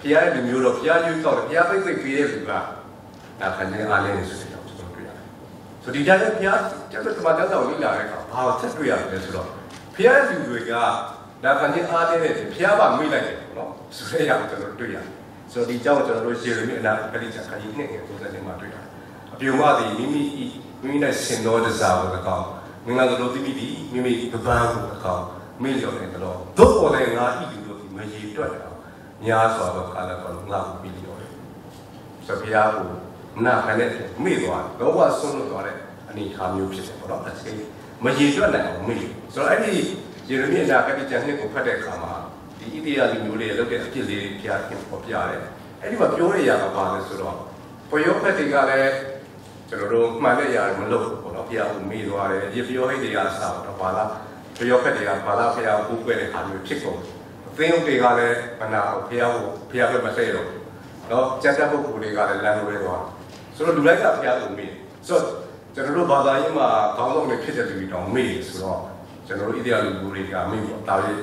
ဘုရားရဲ့လူမျိုးတော့ဘုရားယူတော့ဘုရားပိတ်ပိတ်ပေးတဲ့လူကဒါခံနေအားနေဆိုတဲ့အကြောင်းကျွန်တော်တွေ့ရတယ်ဆိုဒီကြတဲ့ဘုရားကျတော့တမန်တော်တော်လိလာတဲ့အခါဘာကိုဆက်တွေ့ရလဲဆိုတော့ ဘုရားလူတွေကဒါခံနေအားနေတဲ့ဘုရားကမိလိုက်တယ်နော်ဆိုတဲ့အကြောင်းကျွန်တော်တွေ့ရတယ်ဆိုတော့ဒီကြောင့်ကျွန်တော်တို့ယေရမိအနာပရိစ္ဆာခန်းကြီးနှစ်ငယ်ကိုလည်းမှာတွေ့ရတယ်အပြုံမသည်မိမိမိမိနဲ့ရှင်တော်တစားကို၎င်းမင်္ဂလာတော်တိပိတိမိမိကပန်းကို၎င်းမိလျော်နေတယ်လို့သို့ပေါ်တဲ့ငါဤလူတို့ဒီမရေတွက်တယ်များစွာသောကာလတော်ငါ့ကိုပြီးလျော်တယ်ဆိုဘုရားကိုနာခံတဲ့မိသွားလောဘဆုံးလို့သွားတဲ့အနေထားမျိုးဖြစ်တယ်ပေါ့နော်အဲ့ဒီ မရေတွက်နိုင်အောင်မိဆိုတော့အဲ့ဒီယေရမိအနာကတိကျမ်းနှစ်ကိုဖတ်တဲ့အခါမှာဒီဣတိယလူမျိုးတွေလုပ်တဲ့အဖြစ်လေးဘုရားခင်ပေါ်ပြတယ်အဲ့ဒီမှာပြောရရတာပါလဲဆိုတော့ပယောဖက်တွေကလည်းကျွန်တော်တို့မှန်တဲ့ຢာမလုပ်ဘူးပေါ့နော်ဘုရားကိုမေးသွားတယ်ဒီပယောဟိတ်တွေကစားတော့ဘာလားပယောဖက်တွေကဘာလားဘုရားကိုကိုးကွယ်တဲ့အားမျိုးဖြစ်ကုန်အသင်းတွေကလည်းမနာဘုရားကိုဘုရားပဲမဆဲတော့နော်ကြက်ကြက်ပုဂ္ဂိုလ်တွေကလည်းလမ်းလွဲသွားဆိုတော့လူလိုက်ကဘုရားကိုမေးဆိုတော့ ကျွန်တော်တို့ဘာသာရေးမှာခေါင်းဆောင်တွေဖြစ်တဲ့လူတွေတောင်မေးဆိုတော့ကျွန်တော်တို့ဣတိယလူမျိုးတွေကမေးပေါ့ဒါလေး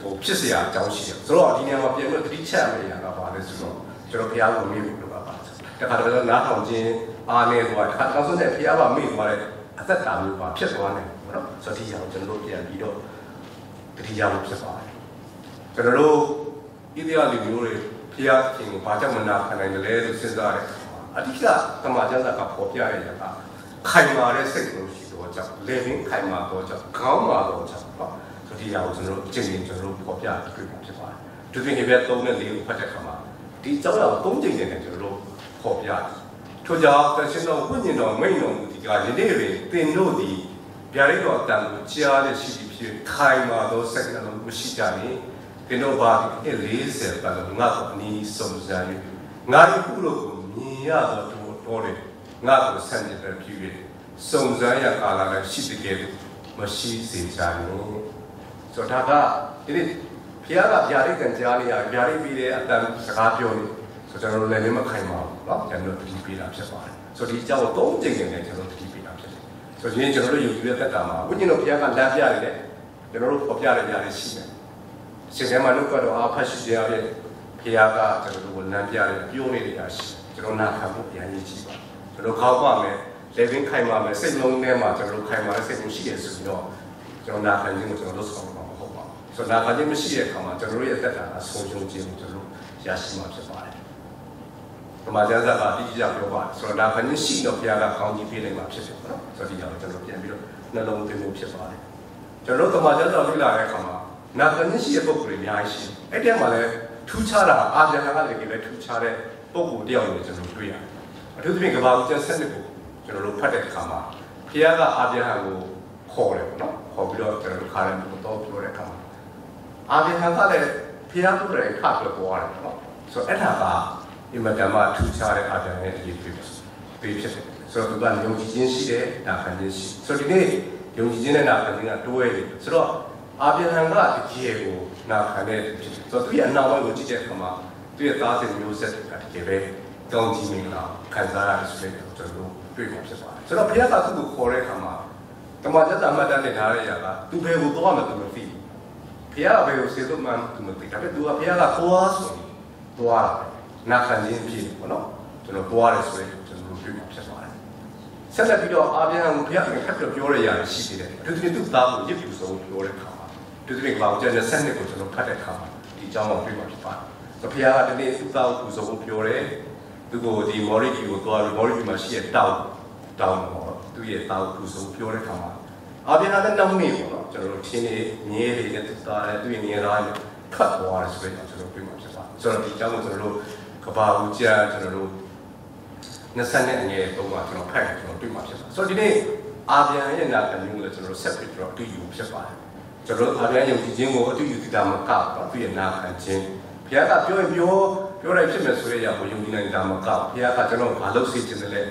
ဟိုဖြစ်เสียအကြောင်းရှိတယ်ဆိုတော့ဒီနေရာမှာပြန်လို့တတိချက်မယ်ရတာပါလဲဆိုတော့ကျွန်တော်ဘုရားကိုမေးဖို့လိုပါပါတခါတည်းနားထောင်ခြင်းအားနေသွားတခါနောက်ဆုံးတဲ့ဘုရားကမေးသွားတဲ့အသက်တာမျိုးပါဖြစ်သွားတယ်ပေါ့နော်ဆိုတော့ဒီအောင်ကျွန်တော်တို့ပြန်ပြီးတော့တတိယလို့ဖြစ်သွားတယ်ကျွန်တော်တို့ဣတိယလူမျိုးတွေဘုရားရှင်ကိုဘာကြောင့်မနာခံနိုင်ကြလဲလို့စဉ်းစားတယ်အတိကတမန်ကျမ်းစာကပေါ်ပြရတဲ့ကခို င်မာတဲ့စိတ်ကိုရှိတော့ကြောင့်လေပင်ခိုင်မာတော့ကြောင့်ခေါင်းမာတော့ကြောင့်ပေါ့ဆိုဒီအောင်ကျွန်တော်တို့အကျင့်ချင်းကျွန်တော်တို့ပေါ်ပြတွေ့မှာဖြစ်ပါတယ်သူပြင်ပြ3နဲ့4ကိုဖတ်တဲ့အခါမှာဒီကြောင့်တော့3ချိန်နဲ့ကျွန်တော်တို့ပေါ်ပြတယ်ထို့ကြောင့်တရှင်တော်ဝိညာဉ်တော်မိန်တော်မူဒီကယနေ့တွင်သင်တို့သည်ဗျာဒိတ်တော်တန်ကိုကြားတဲ့ရှိပြီးဖြစ်ခိုင်မာသောစိတ်နှလုံးမရှိကြနှင့်သင်တို့ဘာဒီ40ပတ်လုံးငါ့ကိုအနည်းဆုံးစမ်း၍ငါဒီခုလိုကိုမြင်ရသောတော်တော်တွေ ငါ့ကိုဆန့်ကျင်တဲ့ဖြစ်၍စုံစမ်းရကာလလည်းရှိတကယ်မရှိစေကြနှင့်ဆိုတော့ဒါကဒီနေ့ဘုရားကဗျာဒိတ်ကံကြားနေရဗျာဒိတ်ပြီးတဲ့အတန်စကားပြောနေဆိုတော့ကျွန်တော်တို့လည်းလည်းမခိုင်ပါဘူးเนาะကျွန်တော်တို့တတိပေးတာဖြစ်ပါတယ်ဆိုတော့ဒီအကြောင်းကို၃ချိန်နဲ့ကျွန်တော်တို့တတိပေးတာဖြစ်တယ်ဆိုတော့ဒီကျွန်တော်တို့ယူပြီးတဲ့သက်တာမှာဝိညာဉ်တော်ဘုရားကလမ်းပြရတယ်ကျွန်တော်တို့ပေါ်ပြရကြရရှိတယ်ရှင်ထဲမှာလုကတော့အာဖတ်ရှိကြရတဲ့ဘုရားကကျွန်တော်တို့ကိုလမ်းပြရတယ်ပြောနေနေတာရှိကျွန်တော်နာခံဖို့ပြန်ရည်ကြည့်ပါ ကျွန်တော်ခေါက်ပါမယ်လေပင်ခိုင်ပါမယ်စိတ်လုံးထဲမှာကျွန်တော်တို့ခိုင်ပါတဲ့စိတ်မျိုးရှိရဆိုပြီးတော့ကျွန်တော်နာခံခြင်းကိုကျွန်တော်တို့ဆောင်မှာမဟုတ်ပါဘူးဆိုတော့နာခံခြင်းမရှိတဲ့အခါမှာကျွန်တော်တို့ရဲ့သက်တာအဆုံးရှုံးခြင်းကိုကျွန်တော်တို့ရရှိမှာဖြစ်ပါတယ်ဓမ္မကျမ်းစာကတိကျပြောပါတယ်ဆိုတော့ဒါခဏရှိတော့ဘုရားကကောင်းကြီးပေးနိုင်မှာဖြစ်တယ်နော်ဆိုတော့ဒီကြောင့်ကျွန်တော်ပြန်ပြီးတော့နှလုံးသွင်းဖို့ဖြစ်ပါတယ်ကျွန်တော်ဓမ္မကျမ်းစာလေ့လာတဲ့အခါမှာနာခဏရှိတဲ့ပုံစံတွေအများကြီးရှိတယ်အဲ့ဒီမှာလည်းထူးခြားတာအာပြန်ကလည်းဒီလည်းထူးခြားတဲ့ပုံစံတယောက်ကိုကျွန်တော်တွေ့ရတယ်အ ထူးသဖြင့်ကဘာကျမ်းစနစ်ကိုကျွန်တော်တို့ဖတ်တဲ့အခါမှာဘုရားကအာပြန်ကိုခေါ်တယ်ပေါ့နော်ခေါ်ပြီးတော့ကျွန်တော်တို့ခါတယ်ကိုတော့ပြောတဲ့အခါမှာအာပြန်ကလည်းဘုရားပြောတဲ့အခါပြောပေါ်ရတယ်နော်ဆိုတော့အဲ့ဒါကအင်မတန်မှထူးခြားတဲ့အာပြန်ရဲ့အရေးပေးပေးဖြစ်တယ်ဆိုတော့သူကယုံကြည်ခြင်းရှိတယ်နာခံခြင်းရှိဆိုတော့ဒီနေ့ယုံကြည်ခြင်းနဲ့နာခံခြင်းကတွဲတယ်ဆိုတော့အာပြန်ဟန်ကတကယ်ကိုနာခံတဲ့ဖြစ်တယ်ဆိုတော့သူရဲ့အနာဝိုင်းကိုကြည့်တဲ့အခါမှာသူရဲ့သားစဉ်မျိုးဆက်တွေကတကယ်ပဲကောင်းကြီးမင်္ဂလာ ခံစားရတယ်ဆိုတဲ့ကျွန်တော်တို့တွေ့မှာဖြစ်ပါတယ်ဆိုတော့ဘုရားကသူ့ကိုခေါ်တဲ့အခါမှာတမန်ကျမ်းမှတ်တမ်းနဲ့ထားရတာကသူဘယ်ကိုသွားမှသူမသိဘူးဘုရားကဘယ်ကိုစေတော့မှသူမသိဒါပေမဲ့သူကဘုရားကသွားဆိုရင်သွားတာနာခံခြင်းဖြစ်ပေါ့နော်ကျွန်တော်သွားတယ်ဆိုရင်ကျွန်တော်တို့တွေ့မှာဖြစ်ပါတယ်ဆက်လက်ပြီးတော့အာဗျာဟံကိုဘုရားကထပ်ပြီးပြောရရရှိသေးတယ်အထူးသဖြင့်သူ့သားကိုရစ်ပြူဆုံးပြောတဲ့အခါမှာအထူးသဖြင့်ကောင်ကျန်တဲ့ဆက်နှစ်ကိုကျွန်တော်ဖတ်တဲ့အခါမှာဒီအကြောင်းကိုတွေ့မှာဖြစ်ပါတယ်ဆိုဘုရားကဒီနေ့သူ့သားကိုပူဇော်ဖို့ပြောတယ် သူကိုဒီမော်ရီကြီးကိုသွားပြီးမော်ရီကြီးမှာရှိတဲ့တောက်တောင်းတော့သူ့ရဲ့တောက်ပူဇော်ပြောတဲ့အခါမှာအာဗျာလည်းနောက်နေပေါ့နော်ကျွန်တော်တို့ချင်းနေမြဲလေးနဲ့သူသားလည်းသူ့ရဲ့မြဲသားနဲ့ခတ်သွားတယ်ဆိုတော့ကျွန်တော်တွေ့မှာဖြစ်ပါတယ်ဆိုတော့ဒီအကြောင်းကိုကျွန်တော်တို့ကဘာဘူးကြာကျွန်တော်တို့20နဲ့အငယ်သုံးပါကျွန်တော်ဖတ်ကျွန်တော်တွေ့မှာဖြစ်ပါတယ်ဆိုတော့ဒီနေ့အာဗျာရဲ့နာခံမျိုးလည်းကျွန်တော်ဆက်ပြီးတော့အတူယူဖြစ်ပါတယ်ကျွန်တော်အာဗျာယုံကြည်ခြင်းကိုအတူယူတည်တာမကတော့သူ့ရဲ့နာခံခြင်းဘုရားကပြောရင်ပြော ပြောလိုက်ဖြစ်မယ်ဆိုတဲ့အရာကိုယုံကြည်နိုင်တာမကဘုရားကကျွန်တော်ဘာလုပ်စေချင်တယ်လဲ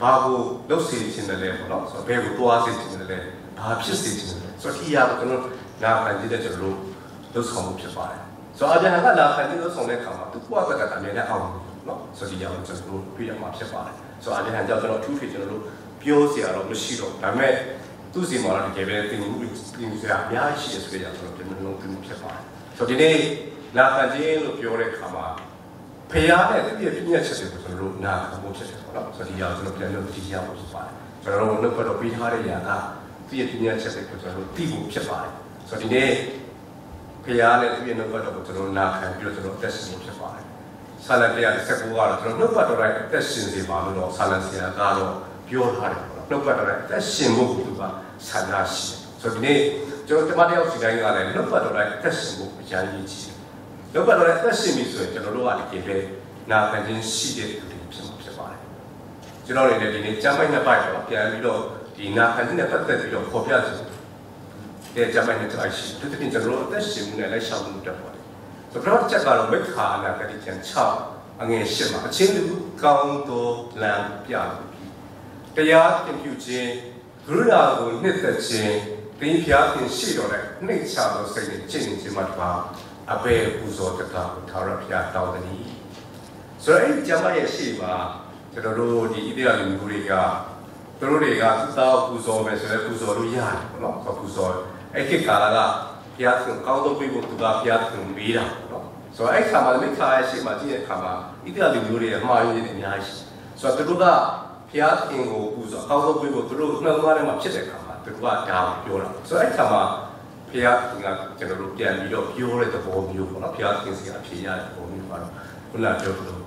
ဘာကိုလုပ်စေချင်တယ်လဲပေါ့နော်ဆိုတော့ဘယ်ကိုသွားစေချင်တယ်လဲဘာဖြစ်စေချင်တယ်လဲဆိုတော့ဒီအရာကိုကျွန်တော်နာခံကြည့်တဲ့ကျွန်တော်တို့လုပ်ဆောင်မှုဖြစ်ပါတယ်ဆိုတော့အဗျာဟံကနာခံကြည့်လုပ်ဆောင်တဲ့အခါမှာသူကိုယ့်အသက်ကအမြဲတမ်းအောင်နော်ဆိုတော့ဒီအရာကိုကျွန်တော်တို့ပြရမှာဖြစ်ပါတယ်ဆိုတော့အဗျာဟံကြောင့်ကျွန်တော်အထူးဖြစ်ကျွန်တော်တို့ပြောစရာတော့မရှိတော့ဒါပေမဲ့သူ့စီမှာတော့တကယ်ပဲသင်မှုသင်စရာအများကြီးရှိရဆိုရကျွန်တော်ပြန်လုံးသင်ဖြစ်ပါတယ်ဆိုတော့ဒီနေ့နာခံခြင်းလို့ပြောတဲ့အခါမှာ ဖျားတဲ့တပြည့်ပြည့်ချက်တွေကိုကျွန်တော်တို့နာခံဖို့ဖြစ်တယ်ပေါ့နော်ဆိုတော့ဒီအရာကျွန်တော်ပြန်လို့ဒီအရာကိုဖြစ်ပါတယ်ကျွန်တော်တို့နှုတ်ပတ်တော်ပြီးထားတဲ့ຢာကပြည့်ပြည့်ချက်တွေကိုကျွန်တော်တို့သိဖို့ဖြစ်ပါတယ်ဆိုတော့ဒီနေ့ဖျားနဲ့ပြည့်နှုတ်ပတ်တော်ကိုကျွန်တော်နာခံပြီးတော့ကျွန်တော်တက်ရှင်ဖြစ်ပါတယ်ဆာလန်တရားဆက်ကိုကတော့ကျွန်တော်နှုတ်ပတ်တော်တိုင်းအသက်ရှင်စေပါလို့တော့ဆာလန်ဆရာကတော့ပြောထားတယ်ပေါ့နော်နှုတ်ပတ်တော်တိုင်းအသက်ရှင်ဖို့ကသူကဆန္ဒရှိတယ်ဆိုတော့ဒီနေ့ကျွန်တော်တမန်တယောက်စီတိုင်းကလည်းနှုတ်ပတ်တော်တိုင်းအသက်ရှင်ဖို့အများကြီးကြီးတယ် နှုတ်ပတ်တော်တိုင်းအသက်ရှင်ပြီဆိုရင်ကျွန်တော်တို့ကဒီကေပဲနာခံခြင်းရှိတဲ့သူတွေဖြစ်မှာဖြစ်ပါတယ်ကျွန်တော်လည်းဒီနေ့ကျမ်းပိုင်းနှစ်ပိုက်တော့ပြန်ပြီးတော့ဒီနာခံခြင်းနဲ့ပတ်သက်ပြီးတော့ပေါ်ပြခြင်းတဲ့ကျမ်းပိုင်းနှစ်ပိုက်ရှိသူတကယ်ကျွန်တော်တို့အသက်ရှင်မှုနဲ့လိုက်ရှောက်မှုတက်ပါတယ်ဆိုတော့ချက်ကတော့ဝိခါနာကတိကျန်6အငယ်8မှာအချင်းလူကောင်းသောလမ်းပြလို့တရားသင်ပြုခြင်းကရုဏာကိုနှစ်သက်ခြင်းတင်းဖျားခြင်းရှိတော်တဲ့နှိမ့်ချသောစိတ်နဲ့ကျင့်နေခြင်းမှတပါ အဘယ်ပူဇော်တကားကိုထာဝရဘုရားတောင်းတည်းဆိုတော့အဲ့ဒီကျမ်းမရဲ့ရှေ့မှာကျွန်တော်တို့ဒီဣသရေလလူမျိုးတွေကသူတို့တွေကသူသားပူဇော်မယ်ဆိုရင်ပူဇော်လို့ရတယ်ပေါ့နော်ဆိုပူဇော်အဲ့ဒီကာလကဘုရားရှင်ကောင်းသောပြေဖို့သူကဘုရားရှင်မေးတာပေါ့နော်ဆိုတော့အဲ့ခါမှာမိခါရဲ့ရှေ့မှာကြည့်တဲ့အခါမှာဣသရေလလူမျိုးတွေရဲ့မှားယွင်းနေအများကြီးဆိုတော့သူတို့ကဘုရားခင်ကိုပူဇော်အကောင်းဆုံးပေးဖို့သူတို့နှလုံးသားထဲမှာဖြစ်တဲ့အခါမှာသူကဒါကိုပြောတာဆိုတော့အဲ့ခါမှာ ဘုရားခင်ကကျွန်တော်တို့ပြန်ပြီးတော့ပြောတဲ့သဘောမျိုးပေါ့နော်ဘုရားခင်စီကအဖြေရတဲ့သဘောမျိုးပါတော့ခုနပြောသလို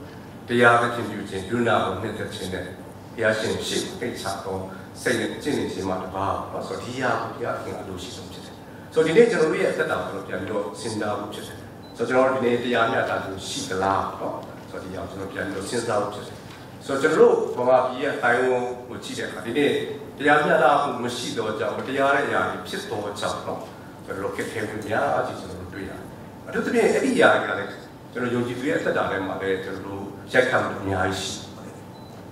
တရားသဖြင့်ပြုခြင်းဒုနာကိုနှစ်သက်ခြင်းနဲ့ဘုရားရှင်ရှိကိစ္စတော့စိတ်နဲ့ကျင့်နေခြင်းမှာတပါးပေါ့ဆိုတော့ဒီဟာကိုဘုရားခင်ကအလိုရှိဆုံးဖြစ်တယ်ဆိုတော့ဒီနေ့ကျွန်တော်တို့ရဲ့အသက်တာကိုပြန်ပြီးတော့စဉ်းစားဖို့ဖြစ်တယ်ဆိုတော့ကျွန်တော်တို့ဒီနေ့တရားမျှတာခြင်းရှိသလားပေါ့ဆိုတော့ဒီအောင်ကျွန်တော်ပြန်ပြီးတော့စဉ်းစားဖို့ဖြစ်တယ်ဆိုတော့ကျွန်တော်တို့ဘာမှပြည်ရဲ့အတိုင်းဝန်းကိုကြည့်တဲ့အခါဒီနေ့တရားမျှတမှုမရှိတော့ကြောင့်တရားတဲ့အရာတွေဖြစ်တော့ကြောင့်နော် ကျွန်တော်တို့ကက်ခဲမှုများအကြီးကျွန်တော်တို့တွေ့ရတယ်အထူးသဖြင့်အဲ့ဒီအရာတွေကလည်းကျွန်တော်ယုံကြည်သူရဲ့အသက်တာထဲမှာလည်းကျွန်တော်တို့ရိုက်ခတ်မှုအများကြီးရှိ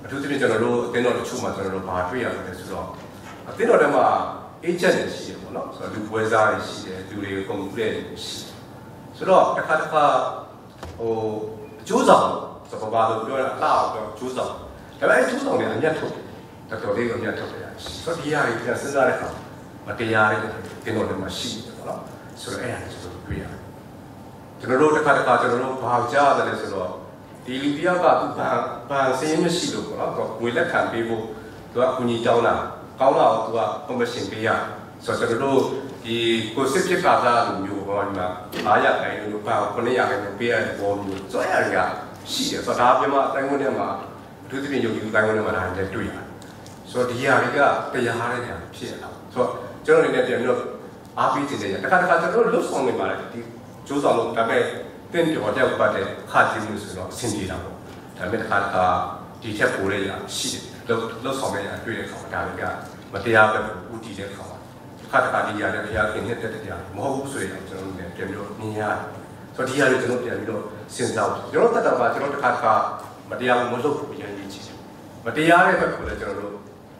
အထူးသဖြင့်ကျွန်တော်တို့အသင်းတော်တချို့မှာကျွန်တော်တို့ဘာတွေ့ရလဲဆိုတော့အသင်းတော်ထဲမှာ agent တွေရှိတယ်ပေါ့နော်ဆိုတော့လူပွဲစားတွေရှိတယ်လူတွေကိုကုန်ကူတဲ့တွေရှိတယ်ဆိုတော့တစ်ခါတစ်ခါဟိုအကျိုးဆောင်ဆိုတော့ဘာလို့ပြောရအလားပြောကျိုးဆောင်ဒါပေမဲ့ကျိုးဆောင်တွေအမျက်ထုတ်တယ်တော်တော်လေးကအမျက်ထုတ်တယ်ဆိုတော့ဒီဟာတွေပြန်စဉ်းစားတဲ့အခါ မတရားတွေတင်တော်တွေမှာရှိတယ်ပေါ့နော်ဆိုတော့အဲ့ဒါကျွန်တော်တွေ့ရတယ်ကျွန်တော်တို့တစ်ခါတစ်ခါကျွန်တော်တို့ဘာကြားရတယ်လဲဆိုတော့ဒီလူတယောက်ကသူဘာဘာစင်းမရှိလို့ပေါ့နော်ငွေလက်ခံပေးဖို့သူကအကူအညီတောင်းတာကောင်းတာကိုသူက commission ပေးရဆိုတော့ကျွန်တော်တို့ဒီကိုစစ်ဖြစ်ကာသာလူမျိုးပေါ့ဒီမှာအားရတိုင်းလို့ဘာ900ခိုင်လို့ပေးရတဲ့ဘောမျိုးဆိုရရရှိတယ်ဆိုတော့ဒါပြမအတိုင်းဝင်ထဲမှာအထူးသဖြင့်ယုံကြည်အတိုင်းဝင်ထဲမှာဒါလည်းတွေ့ရတယ်ဆိုတော့ဒီဟာတွေကတရားတဲ့ညာဖြစ်ရတာဆိုတော့ ကျွန်တော်အနေနဲ့ပြန်ပြီးတော့အားပေးခြင်းတဲ့တခါတခါကျွန်တော်တို့လှုပ်ဆောင်နေပါတယ်ဒီကျိုးဆောင်လို့ဒါပေမဲ့တင့်တော်တဲ့ပတ်တဲ့ခါကြည့်လို့ဆိုတော့အဆင်ပြေတာပေါ့ဒါပေမဲ့တခါတခါဒီချက်ပိုးတဲ့ညာရှိတယ်လှုပ်လှုပ်ဆောင်တဲ့ညာတွေ့တဲ့အခါမှာဒါတွေကမတရားပဲဥတည်တဲ့အခါမှာခါတခါဒီရတဲ့ဘုရားခင်နဲ့တက်တဲ့ညာမဟုတ်ဘူးဆိုရင်ကျွန်တော်တို့လည်းပြန်ပြီးတော့မြင်ရတယ်ဆိုတော့ဒီဟာတွေကျွန်တော်ပြန်ပြီးတော့စဉ်းစားအောင်ကျွန်တော်တက်တာကကျွန်တော်တစ်ခါတစ်ခါမတရားဘူးမလုပ်ဘူးပြန်ရေးကြည့်တယ်မတရားတဲ့ဘက်ကိုလည်းကျွန်တော်တို့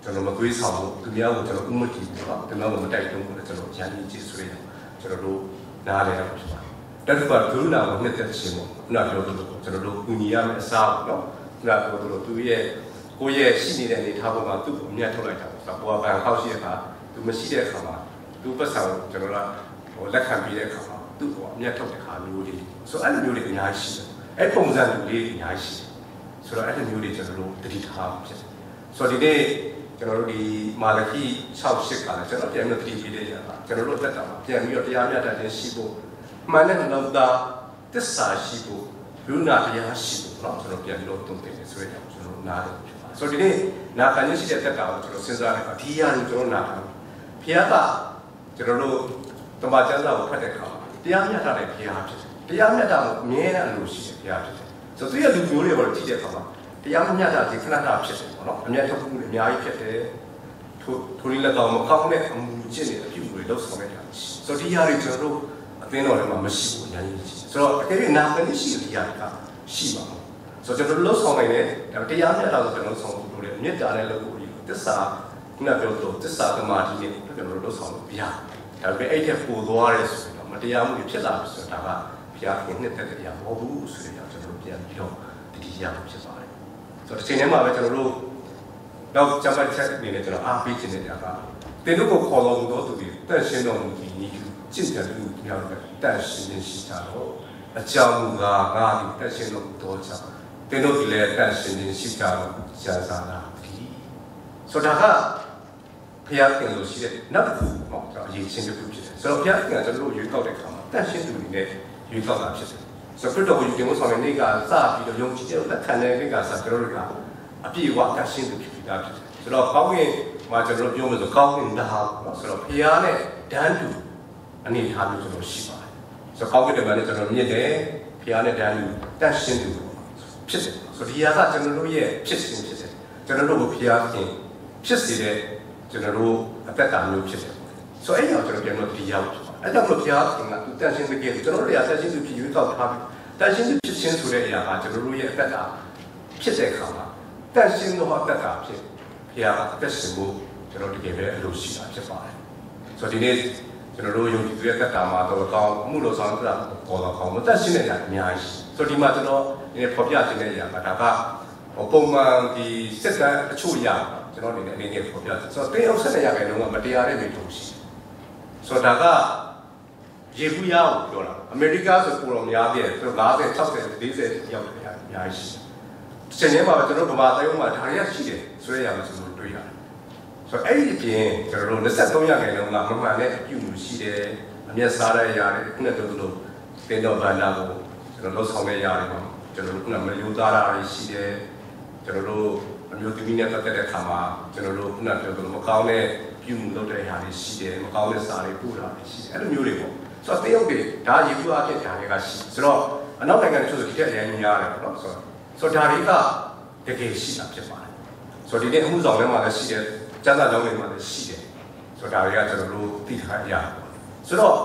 ကျွန်တော်မကွေးဆောင်ဘူးသူများကိုကျွန်တော်ဥမတီဘူးပေါ့သူများကိုမတိုက်တွန်းဘူးလည်းကျွန်တော်ရန်ရေးကြည့်ဆိုရင်ကျွန်တော်တို့နားလည်ရမှာဖြစ်ပါတယ်တက်ကကရုဏာကိုနှစ်သက်ခြင်းပေါ့ခုနပြောသလိုကျွန်တော်တို့ကူညီရမယ့်အစားပေါ့နော်ခုနပြောသလိုသူရဲ့ကိုယ့်ရဲ့ရှိနေတဲ့အနေထားပေါ်မှာသူ့ကိုအမြတ်ထုတ်လိုက်တာပေါ့ကိုကဘန်ခောက်ရှိတဲ့အခါသူမရှိတဲ့အခါမှာသူပတ်ဆောင်ကျွန်တော်ကဟိုလက်ခံပြီးတဲ့အခါမှာသူ့ကိုအမြတ်ထုတ်တဲ့အခါမျိုးလေးဆိုအဲ့လိုမျိုးတွေအများကြီးရှိတယ်အဲ့ပုံစံမျိုးလေးအများကြီးရှိတယ်ဆိုတော့အဲ့လိုမျိုးတွေကျွန်တော်တို့တတိထားဖြစ်တယ်ဆိုတော့ဒီနေ့ ကျွန်တော်တို့ဒီမာလကီ68ကလည်းကျွန်တော်ပြန်ပြီးတတိပေးတဲ့ရတာကျွန်တော်တို့တက်တာမှာပြန်ပြီးတော့တရားမျှတခြင်းရှိဖို့မှန်တဲ့နှလုံးသားတစ္ဆာရှိဖို့လူနာတရားရှိဖို့เนาะကျွန်တော်ပြန်ပြီးတော့တုံ့ပြန်နေဆိုရအောင်ကျွန်တော်နားတယ်ဖြစ်ပါဆိုတော့ဒီနေ့နာခံခြင်းရှိတဲ့တက်တာကိုကျွန်တော်စဉ်းစားတဲ့အခါဒီအရာကိုကျွန်တော်နာခံဖခင်ကကျွန်တော်တို့တမန်ကျမ်းစာကိုဖတ်တဲ့အခါတရားမျှတတဲ့ဖခင်ဖြစ်တယ်တရားမျှတမှုအမြဲတမ်းအလိုရှိတဲ့ဖခင်ဖြစ်တယ်ဆိုတော့သူရဲ့လူမျိုးတွေပေါ်ကြည့်တဲ့အခါမှာ တရားမျှတခြင်းခဏခဏဖြစ်တယ်ပေါ့နော်အမြတ်ထုတ်မှုတွေအများကြီးဖြစ်တယ်ထိုထိုလေးလက်ကောင်မကောင်းတဲ့အမှုကျင့်နေတဲ့အပြုတွေလောက်ဆောင်နေတာဆိုတော့ဒီຢာတွေကျွန်တော်တို့အသင်းတော်ထဲမှာမရှိဘူးအများကြီးရှိဆိုတော့အကယ်၍နာမည်ရှိတဲ့ຢာတွေကရှိပါဘူးဆိုတော့ကျွန်တော်တို့လောက်ဆောင်နိုင်တယ်တရားမျှတလို့ကျွန်တော်ဆောင်လို့လေမြတ်တာနဲ့လုပ်ဖို့ဒီသစ္စာခုနပြောလို့သစ္စာသမာဓိနဲ့ကျွန်တော်တို့လောက်ဆောင်လို့ပြရဒါပေမဲ့အဲ့တဲ့ပို့သွားရဲဆိုရင်တော့မတရားမှုတွေဖြစ်လာပြီဆိုတာကဘုရားခင်နှစ်သက်တရားမဟုတ်ဘူးဆိုရင်ကျွန်တော်တို့ပြန်ပြီးတော့တတိယဖြစ်ပါတယ် ဆိုတော့ဒီချိန်ထဲမှာပဲကျွန်တော်တို့နောက်ဂျပန်ချက်အနေနဲ့ကျွန်တော်အားပေးခြင်းတဲ့ညာကတင်တို့ကိုခေါ်တော်မူသောသူတွေတန်ရှင်းတော်မူပြီးဤကျင့်ကြံသူများတို့တန်ရှင်းခြင်းရှိကြတော့အကြောင်းမူကားငါသည်တန်ရှင်းတော်မူသောကြောင့်တင်တို့ဒီလည်းတန်ရှင်းခြင်းရှိကြတော့ကြာစားတာဒီဆိုတာကဖျားခင်လို့ရှိတဲ့နောက်တစ်ခုပေါ့ကျွန်တော်အရေးချင်းတစ်ခုဖြစ်တယ်ဆိုတော့ဖျားခင်ကကျွန်တော်တို့ရွေးကောက်တဲ့အခါမှာတန်ရှင်းသူတွေနဲ့ရွေးကောက်တာဖြစ်တယ် ဆိုတော့ခရစ်တော်ကိုယူတင်ဖို့ဆောင်တဲ့နေ့ကစပြီးတော့ယုံကြည်တဲ့လက်ခံတဲ့နေ့ကစကျွန်တော်တို့ကအပြည့်အဝတန်ရှင်းသူဖြစ်ပြီးသားဖြစ်တယ်ဆိုတော့ကောင်းကင်မှာကျွန်တော်ပြောမယ်ဆိုကောင်းကင်ဒါနော်ဆိုတော့ဖျားနဲ့ဒန်းတူအနေထားမျိုးကျွန်တော်ရှိပါတယ်ဆိုတော့ကောင်းကင်တမန်နဲ့ကျွန်တော်မြင်တယ်ဖျားနဲ့ဒန်းတူတန်ရှင်းသူဖြစ်တယ်ဆိုတော့ဒီဟာကကျွန်တော်တို့ရဲ့ဖြစ်စဉ်ဖြစ်တယ်ကျွန်တော်တို့ကိုဖျားခင်ဖြစ်စေတဲ့ကျွန်တော်တို့အသက်တာမျိုးဖြစ်တယ်ဆိုတော့အဲ့ဒီအောင်ကျွန်တော်ပြန်လို့ဒီရောက်အဲ့ကြောင့်မလို့ဘုရားခင်ကသူတန်ရှင်းတကယ်ကျွန်တော်တို့ရဆက်ရှင်းသူဖြစ်ရွေးကောက်ထားပြီး တန်ရှင်းသူဖြစ်ခြင်းဆိုတဲ့အရာကကျွန်တော်တို့ရဲ့အသက်တာဖြစ်တဲ့အခါမှာတန်ရှင်းသောအသက်တာဖြစ်ဘုရားအသက်ရှင်ဖို့ကျွန်တော်တကယ်ပဲအလိုရှိတာဖြစ်ပါတယ်ဆိုတော့ဒီနေ့ကျွန်တော်တို့ယုံကြည်သူရဲ့အသက်တာမှာတော့ကောင်းမှုလို့ဆောင်တာပေါ်တော့ကောင်းမတတ်ရှင်းတဲ့အရာအများကြီးဆိုတော့ဒီမှာကျွန်တော်ဒီနေ့ဖော်ပြခြင်းတဲ့အရာကဒါကပုံမှန်ဒီစစ်တမ်းအချို့ရကျွန်တော်အနေနဲ့အနေနဲ့ဖော်ပြတယ်ဆိုတော့တင်းအောင်ဆက်နေရမယ်တော့မတရားတဲ့နေတုံးရှိဆိုတော့ဒါက ရေဘူးရအောင်ပြောတာအမေရိကဆိုပိုတော့များပြည့်ဆိုတော့50 60 40ရောက်တယ်အများကြီးရှိတယ်ချိန်ထဲမှာပဲကျွန်တော်ဗမာတိုင်းမှာဒါတွေကရှိတယ်ဆိုရရမယ်ဆိုလို့တွေ့ရတယ်ဆိုတော့အဲ့ဒီအပြင်ကျွန်တော်တို့23ရာခိုင်နှုန်းကမမှန်တဲ့အပြုမှုရှိတယ်အမျက်စားရရတယ်ခုနကပြောသလိုတင်တော်ဗန္ဒာကိုကျွန်တော်လှုပ်ဆောင်ရရတယ်ပေါ့ကျွန်တော်တို့ခုနမယိုးသားတာတွေရှိတယ်ကျွန်တော်တို့အမျိုးသမီးနဲ့ပတ်သက်တဲ့အခါမှာကျွန်တော်တို့ခုနပြောသလိုမကောင်းတဲ့ပြုမှုလုပ်တဲ့ဟာတွေရှိတယ်မကောင်းတဲ့စာတွေပို့တာတွေရှိတယ်အဲ့လိုမျိုးတွေပေါ့ ဆိုတော့တရုတ်တွေဒါရေဘူးအဖြစ်ဓာတွေကရှိဆိုတော့အနောက်နိုင်ငံတချို့ဆိုဒီထက်အရင်များတယ်ပေါ့နော်ဆိုတော့ဆိုတော့ဓာတွေကတကယ်ရှိတာဖြစ်ပါတယ်ဆိုတော့ဒီနေ့အမှုဆောင်ထဲမှာလည်းရှိတယ်ကျန်းစာကျောင်းတွေမှာလည်းရှိတယ်ဆိုတော့ဒါတွေကကျွန်တော်တို့သိထားရပါတယ်ဆိုတော့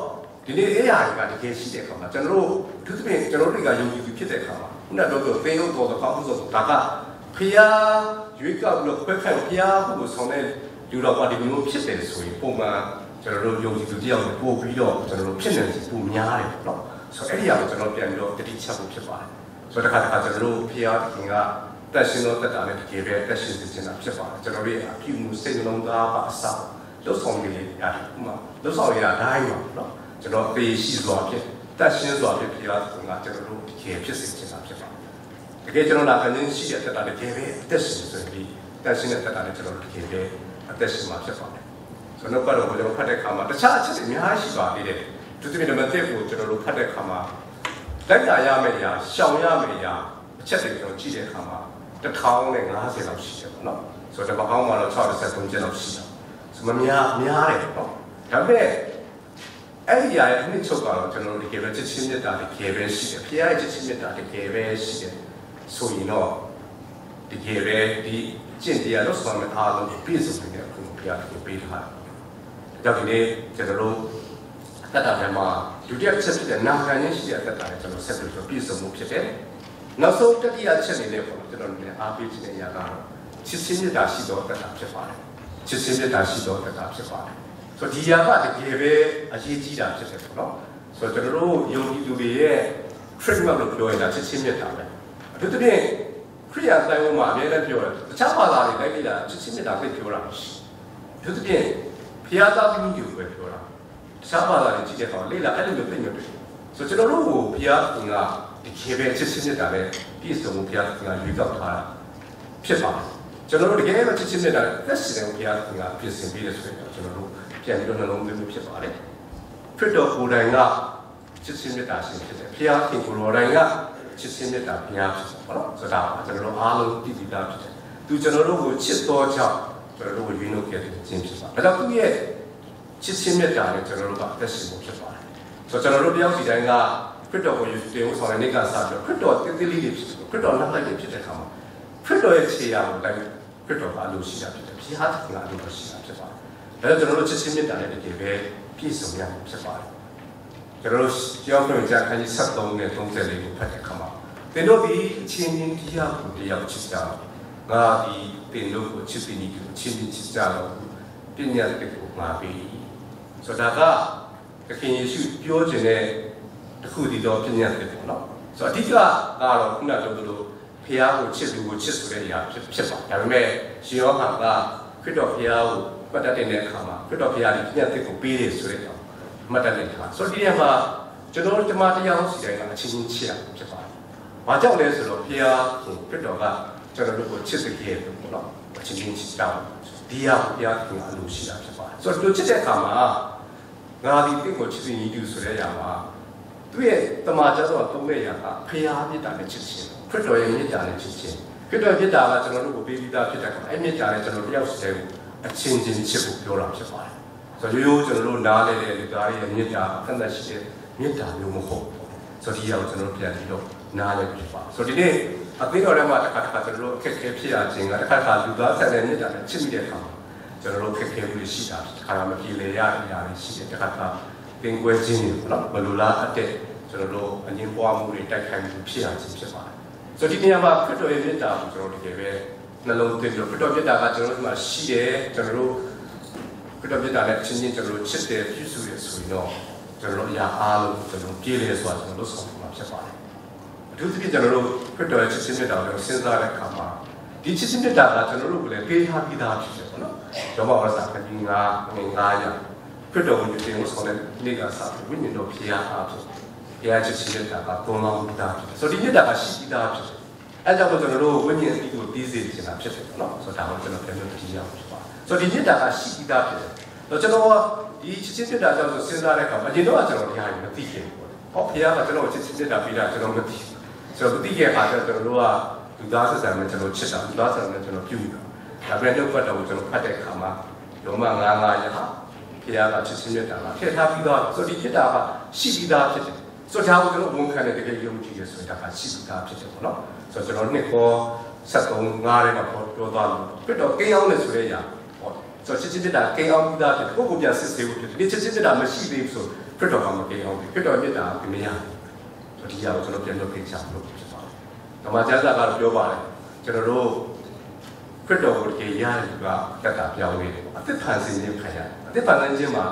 ဒီနေ့အဲ့ရာတွေကတကယ်ရှိတဲ့အခါမှာကျွန်တော်တို့သူသဖြင့်ကျွန်တော်တို့တွေကယုံကြည်သူဖြစ်တဲ့အခါမှာခုနပြောပြောသေယုတ်တော်တော်ကောင်းမှုဆိုတော့ဒါကဖျားရွေးကောက်ပြီးတော့ခွဲခန့်ဖျားမှုကိုဆောင်တဲ့လူတော်ကဒီလိုမျိုးဖြစ်တယ်ဆိုရင်ပုံမှန် ကျွန်တော်တို့ယုံကြည်သူတယောက်ကိုပို့ပြီးတော့ကျွန်တော်တို့ဖြစ်နေပုံများတယ်ပေါ့နော်ဆိုတော့အဲ့ဒီအရာကိုကျွန်တော်ပြန်ပြီးတော့တတိချက်ဖို့ဖြစ်ပါတယ်ဆိုတော့တစ်ခါတစ်ခါကျွန်တော်တို့ဖျားခင်ကတက်ရှင်တော့တက်တာနဲ့တကယ်ပဲတက်ရှင်စစ်နေတာဖြစ်ပါတယ်ကျွန်တော်တို့အပြုမှုစိတ်နှလုံးသားပါအစလှုပ်ဆောင်ရည်ရတယ်ဥမာလှုပ်ဆောင်ရတာဒါရပါနော်ကျွန်တော်ပေရှိစွာဖြစ်တက်ရှင်စွာဖြစ်ဖျားခင်ကကျွန်တော်တို့တကယ်ဖြစ်စေချင်တာဖြစ်ပါတယ်တကယ်ကျွန်တော်လာခင်းရှိရတက်တာတကယ်ပဲတက်ရှင်ဆိုပြီးတက်ရှင်နဲ့တက်တာနဲ့ကျွန်တော်တို့တကယ်ပဲအသက်ရှင်မှာဖြစ်ပါတယ် ကျွန်တော်ကတော့ကျွန်တော်ဖတ်တဲ့အခါမှာတခြားအချက်တွေအများကြီးရှိပါသေးတယ်သူတပည့်နံပါတ်1ကိုကျွန်တော်တို့ဖတ်တဲ့အခါမှာလက်တာရမယ့်ရာရှောင်ရမယ့်ရာအချက်တွေကျွန်တော်ကြည့်တဲ့အခါမှာ1050လောက်ရှိတယ်ပေါ့နော်ဆိုတော့ဘာကောင်းမှတော့63ကျက်လောက်ရှိတာဆိုမများများတယ်ပေါ့ဒါပေမဲ့အဲ့ဒီအရာရဲ့အနှစ်ချုပ်ကတော့ကျွန်တော်တို့ဒီကယ်ပဲချစ်ချင်းမြတ်တာတကယ်ပဲရှိတယ်ဖခင်ရဲ့ချစ်ချင်းမြတ်တာတကယ်ပဲရှိတယ်ဆိုရင်တော့တကယ်ပဲဒီကျင့်တရားလို့ဆိုမှအားလုံးပြည့်စုံနေတဲ့အခုဘုရားကိုပေးထားတယ်ဒါ ကြောင့်ဒီနေ့ကျွန်တော်တို့အသက်တာထဲမှာဒုတိယချက်ဖြစ်တဲ့နာခံရရှိတဲ့အသက်တာနဲ့ကျွန်တော်ဆက်ပြီးတော့ပြည့်စုံမှုဖြစ်တယ်နောက်ဆုံးတတိယချက်အနေနဲ့ပေါ့ကျွန်တော်တို့အားပေးခြင်းတဲ့အရာကတော့ချစ်ချင်းမြတ်တာရှိသောအသက်တာဖြစ်ပါတယ်ချစ်ချင်းမြတ်တာရှိသောအသက်တာဖြစ်ပါတယ်ဆိုတော့ဒီຢာကတကယ်ပဲအရေးကြီးတာဖြစ်တယ်ပေါ့နော်ဆိုတော့ကျွန်တော်တို့ယုံကြည်သူတွေရဲ့ trademark လို့ပြောရင်ဒါချစ်ချင်းမြတ်တာပဲအထူးသဖြင့်ခရရိယာတိုင်းဝမှာအများနဲ့ပြောတယ်တခြားဘာသာတွေလိုက်ကြတာချစ်ချင်းမြတ်တာသိပြောတာမရှိဘူးသူတ ည်းဖျားသားပြီးမျိုးပဲပြောတာတခြားဘာသာတွေကြည့်တဲ့အခါလေ့လာအဲ့လိုမျိုးသိမျိုးတွေ့ဆိုကျွန်တော်တို့ကိုဖျားကဒီခေပဲချစ်ချင်းမြတ်တာလည်းပြည့်စုံဖျားကရွေးကောက်ထားတာဖြစ်ပါတယ်ကျွန်တော်တို့တကယ်တော့ချစ်ချင်းမြတ်တာသက်ရှင်တဲ့ဘုရားကပြင်ဆင်ပေးတယ်ဆိုရင်ကျွန်တော်တို့ပြန်ပြီးတော့နှလုံးသွင်းဖြစ်ပါတယ်ခရစ်တော်ကိုယ်တိုင်ကချစ်ချင်းမြတ်တာရှင်ဖြစ်တယ်ဘုရားခင်ကိုယ်တော်တိုင်ကချစ်ချင်းမြတ်တာဘုရားဖြစ်တယ်ပေါ့နော်ဆိုတော့ကျွန်တော်တို့အားလုံးတည်တည်တာဖြစ်တယ်သူကျွန်တော်တို့ကိုချစ်တော်ကြောင့် ကျွန်တော်တို့ကိုရွေးနှုတ်ခဲ့တဲ့ခြင်းဖြစ်ပါတယ်ဒါကြောင့်သူရဲ့ချစ်ချင်းမြတ်တာနဲ့ကျွန်တော်တို့ကအသက်ရှင်ဖို့ဖြစ်ပါတယ်ဆိုတော့ကျွန်တော်တို့တယောက်စီတိုင်းကခရစ်တော်ကိုယူတင်ဖို့ဆောင်တဲ့နေ့ကစပြီးတော့ခရစ်တော်တည်တည်လေးတွေဖြစ်ခရစ်တော်နောက်လိုက်တွေဖြစ်တဲ့အခါမှာခရစ်တော်ရဲ့ခြေရာကိုတိုင်းခရစ်တော်ကအလိုရှိတာဖြစ်တယ်ဘုရားသခင်ကအလိုရှိတာဖြစ်ပါတယ်ဒါကြောင့်ကျွန်တော်တို့ချစ်ချင်းမြတ်တာနဲ့တကယ်ပဲပြည့်စုံရမှာဖြစ်ပါတယ်ကျွန်တော်တို့ကြောက်ကြကြခန်းကြီး73နဲ့30လေးကိုဖတ်တဲ့အခါမှာသင်တို့ဒီအချင်းချင်းတရားကိုတရားချစ်ကြငါဒီ သင်တို့ကိုချစ်ပြီးဒီကိုချစ်ပြီးချစ်ကြတော့ပညာတစ်ခုမှာပြီးဆိုတော့ဒါကသခင်ယေရှုပြောခြင်းတဲ့တစ်ခုဒီတော့ပညာတစ်ပေါ့နော်ဆိုတော့အဓိကကတော့ခုနပြောသလိုဖះကိုချစ်သူကိုချစ်ဆိုတဲ့အရာဖြစ်ဖြစ်ပါဒါပေမဲ့ရှင်ယောဟန်ကခရစ်တော်ဖះကိုမှတ်တတ်တဲ့အခါမှာခရစ်တော်ဖះဒီပညာတစ်ကိုပေးတယ်ဆိုတဲ့အကြောင်းမှတ်တတ်တဲ့အခါဆိုတော့ဒီနေရာမှာကျွန်တော်ဒီမှာတရားစီတိုင်းကအချင်းချင်းချစ်ရဖြစ်ပါတယ်။ဘာကြောင့်လဲဆိုတော့ဖះကိုခရစ်တော်ကကျွန်တော်တို့ကိုချစ်စေခဲ့တယ်ပေါ့နော်။ အချင်းချင်းချစ်တာဒီဟာဖះကအလိုရှိတာဖြစ်ပါတယ်။ဆိုတော့ဒီချစ်တဲ့အခါမှာငါဒီတင့်ကိုချစ်စဉ်ကြီးတူဆိုတဲ့အရာမှာသူ့ရဲ့တမန်ကျတော့သုံးတဲ့အရာကဖះမြတ်တာနဲ့ချစ်ခြင်းခရစ်တော်ရဲ့မြတ်တာနဲ့ချစ်ခြင်းခရစ်တော်မြတ်တာကကျွန်တော်တို့ကိုပေးပြီးသားဖြစ်တဲ့အခါအဲ့မြတ်တာနဲ့ကျွန်တော်တယောက်စီတည်းကိုအချင်းချင်းချစ်ဖို့ပြောတာဖြစ်ပါတယ်ဆိုတော့ရိုးရိုးကျွန်တော်တို့နားလဲတဲ့လူသားရဲ့မြတ်တာအသက်ရှိတဲ့မြတ်တာမျိုးမဟုတ်ဆိုတော့ဒီရောက်ကျွန်တော်ပြန်ပြီးတော့နားလဲဖြစ်ပါဆိုတော့ဒီနေ့ အသိတော်ထဲမှာတစ်ခါတစ်ခါကျွန်တော်တို့အခက်အခဲဖြစ်ရခြင်းကတစ်ခါတစ်ခါလူသားဆက်တဲ့မြတ်တာနဲ့ချစ်မိတဲ့အခါမှာကျွန်တော်တို့ခက်ခဲမှုရှိတာတစ်ခါမှမပြေလည်ရတဲ့အရာတွေရှိတယ်တစ်ခါတစ်ခါပင်ကွဲခြင်းတွေနော်ဘလိုလားအတဲ့ကျွန်တော်တို့အငင်းပွားမှုတွေတိုက်ခိုက်မှုဖြစ်ရခြင်းဖြစ်ပါတယ်ဆိုတော့ဒီနေရာမှာခရစ်တော်ရဲ့မြတ်တာကိုကျွန်တော်တကယ်ပဲနှလုံးသွင်းပြီးတော့ခရစ်တော်မြတ်တာကကျွန်တော်တို့ဒီမှာရှိတယ်ကျွန်တော်တို့ခရစ်တော်မြတ်တာနဲ့အချင်းချင်းကျွန်တော်တို့ချစ်တယ်ပြုစုတယ်ဆိုရင်တော့ကျွန်တော်တို့အရာအားလုံးကျွန်တော်ပြေးလေဆိုတာကျွန်တော်တို့ဆောင်မှာဖြစ်ပါတယ်အ ထူးသဖြင့်ကျွန်တော်တို့ခရစ်တော်ရဲ့ချစ်ခြင်းမြတ်တာကိုစဉ်းစားတဲ့အခါမှာဒီချစ်ခြင်းမြတ်တာကကျွန်တော်တို့ကလည်းပေးထားပြီးသားဖြစ်တယ်ပေါ့နော်။ကျွန်တော်ကစာခဏငါငငါရခရစ်တော်ကိုတင်လို့ဆောင်တဲ့နေ့ကစားဝိညာဉ်တော်ဖျားအားဖြစ်ဘုရားချစ်ခြင်းမြတ်တာကသုံးလောင်းပြီးသားဖြစ်တယ်။ဆိုတော့ဒီမြတ်တာကရှိပြီးသားဖြစ်တယ်။အဲကြောင့်ကျွန်တော်တို့ဝိညာဉ်အပြီးကိုတည်စေချင်တာဖြစ်တယ်နော်။ဆိုတော့ဒါကိုကျွန်တော်ပြန်ပြောပြရအောင်ဖြစ်ပါ။ဆိုတော့ဒီမြတ်တာကရှိပြီးသားဖြစ်တယ်။တော့ကျွန်တော်ဒီချစ်ခြင်းမြတ်တာကြောင့်ဆိုစဉ်းစားတဲ့အခါမှာအရင်တော့ကျွန်တော်တရားကြီးမသိခဲ့ဘူးပေါ့။ဟောဘုရားကကျွန်တော်ချစ်ခြင်းမြတ်တာပြီးတာကျွန်တော်မသိ ဘူး။ဆိုတော့မသိခဲ့အခါကျတော့ကျွန်တော်တို့ကလူသားဆက်ဆံနဲ့ကျွန်တော်ချစ်တာလူသားဆက်ဆံနဲ့ကျွန်တော်ပြုတာ။ဒါပေမဲ့တော့ဖတ်တော့ကျွန်တော်ဖတ်တဲ့အခါမှာလောမငါးငါးရဟာဘုရားကချစ်ခြင်းမြတ်တာကထည့်ထားပြီးသားဆိုတော့ဒီဖြစ်တာကရှိပြီးသားဖြစ်တယ်။ဆိုတော့ဒါကိုကျွန်တော်ဝန်ခံတဲ့တကယ်ယုံကြည်ရဆိုတာကရှိပြီးသားဖြစ်တယ်ပေါ့နော်။ဆိုတော့ကျွန်တော်နှစ်ခေါ်73ငါးရဲကပေါ်ပြောသွားလို့ပြတော့ကိန်းအောင်လို့ဆိုတဲ့အရာပေါ့။ဆိုတော့ချစ်ချင်းမြတ်တာကိန်းအောင်ပြီးသားဖြစ်တယ်။ကိုယ့်ကိုပြန်စစ်ဆေးဖို့ဖြစ်တယ်။ဒီချစ်ချင်းမြတ်တာမရှိသေးဘူးဆိုပြတော့ကမကိန်းအောင်ဘူး။ပြတော့မြတ်တာကမရဘူး။ဆိုတော့ ဒီအရာကိုကျွန်တော်ပြန်လုပ်ပေးချင်လို့ဖြစ်ပါတယ်။ဓမ္မကျမ်းစာကတော့ပြောပါတယ်။ကျွန်တော်တို့ခရစ်တော်ကိုတကယ်ရတဲ့လူကတတ်တာပြောင်းနေတယ်။အသက်ဖန်ဆင်းခြင်းခံရတယ်။အသက်ဖန်ဆင်းခြင်းမှာ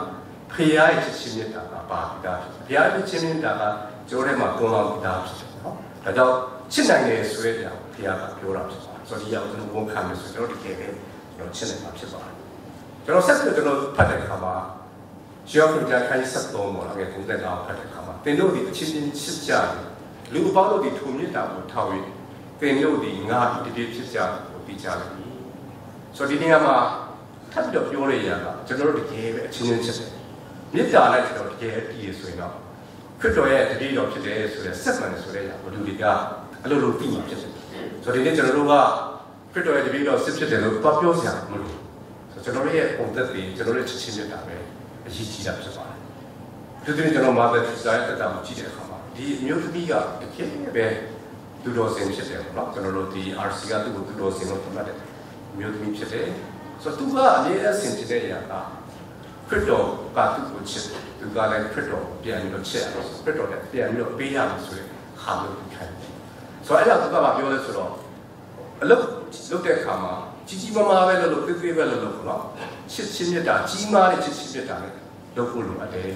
ဖခင်ရဲ့ချစ်ခြင်းမြတ်တာကပါပြီးသားဖြစ်တယ်။ဘုရားရဲ့ချစ်ခြင်းမြတ်တာကကျိုးထဲမှာကုန်းလောင်းပြီးသားဖြစ်တယ်နော်။ဒါကြောင့်ချစ်နိုင်တယ်ဆိုတဲ့အကြောင်းဘုရားကပြောတာဖြစ်ပါတယ်။ဆိုတော့ဒီအရာကိုကျွန်တော်ဝန်ခံမယ်ဆိုကျွန်တော်တကယ်ပဲကျွန်တော်ချစ်နိုင်မှာဖြစ်ပါတယ်။ကျွန်တော်ဆက်ပြီးကျွန်တော်ဖတ်တဲ့အခါမှာ ရှေးခရစ်ယာန်ခိုင်းဆက်တော်မှာလည်းသုံးသက်တာဖတ်တဲ့အခါမှာသင်တို့ဒီအချင်းချင်းချစ်ကြတယ်။လူအပေါင်းတို့ဒီထုံမြတ်တာကိုထောက်၍သင်တို့ဒီငါဤတည်းဖြစ်ကြတယ်ကိုသိကြတယ်။ဆိုတော့ဒီနေရာမှာထပ်ပြီးတော့ပြောရရတာကျွန်တော်တို့တကယ်ပဲအချင်းချင်းချစ်တယ်။မြစ်တာနဲ့ကျွန်တော်တကယ်တည်ရဆိုရင်တော့ခရစ်တော်ရဲ့တတိတော်ဖြစ်တယ်ဆိုတဲ့ဆက်မှန်တယ်ဆိုတဲ့လူတွေကအလိုလိုသိမှာဖြစ်တယ်။ဆိုတော့ဒီနေ့ကျွန်တော်တို့ကခရစ်တော်ရဲ့တတိတော်စစ်ဖြစ်တယ်လို့သွားပြောစရာမလိုဘူး။ဆိုတော့ကျွန်တော်တို့ရဲ့ပုံသက်တွေကျွန်တော်တို့ချစ်ချင်းမြတ်တာပဲ အရေးကြီးတာဖြစ်ပါတယ်။ဒီနေ့ကျွန်တော်မာသက်စာရဲ့တက်တာကိုကြည့်တဲ့အခါမှာဒီအမျိုးသမီးကတကယ်ပဲသူတော်စင်ဖြစ်တယ်ပေါ့နော်ကျွန်တော်တို့ဒီ RC ကသူ့ကိုသူတော်စင်လို့သတ်မှတ်တယ်မျိုးသမီးဖြစ်တယ်ဆိုတော့သူကအမြဲအဆင်ပြေတဲ့အရာကခရစ်တော်ကသူ့ကိုချစ်တယ်သူကလည်းခရစ်တော်ပြန်ပြီးတော့ချစ်တယ်ခရစ်တော်လည်းပြန်ပြီးတော့ပေးရမယ်ဆိုတဲ့ဟာမျိုးခံတယ်ဆိုတော့အဲ့ဒါသူကပြောလဲဆိုတော့အလုပ်လုပ်တဲ့အခါမှာကြီးကြီးမားမားပဲလုပ်လို့သေးသေးပဲလုပ်လို့ပေါ့နော်ချစ်ချင်းမြတ်တာကြီးမားတဲ့ချစ်ချင်းမြတ်တာလည်း လုပ်ဖို့လိုအပ်တယ်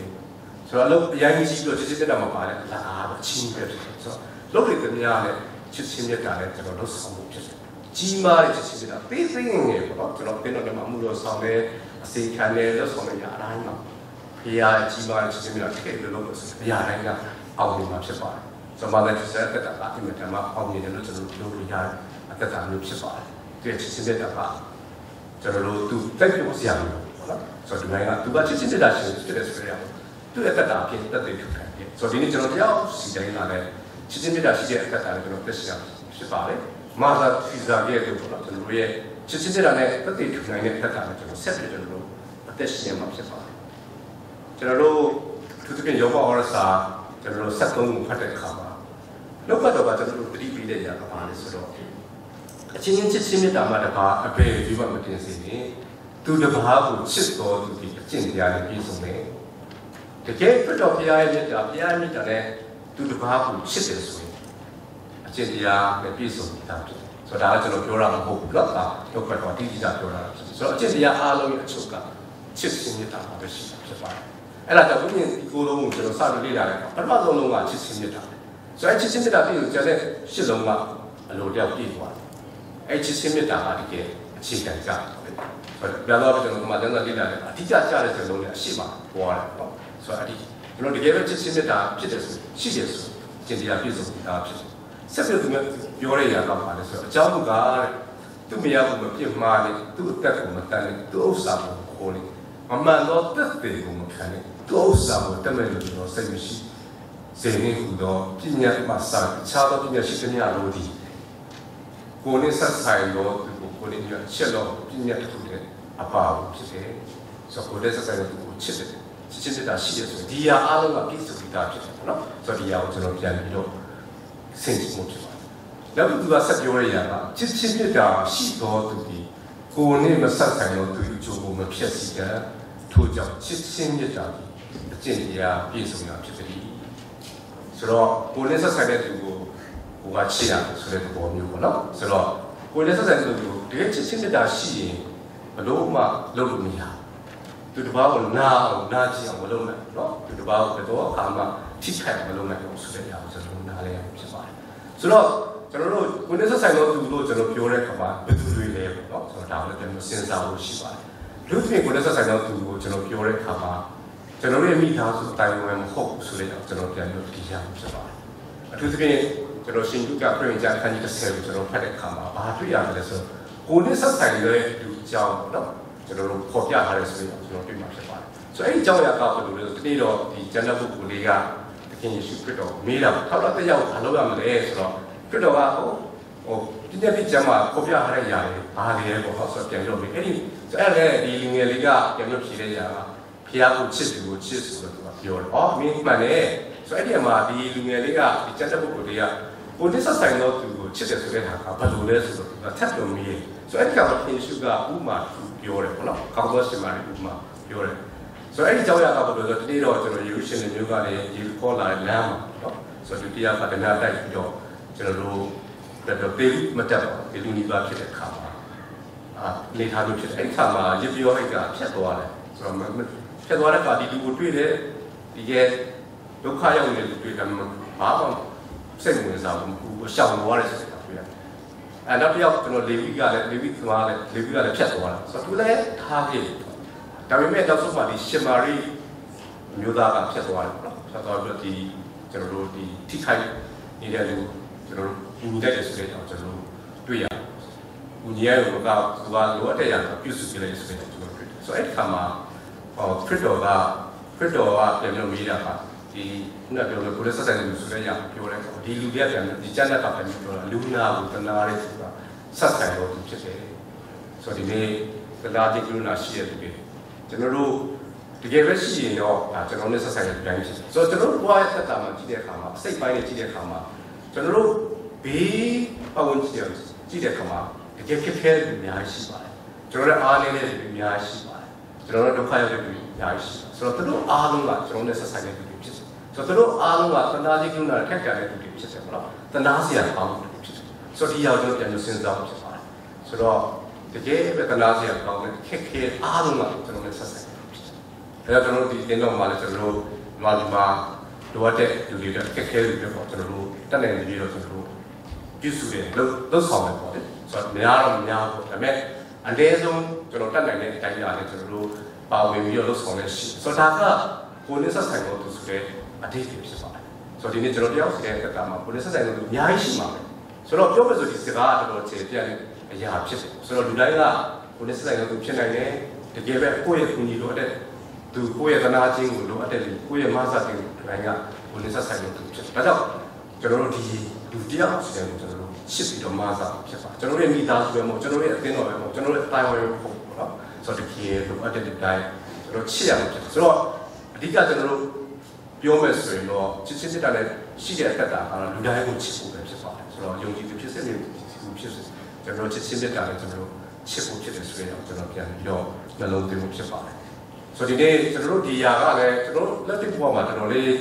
ဆိုတော့အလုပ်အရင်ကြီးပြီးတော့ချစ်ချင်းမြတ်တာမပါတဲ့အလားအချင်းပဲဆိုတော့လုပ်ရတဲ့များလည်းချစ်ချင်းမြတ်တာလည်းကျွန်တော်တို့ဆောင်ဖို့ဖြစ်တယ်ကြီးမားတဲ့ချစ်ချင်းမြတ်တာသေးသေးငယ်ငယ်ပေါ့နော်ကျွန်တော်တင်းတော်တွေမှာမှုလို့ဆောင်တဲ့အစီခံတယ်လို့ဆောင်တဲ့အရာတိုင်းမှာဖရာကြီးမားတဲ့ချစ်ချင်းမြတ်တာတကယ်လို့လို့ဆိုအရာတိုင်းကအောင်မြင်မှာဖြစ်ပါတယ်ဆိုတော့လည်းဆက်သက်တာအတိမတမှာအောင်မြင်တယ်လို့ကျွန်တော်ပြောလို့ရတယ်အသက်တာမျိုးဖြစ်ပါတယ်ဒီချစ်ချင်းမြတ်တာကကျွန်တော်တို့သူတိုက်ပြောစရာမလိုပေါ့ နော်ဆိုတော့ဒီနိုင်ငံကသူကချစ်ချင်းမြတ်တာရှင်ဖြစ်တယ်ဆိုရအောင်သူ့အသက်တာအဖြစ်သက်သေထုတ်တယ်ဆိုတော့ဒီနေ့ကျွန်တော်တယောက်စီတိုင်းလာတဲ့ချစ်ချင်းမြတ်တာရှိတဲ့အသက်တာလည်းကျွန်တော်ပြည့်စုံဖြစ်ပါတယ်မာသာဖီဇာရဲ့တို့ပေါ့နော်ကျွန်တော်ရဲ့ချစ်ချင်းမြတ်တာနဲ့သက်သေထုတ်နိုင်တဲ့အသက်တာလည်းကျွန်တော်ဆက်ပြီးကျွန်တော်တို့အသက်ရှင်မှာဖြစ်ပါတယ်ကျွန်တော်တို့သူသဖြင့်ယောဘဩရစာကျွန်တော်တို့ဆက်သုံးကိုဖတ်တဲ့အခါမှာလောက်ကတော့ကကျွန်တော်တို့တတိပေးတဲ့ຢာကပါလေဆိုတော့အချင်းချင်းချစ်ချင်းမြတ်တာမှတပါအပေဒီဘမတင်စီနေ သူတပါးကိုချစ်တော်သူဒီအကျင့်တရားနဲ့ပြည့်စုံတယ်တကယ်ပြတော်ဘုရားရဲ့မြတ်တာဘုရားရဲ့မြတ်တာနဲ့သူတပါးကိုချစ်တယ်ဆိုရင်အကျင့်တရားနဲ့ပြည့်စုံတာဖြစ်တယ်ဆိုတော့ဒါကကျွန်တော်ပြောတာမဟုတ်ဘူးတော့ဒါတော့ကတော့တိတိကျပြောတာဖြစ်တယ်ဆိုတော့အကျင့်တရားအားလုံးရဲ့အချုပ်ကချစ်ခြင်းမြတ်တာပဲရှိတာဖြစ်ပါတယ်အဲ့ဒါကြောင့်ဘုရင်ဒီကိုယ်လုံးကိုကျွန်တော်စပြီးလေ့လာတယ်ပထမဆုံးလုံးကချစ်ခြင်းမြတ်တာဆိုတော့ချစ်ခြင်းမြတ်တာပြည့်စုံကြတဲ့ရှစ်လုံးကအလိုတယောက်ပြည့်သွားတယ်အဲ့ချစ်ခြင်းမြတ်တာကတကယ်အခြေခံကြတယ် ပြတော့ကျွန်တော်ဒီမှာကျန်တဲ့လေ့လာတယ်အဓိကကျတဲ့စလုံးတွေအရှိမှပေါ်တယ်ပေါ့ဆိုတော့အဓိကျွန်တော်တကယ်ပဲချစ်ခြင်းမြတ်တာဖြစ်တယ်ဆိုရှိတယ်ဆိုကျင့်တရားပြည့်စုံတာဖြစ်တယ်ဆက်ပြီးသူကပြောရရတော့ပါလေဆိုတော့အကြောင်းကသူ့မရဘူးမပြစ်မှားလေသူ့အသက်ကိုမတန်လေသူ့ဥစ္စာကိုခေါ်လေမမှန်တော့တက်တယ်ကိုမခံလေသူ့ဥစ္စာကိုတက်မဲ့လို့ကျွန်တော်စိတ်မရှိစေနေဟူသောပညာမှစာခြားသောပညာရှိသမျှတို့သည် ကိုယ်နဲ့ဆက်ဆိုင်သောသူကိုကိုယ်နဲ့ချက်တော့ပညာတစ်ခုတည်းအပါဘူးဖြစ်တယ်ဆိုတော့ကိုယ်နဲ့ဆက်ဆိုင်သောသူကိုချစ်တယ်ချစ်ချစ်တာရှိတယ်ဆိုရင်ဒီဟာအားလုံးကပြည့်စုံပြီးသားဖြစ်တယ်နော်ဆိုတော့ဒီဟာကိုကျွန်တော်ပြန်ပြီးတော့ဆင်ခြင်မှုဖြစ်ပါတယ်နောက်တစ်ခုကဆက်ပြောရရတာချစ်ချစ်မြတ်တာရှိတော်သူဒီကိုယ်နဲ့မဆက်ဆိုင်သောသူအကျိုးကိုမဖြစ်စီတဲ့ထို့ကြောင့်ချစ်ချင်းမြတ်တာအကျင့်တရားပြည့်စုံတာဖြစ်တယ်ဆိုတော့ကိုယ်နဲ့ဆက်ဆိုင်တဲ့သူကို ကိုကချစ်ရဆိုတဲ့သဘောမျိုးပေါ့နော်ဆိုတော့ကိုယ်နဲ့ဆက်ဆံတဲ့လူကိုတကယ်ချစ်ချစ်မြတ်တာရှိရင်ဘလို့မှလုပ်လို့မရဘူးသူတစ်ပါးကိုနာအောင်နာကြည့်အောင်မလုပ်နိုင်ဘူးနော်သူတစ်ပါးကိုတော့အာမထိခိုက်မလုပ်နိုင်ဘူးဆိုတဲ့အရာကိုကျွန်တော်နားလဲရဖြစ်ပါတယ်ဆိုတော့ကျွန်တော်တို့ကိုယ်နဲ့ဆက်ဆံတော့သူတို့ကျွန်တော်ပြောတဲ့ခါမှာဘယ်သူတွေလဲပေါ့နော်ဆိုတော့ဒါလည်းကျွန်တော်စဉ်းစားလို့ရှိပါတယ်လူတွေကိုယ်နဲ့ဆက်ဆံတော့သူကိုကျွန်တော်ပြောတဲ့ခါမှာကျွန်တော်ရဲ့မိသားစုအတိုင်းဝယ်မဟုတ်ဘူးဆိုတဲ့အကြောင်းကျွန်တော်ပြန်လို့ဒီရအောင်ဖြစ်ပါတယ်အထူးသဖြင့် ကျွန်တော်ရှင်ကျူကခရစ်ယာန်ခန်းကြီးတစ်ဆယ်ကိုကျွန်တော်ဖတ်တဲ့အခါမှာဘာတွေ့ရမလဲဆိုတော့ကိုနှစ်ဆက်ဆိုင်တဲ့လူအကြောင်းပေါ့နော်ကျွန်တော်တို့ပေါ်ပြထားတယ်ဆိုရင်ကျွန်တော်တွေ့မှာဖြစ်ပါတယ်ဆိုတော့အဲ့ဒီအကြောင်းအရာကဘယ်လိုလဲဆိုတော့တနေ့တော့ဒီဂျန်နတ်ပုဂ္ဂိုလ်လေးကသခင်ယေရှုခရစ်တော်မေးတာထောက်တော့တရားကိုမလုပ်ရမလဲဆိုတော့ခရစ်တော်ကဟိုဟိုပြည့်ပြည့်ကျမ်းမှာပေါ်ပြထားတဲ့အရာတွေဘာတွေလဲပေါ့ဟုတ်ဆိုတော့ပြန်ပြောပြီးအဲ့ဒီဆိုအဲ့လည်းဒီလူငယ်လေးကပြန်ပြောဖြေတဲ့အရာကဖျားကိုချစ်သူကိုချစ်ဆိုတော့သူကပြောတယ်။အော်မင်းမှန်တယ်။ဆိုအဲ့ဒီမှာဒီလူငယ်လေးကဒီကျန်တဲ့ပုဂ္ဂိုလ်တွေက ကိုတစ္ဆဆိုင်တော့သူကိုချစ်တယ်ဆိုတဲ့ဟာကဘာလို့လဲဆိုတော့ထပ်လို့မေးဆိုအဲ့ဒီကမှာယေရှုကဥမာပြောတယ်ပေါ့နော်ကောင်းသောရှင်မာဥမာပြောတယ်ဆိုတော့အဲ့ဒီကြောင့်ရတာဘာလို့လဲဆိုတော့ဒီနေ့တော့ကျွန်တော်ယေရုရှလင်မြို့ကလည်းယေရုခေါ်လာတဲ့လမ်းမှာနော်ဆိုတော့ဒီတရားကတနာတိုက်ပြီးတော့ကျွန်တော်တို့တော့ပေမတက်ပါဘူးဒီလူနီပါဖြစ်တဲ့ခါမှာအာနေထားလို့ဖြစ်တယ်အဲ့ဒီခါမှာရစ်ပြောအိတ်ကဖြတ်သွားတယ်ဆိုတော့ဖြတ်သွားတဲ့ခါဒီလူကိုတွေ့တယ်ဒီကဒုက္ခရောက်နေတဲ့လူတွေ့တယ်ဘာမှ စိတ်ဝင်စားဘူးရှောင်သွားတယ်ဆိုတာတွေ့ရတယ်အဲနောက်တစ်ယောက်ကျွန်တော်လေဝိကလည်းလေဝိသမားလည်းလေဝိကလည်းဖြတ်သွားတာဆိုတော့သူလည်းထားခဲ့ဒါပေမဲ့နောက်ဆုံးမှဒီရှင်မာရိမျိုးသားကဖြတ်သွားတယ်ပေါ့နော်ဖြတ်သွားပြီးတော့ဒီကျွန်တော်တို့ဒီထိခိုက်နေတဲ့လူကျွန်တော်တို့ညီညီတိုက်တယ်ဆိုတဲ့အကြောင်းကျွန်တော်တို့တွေ့ရတယ်။ညီညီရဲ့ကသူကလိုအပ်တဲ့ရတာပြုစုကြတယ်ဆိုတဲ့ကျွန်တော်တွေ့တယ်။ဆိုတော့အဲ့ဒီခါမှာဟောခရစ်တော်ကခရစ်တော်ကပြန်ပြီးမေးတာက ဒီခုနပြောလို့ကိုယ်ဆက်ဆိုင်တဲ့လူဆိုတဲ့ရပြောတဲ့ဒီလူပြပြန်ဒီကျမ်းစာကပြန်ပြောတာလူနာကိုတနာရဲဆိုတာဆက်ဆိုင်တော့သူဖြစ်တယ်။ဆိုတော့ဒီနေ့သလားတိကရုဏာရှိတဲ့သူတွေကျွန်တော်တို့တကယ်ပဲရှိရင်တော့ဒါကျွန်တော်နဲ့ဆက်ဆိုင်တဲ့တိုင်းဖြစ်တယ်။ဆိုတော့ကျွန်တော်တို့ဘဝရဲ့သက်တာမှာကြည့်တဲ့အခါမှာအစိတ်ပိုင်းနဲ့ကြည့်တဲ့အခါမှာကျွန်တော်တို့ဘေးပတ်ဝန်းကျင်ကြည့်တဲ့အခါမှာတကယ်ဖြစ်ခဲတဲ့လူအများကြီးရှိပါတယ်။ကျွန်တော်တို့အားနည်းတဲ့လူအများကြီးရှိပါတယ်။ကျွန်တော်တို့ဒုက္ခရောက်တဲ့လူအများကြီးရှိပါတယ်။ဆိုတော့သူတို့အားလုံးကကျွန်တော်နဲ့ဆက်ဆိုင်တဲ့လူတွေဖြစ်တယ်။ ဆိုတော့သူတို့အားလုံးကသနာကြီးကုနာထက်ကြတဲ့လူတွေဖြစ်တယ်ပေါ့နော်။သနာစရာကောင်းတဲ့လူတွေဖြစ်တယ်။ဆိုတော့ဒီရောက်တော့ပြန်လို့စဉ်းစားဖို့ဖြစ်ပါတယ်။ဆိုတော့တကယ်ပဲသနာစရာကောင်းတဲ့ခက်ခဲအားလုံးကကျွန်တော်နဲ့ဆက်ဆိုင်တယ်ဖြစ်တယ်။ဒါကြောင့်ကျွန်တော်တို့ဒီတင်းတော့မှလည်းကျွန်တော်တို့ဒီမှာဒီမှာလိုအပ်တဲ့လူတွေတက်ခက်ခဲလူတွေပေါ့ကျွန်တော်တို့တက်နိုင်နေပြီးတော့ကျွန်တော်တို့ပြုစုတယ်လို့လို့ဆောင်တယ်ပေါ့လေဆိုတော့များတော့များပေါ့ဒါပေမဲ့အနည်းဆုံးကျွန်တော်တတ်နိုင်တဲ့အတိုင်းအရာနဲ့ကျွန်တော်တို့ပါဝင်ပြီးတော့လို့ဆောင်နေရှိဆိုတော့ဒါကကိုယ်နဲ့ဆက်ဆိုင်လို့သူဆိုတဲ့ အတိတ်တွေဖြစ်ပါတယ်ဆိုတော့ဒီနေ့ကျွန်တော်တယောက်ရဲ့ကတာမှာကိုယ်နဲ့ဆက်ဆိုင်လို့အများကြီးရှိမှာပဲဆိုတော့ပြောမယ်ဆိုဒီစကားကတော်တော်ခြေပြန့်တဲ့အရာဖြစ်တယ်ဆိုတော့လူတိုင်းကကိုယ်နဲ့ဆက်ဆိုင်လို့ဖြစ်နိုင်တယ်တကယ်ပဲကိုယ့်ရဲ့ကူညီလိုအပ်တဲ့သူကိုယ့်ရဲ့သနာချင်းကိုလိုအပ်တဲ့လူကိုယ့်ရဲ့မဆတ်ချင်းကိုတိုင်းကကိုယ်နဲ့ဆက်ဆိုင်လို့သူဖြစ်တယ်ဒါကြောင့်ကျွန်တော်တို့ဒီလူတယောက်ဆိုတဲ့ကျွန်တော်တို့ရှိပြီးတော့မဆတ်ဖြစ်ပါကျွန်တော်တို့ရဲ့မိသားစုပဲမဟုတ်ကျွန်တော်တို့ရဲ့အသင်းတော်ပဲမဟုတ်ကျွန်တော်တို့ရဲ့တိုင်းဝယ်ရောပေါ့နော်ဆိုတော့တကယ်လိုအပ်တဲ့တိုင်းကျွန်တော်ချစ်ရမှာဖြစ်ဆိုတော့အဓိကကျွန်တော်တို့ ပြောမယ်ဆိုရင်တော့ချစ်ချစ်စစ်တာလည်းရှိတဲ့အသက်တာကတော့လူတိုင်းကိုချစ်ဖို့ပဲဖြစ်ပါတယ်ဆိုတော့ယုံကြည်သူဖြစ်စေနေသူဖြစ်စေကျွန်တော်ချစ်စစ်တာလည်းကျွန်တော်ချစ်ဖို့ဖြစ်တယ်ဆိုရင်တော့ကျွန်တော်ပြန်ပြီးတော့နှလုံးသွင်းဖို့ဖြစ်ပါတယ်ဆိုတော့ဒီနေ့ကျွန်တော်တို့ဒီຢာကလည်းကျွန်တော်လက်တွေ့ဘဝမှာကျွန်တော်လေး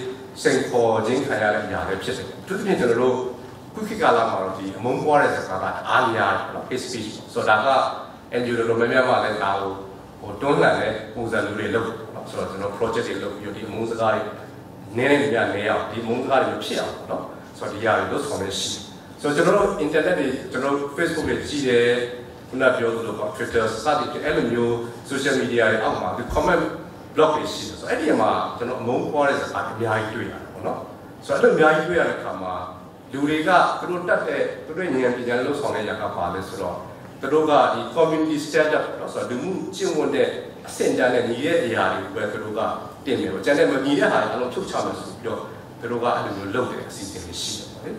စိန်ခေါ်ခြင်းခံရတဲ့ຢာလည်းဖြစ်တယ်သူတို့ပြင်ကျွန်တော်တို့ခုခေတ်ကာလမှာတော့ဒီအမုန်းပွားတဲ့စကားကအားများတယ်နော် hate speech ဆိုတော့ဒါက NGO လိုများများမှလည်းဒါကိုဟိုတွန်းလှန်တဲ့ပုံစံလူတွေလုပ်နော်ဆိုတော့ကျွန်တော် project တွေလုပ်ပြီးတော့ဒီအမုန်းစကားတွေ နည်းနည်းပြနေအောင်ဒီအမုန်းစကားတွေဖြစ်အောင်နော်ဆိုတော့ဒီຢာတွေလို့ဆောင်နေရှိဆိုတော့ကျွန်တော်တို့ internet တွေကျွန်တော် Facebook တွေကြည့်တယ်ခုနပြောသလိုပေါ့ Twitter စသည်ဖြင့်အဲ့လိုမျိုး social media တွေအောက်မှာဒီ comment block တွေရှိတယ်ဆိုတော့အဲ့ဒီမှာကျွန်တော်အမုန်းပွားတဲ့စကားအများကြီးတွေ့ရတယ်ပေါ့နော်ဆိုတော့အဲ့လိုအများကြီးတွေ့ရတဲ့အခါမှာလူတွေကသူတို့တတ်တဲ့သူတို့ဉာဏ်ပညာနဲ့လှုပ်ဆောင်တဲ့ຢာကပါလဲဆိုတော့သူတို့ကဒီ community standard နော်ဆိုတော့လူမှုကျင့်ဝတ်တဲ့အဆင့်တန်းနဲ့ညီတဲ့အရာတွေပဲသူတို့က တင်တယ်ပေါ့ကျန်တဲ့မညီတဲ့ဟာတွေအလုံးဖြုတ်ချမယ်ဆိုပြီးတော့သူတို့ကအဲ့လိုမျိုးလုပ်တဲ့အစီအစဉ်တွေရှိတယ်ပေါ့လေ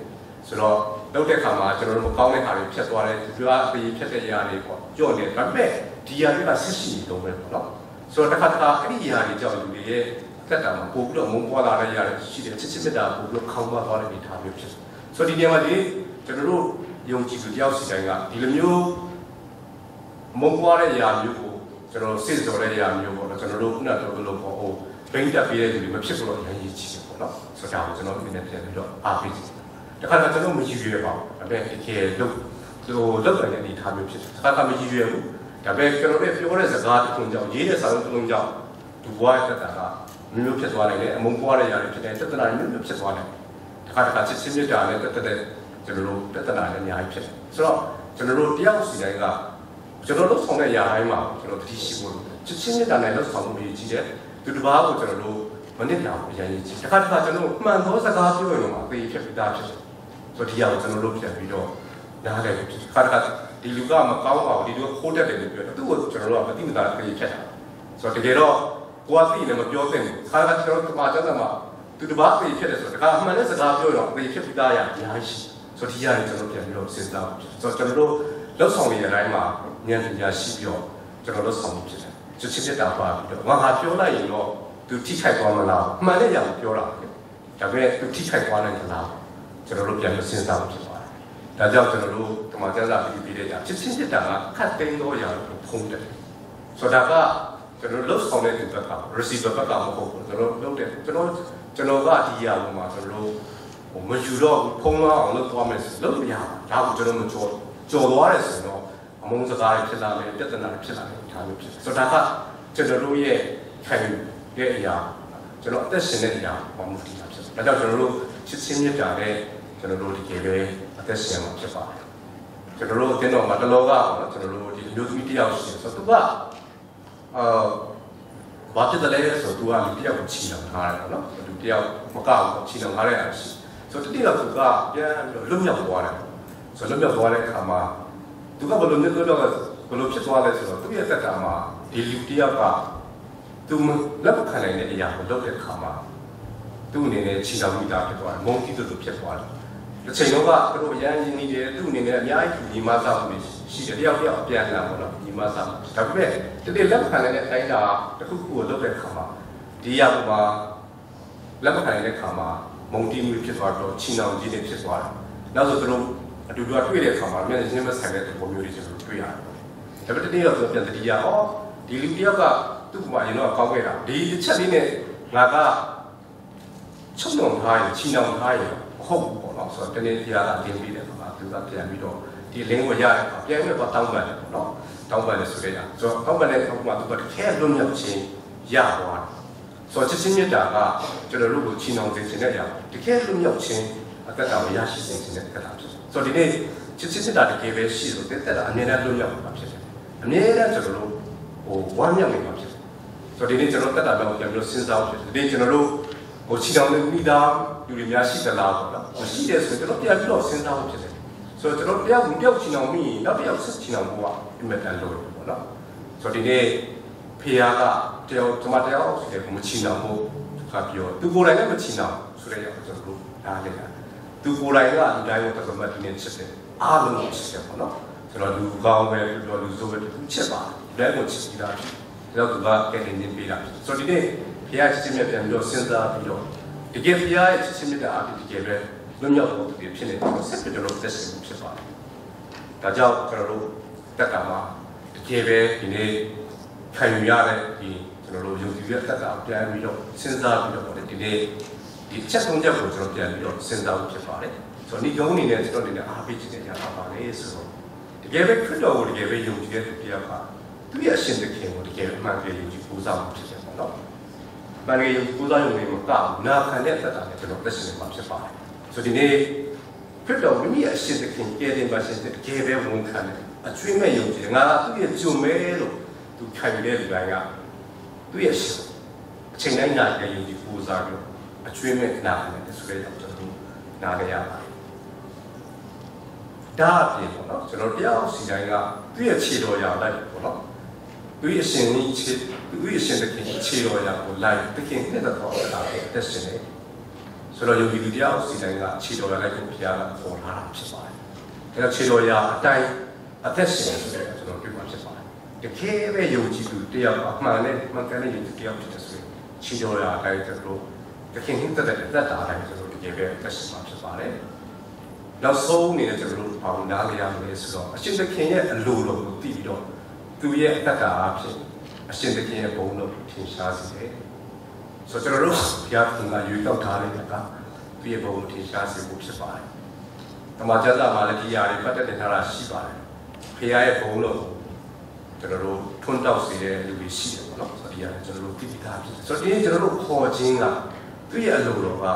ဆိုတော့လုပ်တဲ့ခါမှာကျွန်တော်တို့မကောင်းတဲ့ဟာတွေဖြတ်သွားတယ်သူကအပေးဖြတ်တဲ့ຢာတွေပေါ့ကြော့နေတယ်ဒါပေမဲ့ဒီຢာတွေကဆက်ရှိနေတော့ပဲပေါ့နော်ဆိုတော့တစ်ခါတစ်ခါအဲ့ဒီຢာတွေကြောင့်လူတွေရဲ့တက်တာမှာပို့ပြီးတော့မုန်းပွားလာတဲ့ຢာတွေရှိတယ်ချစ်ချစ်မြတ်တာပို့ပြီးတော့ခေါင်းပွားသွားတဲ့အနေအထားမျိုးဖြစ်တယ်ဆိုတော့ဒီနေရာမှာဒီကျွန်တော်တို့ယုံကြည်သူတယောက်စီတိုင်းကဒီလိုမျိုးမုန်းပွားတဲ့ຢာမျိုးကိုကျွန်တော်စစ်စော်တဲ့ຢာမျိုးပေါ့နော်ကျွန်တော်တို့ခုနပြောသလိုပေါ့ ါ့ ဟိုဘိန်းတက်ပေးတဲ့လူတွေမဖြစ်ဘူးတော့အရင်ကြီးချင်ပေါ့နော်ဆိုတော့ဒါကိုကျွန်တော်ဒီနေ့ပြန်ပြီးတော့အားပေးစီတခါတော့ကျွန်တော်မယူရပါဘူးဒါပေမဲ့တကယ်လို့ဟိုလောက်တဲ့အနေထားမျိုးဖြစ်တယ်တခါကမယူရဘူးဒါပေမဲ့ကျွန်တော်တို့ပြောတဲ့စကားတစ်ခုကြောင့်ရေးတဲ့စာလုံးတစ်လုံးကြောင့်ဒီဘဝတက်တာကမျိုးဖြစ်သွားနိုင်တယ်အမုန်းပွားတဲ့ຢာတွေဖြစ်တယ်တက်တနာမျိုးမျိုးဖြစ်သွားနိုင်တယ်တခါတခါချစ်ချင်းမြတ်တာလည်းတက်တက်ကျွန်တော်တို့တက်တနာလည်းအများကြီးဖြစ်တယ်ဆိုတော့ကျွန်တော်တို့တယောက်စီတိုင်းကကျွန်တော်တို့ဆောင်တဲ့ຢာတိုင်းမှာကျွန်တော်တတိရှိဖို့လိုချစ်ချင်းမြတ်တာနဲ့လောက်ဆောင်မှုကြီးတယ် သူတစ်ပါးကိုကျွန်တော်တို့မနစ်တာအရင်ကြီးတခါတခါကျွန်တော်မှန်သောစကားပြောရင်တော့အသေးဖြစ်ပြီးသားဖြစ်တယ်ဆိုတော့ဒီအောင်ကျွန်တော်တို့ပြန်ပြီးတော့နားလည်ဖြစ်ခါတခါဒီလူကမကောင်းပါဘူးဒီလူကခိုးတတ်တယ်လို့ပြောတယ်သူ့ကိုကျွန်တော်တို့ကမသိမသာအသေးဖြစ်တာဆိုတော့တကယ်တော့ကိုကသိနေမပြောသင့်ဘူးခါတခါကျွန်တော်တို့မှာကျတဲ့မှာသူတစ်ပါးအသေးဖြစ်တယ်ဆိုတော့တခါအမှန်နဲ့စကားပြောတော့အသေးဖြစ်ပြီးသားရအများကြီးဆိုတော့ဒီရတယ်ကျွန်တော်ပြန်ပြီးတော့စဉ်းစားဆိုတော့ကျွန်တော်တို့လောက်ဆောင်နေတဲ့အတိုင်းမှာဉာဏ်ပညာရှိပြီးတော့ကျွန်တော်တို့ဆောင်ဖြစ်တယ် ချစ်ချစ်တာပါပြီးတော့ငါဟာပြောလိုက်ရင်တော့သူထိခိုက်သွားမလားမှန်တဲ့យ៉ាងပြောတာဒါပေမဲ့သူထိခိုက်သွားနိုင်သလားကျွန်တော်တို့ပြန်လို့စဉ်းစားဖို့ဖြစ်ပါတယ်ဒါကြောင့်ကျွန်တော်တို့ဓမ္မကျမ်းစာပြီးပြီးတဲ့ကြာချစ်ချင်းချစ်တာကခတ်သိမ်းသောយ៉ាងကိုဖုံးတယ်ဆိုတော့ဒါကကျွန်တော်တို့ဆောင်တဲ့သူဘက်က receiver ဘက်ကမဟုတ်ဘူးကျွန်တော်လုပ်တယ်ကျွန်တော်ကျွန်တော်ကဒီအရာပေါ်မှာကျွန်တော်တို့ဟိုမယူတော့ဖုံးလောက်အောင်လုပ်သွားမယ်ဆိုလုပ်မရဘူးဒါကိုကျွန်တော်မကြော်ကြော်သွားတယ်ဆိုတော့ အမုန်းစကားတွေဖြစ်လာမယ်ပြဿနာတွေဖြစ်လာမယ်ဒါမျိုးဖြစ်ဆိုတော့ဒါကကျွန်တော်တို့ရဲ့ခံယူရဲ့အရာကျွန်တော်အသက်ရှင်တဲ့အရာမှမဟုတ်တာဖြစ်တယ်ဒါကြောင့်ကျွန်တော်တို့ချစ်ချင်းမြတ်တာနဲ့ကျွန်တော်တို့ဒီကေပဲအသက်ရှင်မှာဖြစ်ပါတယ်ကျွန်တော်တို့အတင်းတော်မှာတလောကပေါ့နော်ကျွန်တော်တို့ဒီလူသမီးတယောက်ရှိတယ်ဆိုတော့သူကအာဘာဖြစ်တယ်လဲဆိုတော့သူကလူတယောက်ကိုချီအောင်ထားတယ်နော်လူတယောက်မကောက်ချီအောင်ထားတဲ့အရှိဆိုတော့တတိယကသူကပြန်ပြီးတော့လွတ်မြောက်သွားတယ်ဆိုတော့လွတ်မြောက်သွားတဲ့အခါမှာ သူကဘယ်လိုမျိုးတော့ဘယ်လိုဖြစ်သွားလဲဆိုတော့သူ့ရဲ့တက်တာမှာဒီလူတယောက်ကသူလက်ခံနိုင်တဲ့အရာကိုလုပ်တဲ့အခါမှာသူ့အနေနဲ့ခြေတော်မိတာဖြစ်သွားတယ်မုန်းတီးသူဖြစ်သွားတယ်တစ်ချိန်တော့ကသူတို့ရန်ရင်းနေတယ်သူ့အနေနဲ့အများကြီးညီမသားမှုရှိတယ်တယောက်တယောက်ပြန်လာပေါ့နော်ညီမသားဒါပေမဲ့တတိလက်ခံနိုင်တဲ့အတိုင်းတာတစ်ခုခုကိုလုပ်တဲ့အခါမှာဒီရပုံမှာလက်ခံနိုင်တဲ့အခါမှာမုန်းတီးမှုဖြစ်သွားတော့ချီနှောင်ကြီးတွေဖြစ်သွားတယ်နောက်ဆိုသူတို့ အတူတူတွေ့တဲ့အခါမှာမျက်နှာချင်းမဆိုင်တဲ့ပုံမျိုးတွေကျွန်တော်တွေ့ရတယ်ဒါပေမဲ့တတိယတော့ပြန်တတိယဩဒီလူတယောက်ကသူ့ကမှအရင်တော့ကောင်းခဲ့တာဒီတစ်ချက်လေးနဲ့ငါကချုပ်နှောင်ထားရင်ချီနှောင်ထားရင်မဟုတ်ဘူးပေါ့နော်ဆိုတော့တနေ့တရားကတင်ပြီးတယ်ဆိုတာသူကပြန်ပြီးတော့ဒီ link ကိုရတယ်ပြန်ပြီးတော့တောင်းပန်တယ်ပေါ့နော်တောင်းပန်တယ်ဆိုတဲ့ညာဆိုတော့တောင်းပန်တဲ့အခါမှာသူကတခဲလွတ်မြောက်ခြင်းရသွားတယ်ဆိုတော့ချစ်ချင်းမြတ်တာကကျွန်တော်တို့ကိုချီနှောင်စေခြင်းနဲ့ညာတခဲလွတ်မြောက်ခြင်းအသက်တာကိုရရှိစေခြင်းနဲ့အသက်တာဖြစ်တယ် ဆိုတော့ဒီနေ့ချစ်ချစ်စစ်တာတကယ်ပဲရှိလို့တက်တက်တာအမြဲတမ်းလွတ်မြောက်မှာဖြစ်တယ်အမြဲတမ်းကျွန်တော်တို့ဟိုဝမ်းမြောက်နေမှာဖြစ်တယ်ဆိုတော့ဒီနေ့ကျွန်တော်တက်တာတော့ပြန်ပြီးတော့စဉ်းစားဖြစ်တယ်ဒီနေ့ကျွန်တော်တို့ဟိုချီတောင်နေမိသားလူတွေများရှိသလားပေါ့နော်မရှိတယ်ဆိုကျွန်တော်ပြန်ပြီးတော့စဉ်းစားဖို့ဖြစ်တယ်ဆိုတော့ကျွန်တော်တယောက်တယောက်ချီတောင်မိနောက်တစ်ယောက်ဆက်ချီတောင်ဖို့ကအင်မတန်လို့ပေါ့နော်ဆိုတော့ဒီနေ့ဖေယားကတယောက်ကျွန်မတယောက်ဆိုတဲ့မချီတောင်ဖို့ခါပြောသူကိုယ်တိုင်လည်းမချီတောင်ဆိုတဲ့ရောက်ကျွန်တော်တို့ဒါလည်း သူကိုယ်တိုင်ကလူတိုင်းကိုတော်တော်များများချစ်တယ်အားလုံးကိုချစ်တယ်ပေါ့နော်ကျွန်တော်လူကောင်းပဲပြောလူဆိုးပဲသူချစ်ပါတယ်လည်းကိုချစ်ပြီးသားဖြစ်တယ်တော့သူကကဲနေနေပေးတာဆိုတော့ဒီနေ့ဖခင်ချစ်ချင်းမြတ်ပြန်ပြီးတော့စဉ်းစားပြီးတော့တကယ်ဖခင်ရဲ့ချစ်ချင်းမြတ်တာအဖြစ်တကယ်ပဲလွတ်မြောက်ဖို့တကယ်ဖြစ်နေတယ်ဆက်ပြီးတော့သက်ရှင်ဖြစ်ပါတယ်ဒါကြောင့်ကျွန်တော်တို့တက်ကမှာတကယ်ပဲဒီနေ့ခံယူရတဲ့ဒီကျွန်တော်တို့ယုံကြည်ရတဲ့တက်ကပြန်ပြီးတော့စဉ်းစားပြီးတော့ဒီနေ့ ဒီချက်သုံးချက်ကိုကျွန်တော်ပြန်ပြီးတော့စဉ်းစားဖို့ဖြစ်ပါတယ်ဆိုတော့ဒီကုန်းအနေနဲ့ကျွန်တော်အနေနဲ့အားပေးချင်တဲ့ညပါပါလေဆိုတော့တကယ်ပဲခရစ်တော်ကိုတကယ်ပဲယုံကြည်တဲ့သူတရားပါသူရဲ့အရှင်သခင်ကိုတကယ်အမှန်တကယ်ယုံကြည်ပူဇော်မှုဖြစ်တယ်ပေါ့နော်။မှန်တကယ်ယုံကြည်ပူဇော်ရုံနဲ့မကဘူးနာခံတဲ့သက်တာနဲ့ကျွန်တော်သက်ရှင်နေမှာဖြစ်ပါတယ်။ဆိုဒီနေ့ခရစ်တော်မိမိရဲ့အရှင်သခင်ကယ်တင်ပါရှင်တကယ်ပဲဝန်ခံတယ်။အချွေးမဲ့ယုံကြည်ငါကသူ့ရဲ့ဂျုံမဲလို့သူခံရတဲ့လူတိုင်းကသူ့ရဲ့ရှင်အချိန်တိုင်းနာကြယုံကြည်ပူဇော်ပြီး အချွေးမဲ့နာခံတယ်ဆိုတဲ့ကြောင့်ကျွန်တော်နာကြရပါတယ်။ဒါအပြင်ပေါ့နော်ကျွန်တော်တယောက်စီတိုင်းကသူ့ရဲ့ခြေတော်ရလိုက်ပေါ့နော်သူ့ရဲ့အရှင်ကြီးခြေသူ့ရဲ့အရှင်တခင်ခြေတော်ရကိုလိုက်တခင်နဲ့တော့တာတက်ရှင်နေဆိုတော့ယုံကြည်သူတယောက်စီတိုင်းကခြေတော်ရလိုက်ကိုဖျားလာပေါ်လာတာဖြစ်ပါတယ်အဲတော့ခြေတော်ရအတိုင်းအသက်ရှင်နေဆိုတော့ကျွန်တော်ပြပါဖြစ်ပါတယ်တကယ်ပဲယုံကြည်သူတယောက်အမှန်နဲ့မှန်ကန်တဲ့ယုံကြည်တယောက်ဖြစ်တဲ့ဆိုရင်ခြေတော်ရအတိုင်းကျွန်တော် တခင်ဟင်းတက်တဲ့တက်တာအတိုင်းကျွန်တော်တကယ်ပဲအသက်ရှင်မှာဖြစ်ပါတယ်နောက်ဆုံးအနေနဲ့ကျွန်တော်တို့အောင်နားလည်ရမယ်ဆိုတော့အရှင်သခင်ရဲ့အလိုတော်ကိုသိပြီးတော့သူရဲ့အတ္တအဖြစ်အရှင်သခင်ရဲ့ဘုန်းတော်ထင်ရှားစေတယ်။ဆိုတော့ကျွန်တော်တို့ဘုရားခင်ကရွေးကောက်ထားတဲ့ကသူရဲ့ဘုန်းထင်ရှားစေဖို့ဖြစ်ပါတယ်။တမန်ကျမ်းစာမှာလည်းဒီຢာတွေပတ်သက်ထားတာရှိပါတယ်။ဘုရားရဲ့ဘုန်းတော်ကိုကျွန်တော်တို့ထွန်းတောက်စေတဲ့လူတွေရှိတယ်ပေါ့နော်။ဆိုတော့ဒီຢာကျွန်တော်တို့သိပြီးသားဖြစ်တယ်။ဆိုတော့ဒီနေ့ကျွန်တော်တို့ခေါ်ခြင်းက သူရဲ့အလိုတော်က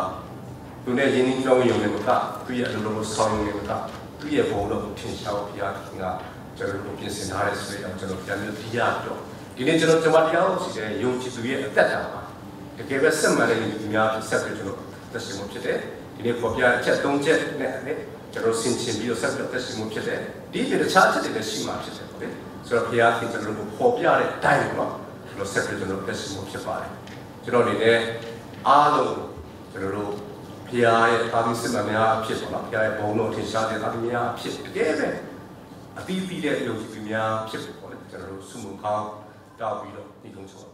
သူနဲ့ယဉ်ကျေးကြောင်းယုံနေမှာကသူရဲ့အလိုတော်ဆောင်နေမှာကသူရဲ့ဘုံတော်ကိုထင်ရှားဖို့ဘုရားခင်ကကျွန်တော်တို့ပြင်ဆင်ထားတဲ့ဆိုရင်ကျွန်တော်ပြန်ပြီးတရားပြောဒီနေ့ကျွန်တော်ကျွန်မတရားကိုစီတဲ့ယုံကြည်သူရဲ့အသက်တာပါတကယ်ပဲဆက်မှန်တဲ့ယုံကြည်များဆက်ပြီးကျွန်တော်သက်ရှင်မှုဖြစ်တယ်ဒီနေ့ပေါ်ပြအချက်၃ချက်နဲ့လည်းကျွန်တော်ဆင်ခြင်ပြီးတော့ဆက်ပြီးသက်ရှင်မှုဖြစ်တယ်ဒီပြတခြားချက်တွေလည်းရှိမှဖြစ်တယ်ပေါ့လေဆိုတော့ဘုရားခင်ကျွန်တော်တို့ပေါ်ပြတဲ့အတိုင်းပေါ့ကျွန်တော်ဆက်ပြီးကျွန်တော်သက်ရှင်မှုဖြစ်ပါတယ်ကျွန်တော်အနေနဲ့ အားလုံးကျွန်တော်တို့ဖခင်ရဲ့သာသနာ့စစ်မှန်များအဖြစ်ပေါ့နော်ဖခင်ရဲ့ဘုံတော်ထင်ရှားတဲ့သာသနာများအဖြစ်တကယ်ပဲအသီးသီးတဲ့ယုံကြည်သူများဖြစ်ဖို့ပေါ့လေကျွန်တော်တို့ဆုမွန်ကောင်းတောက်ပြီးတော့ဒီကုန်းချုပ်ပါတယ်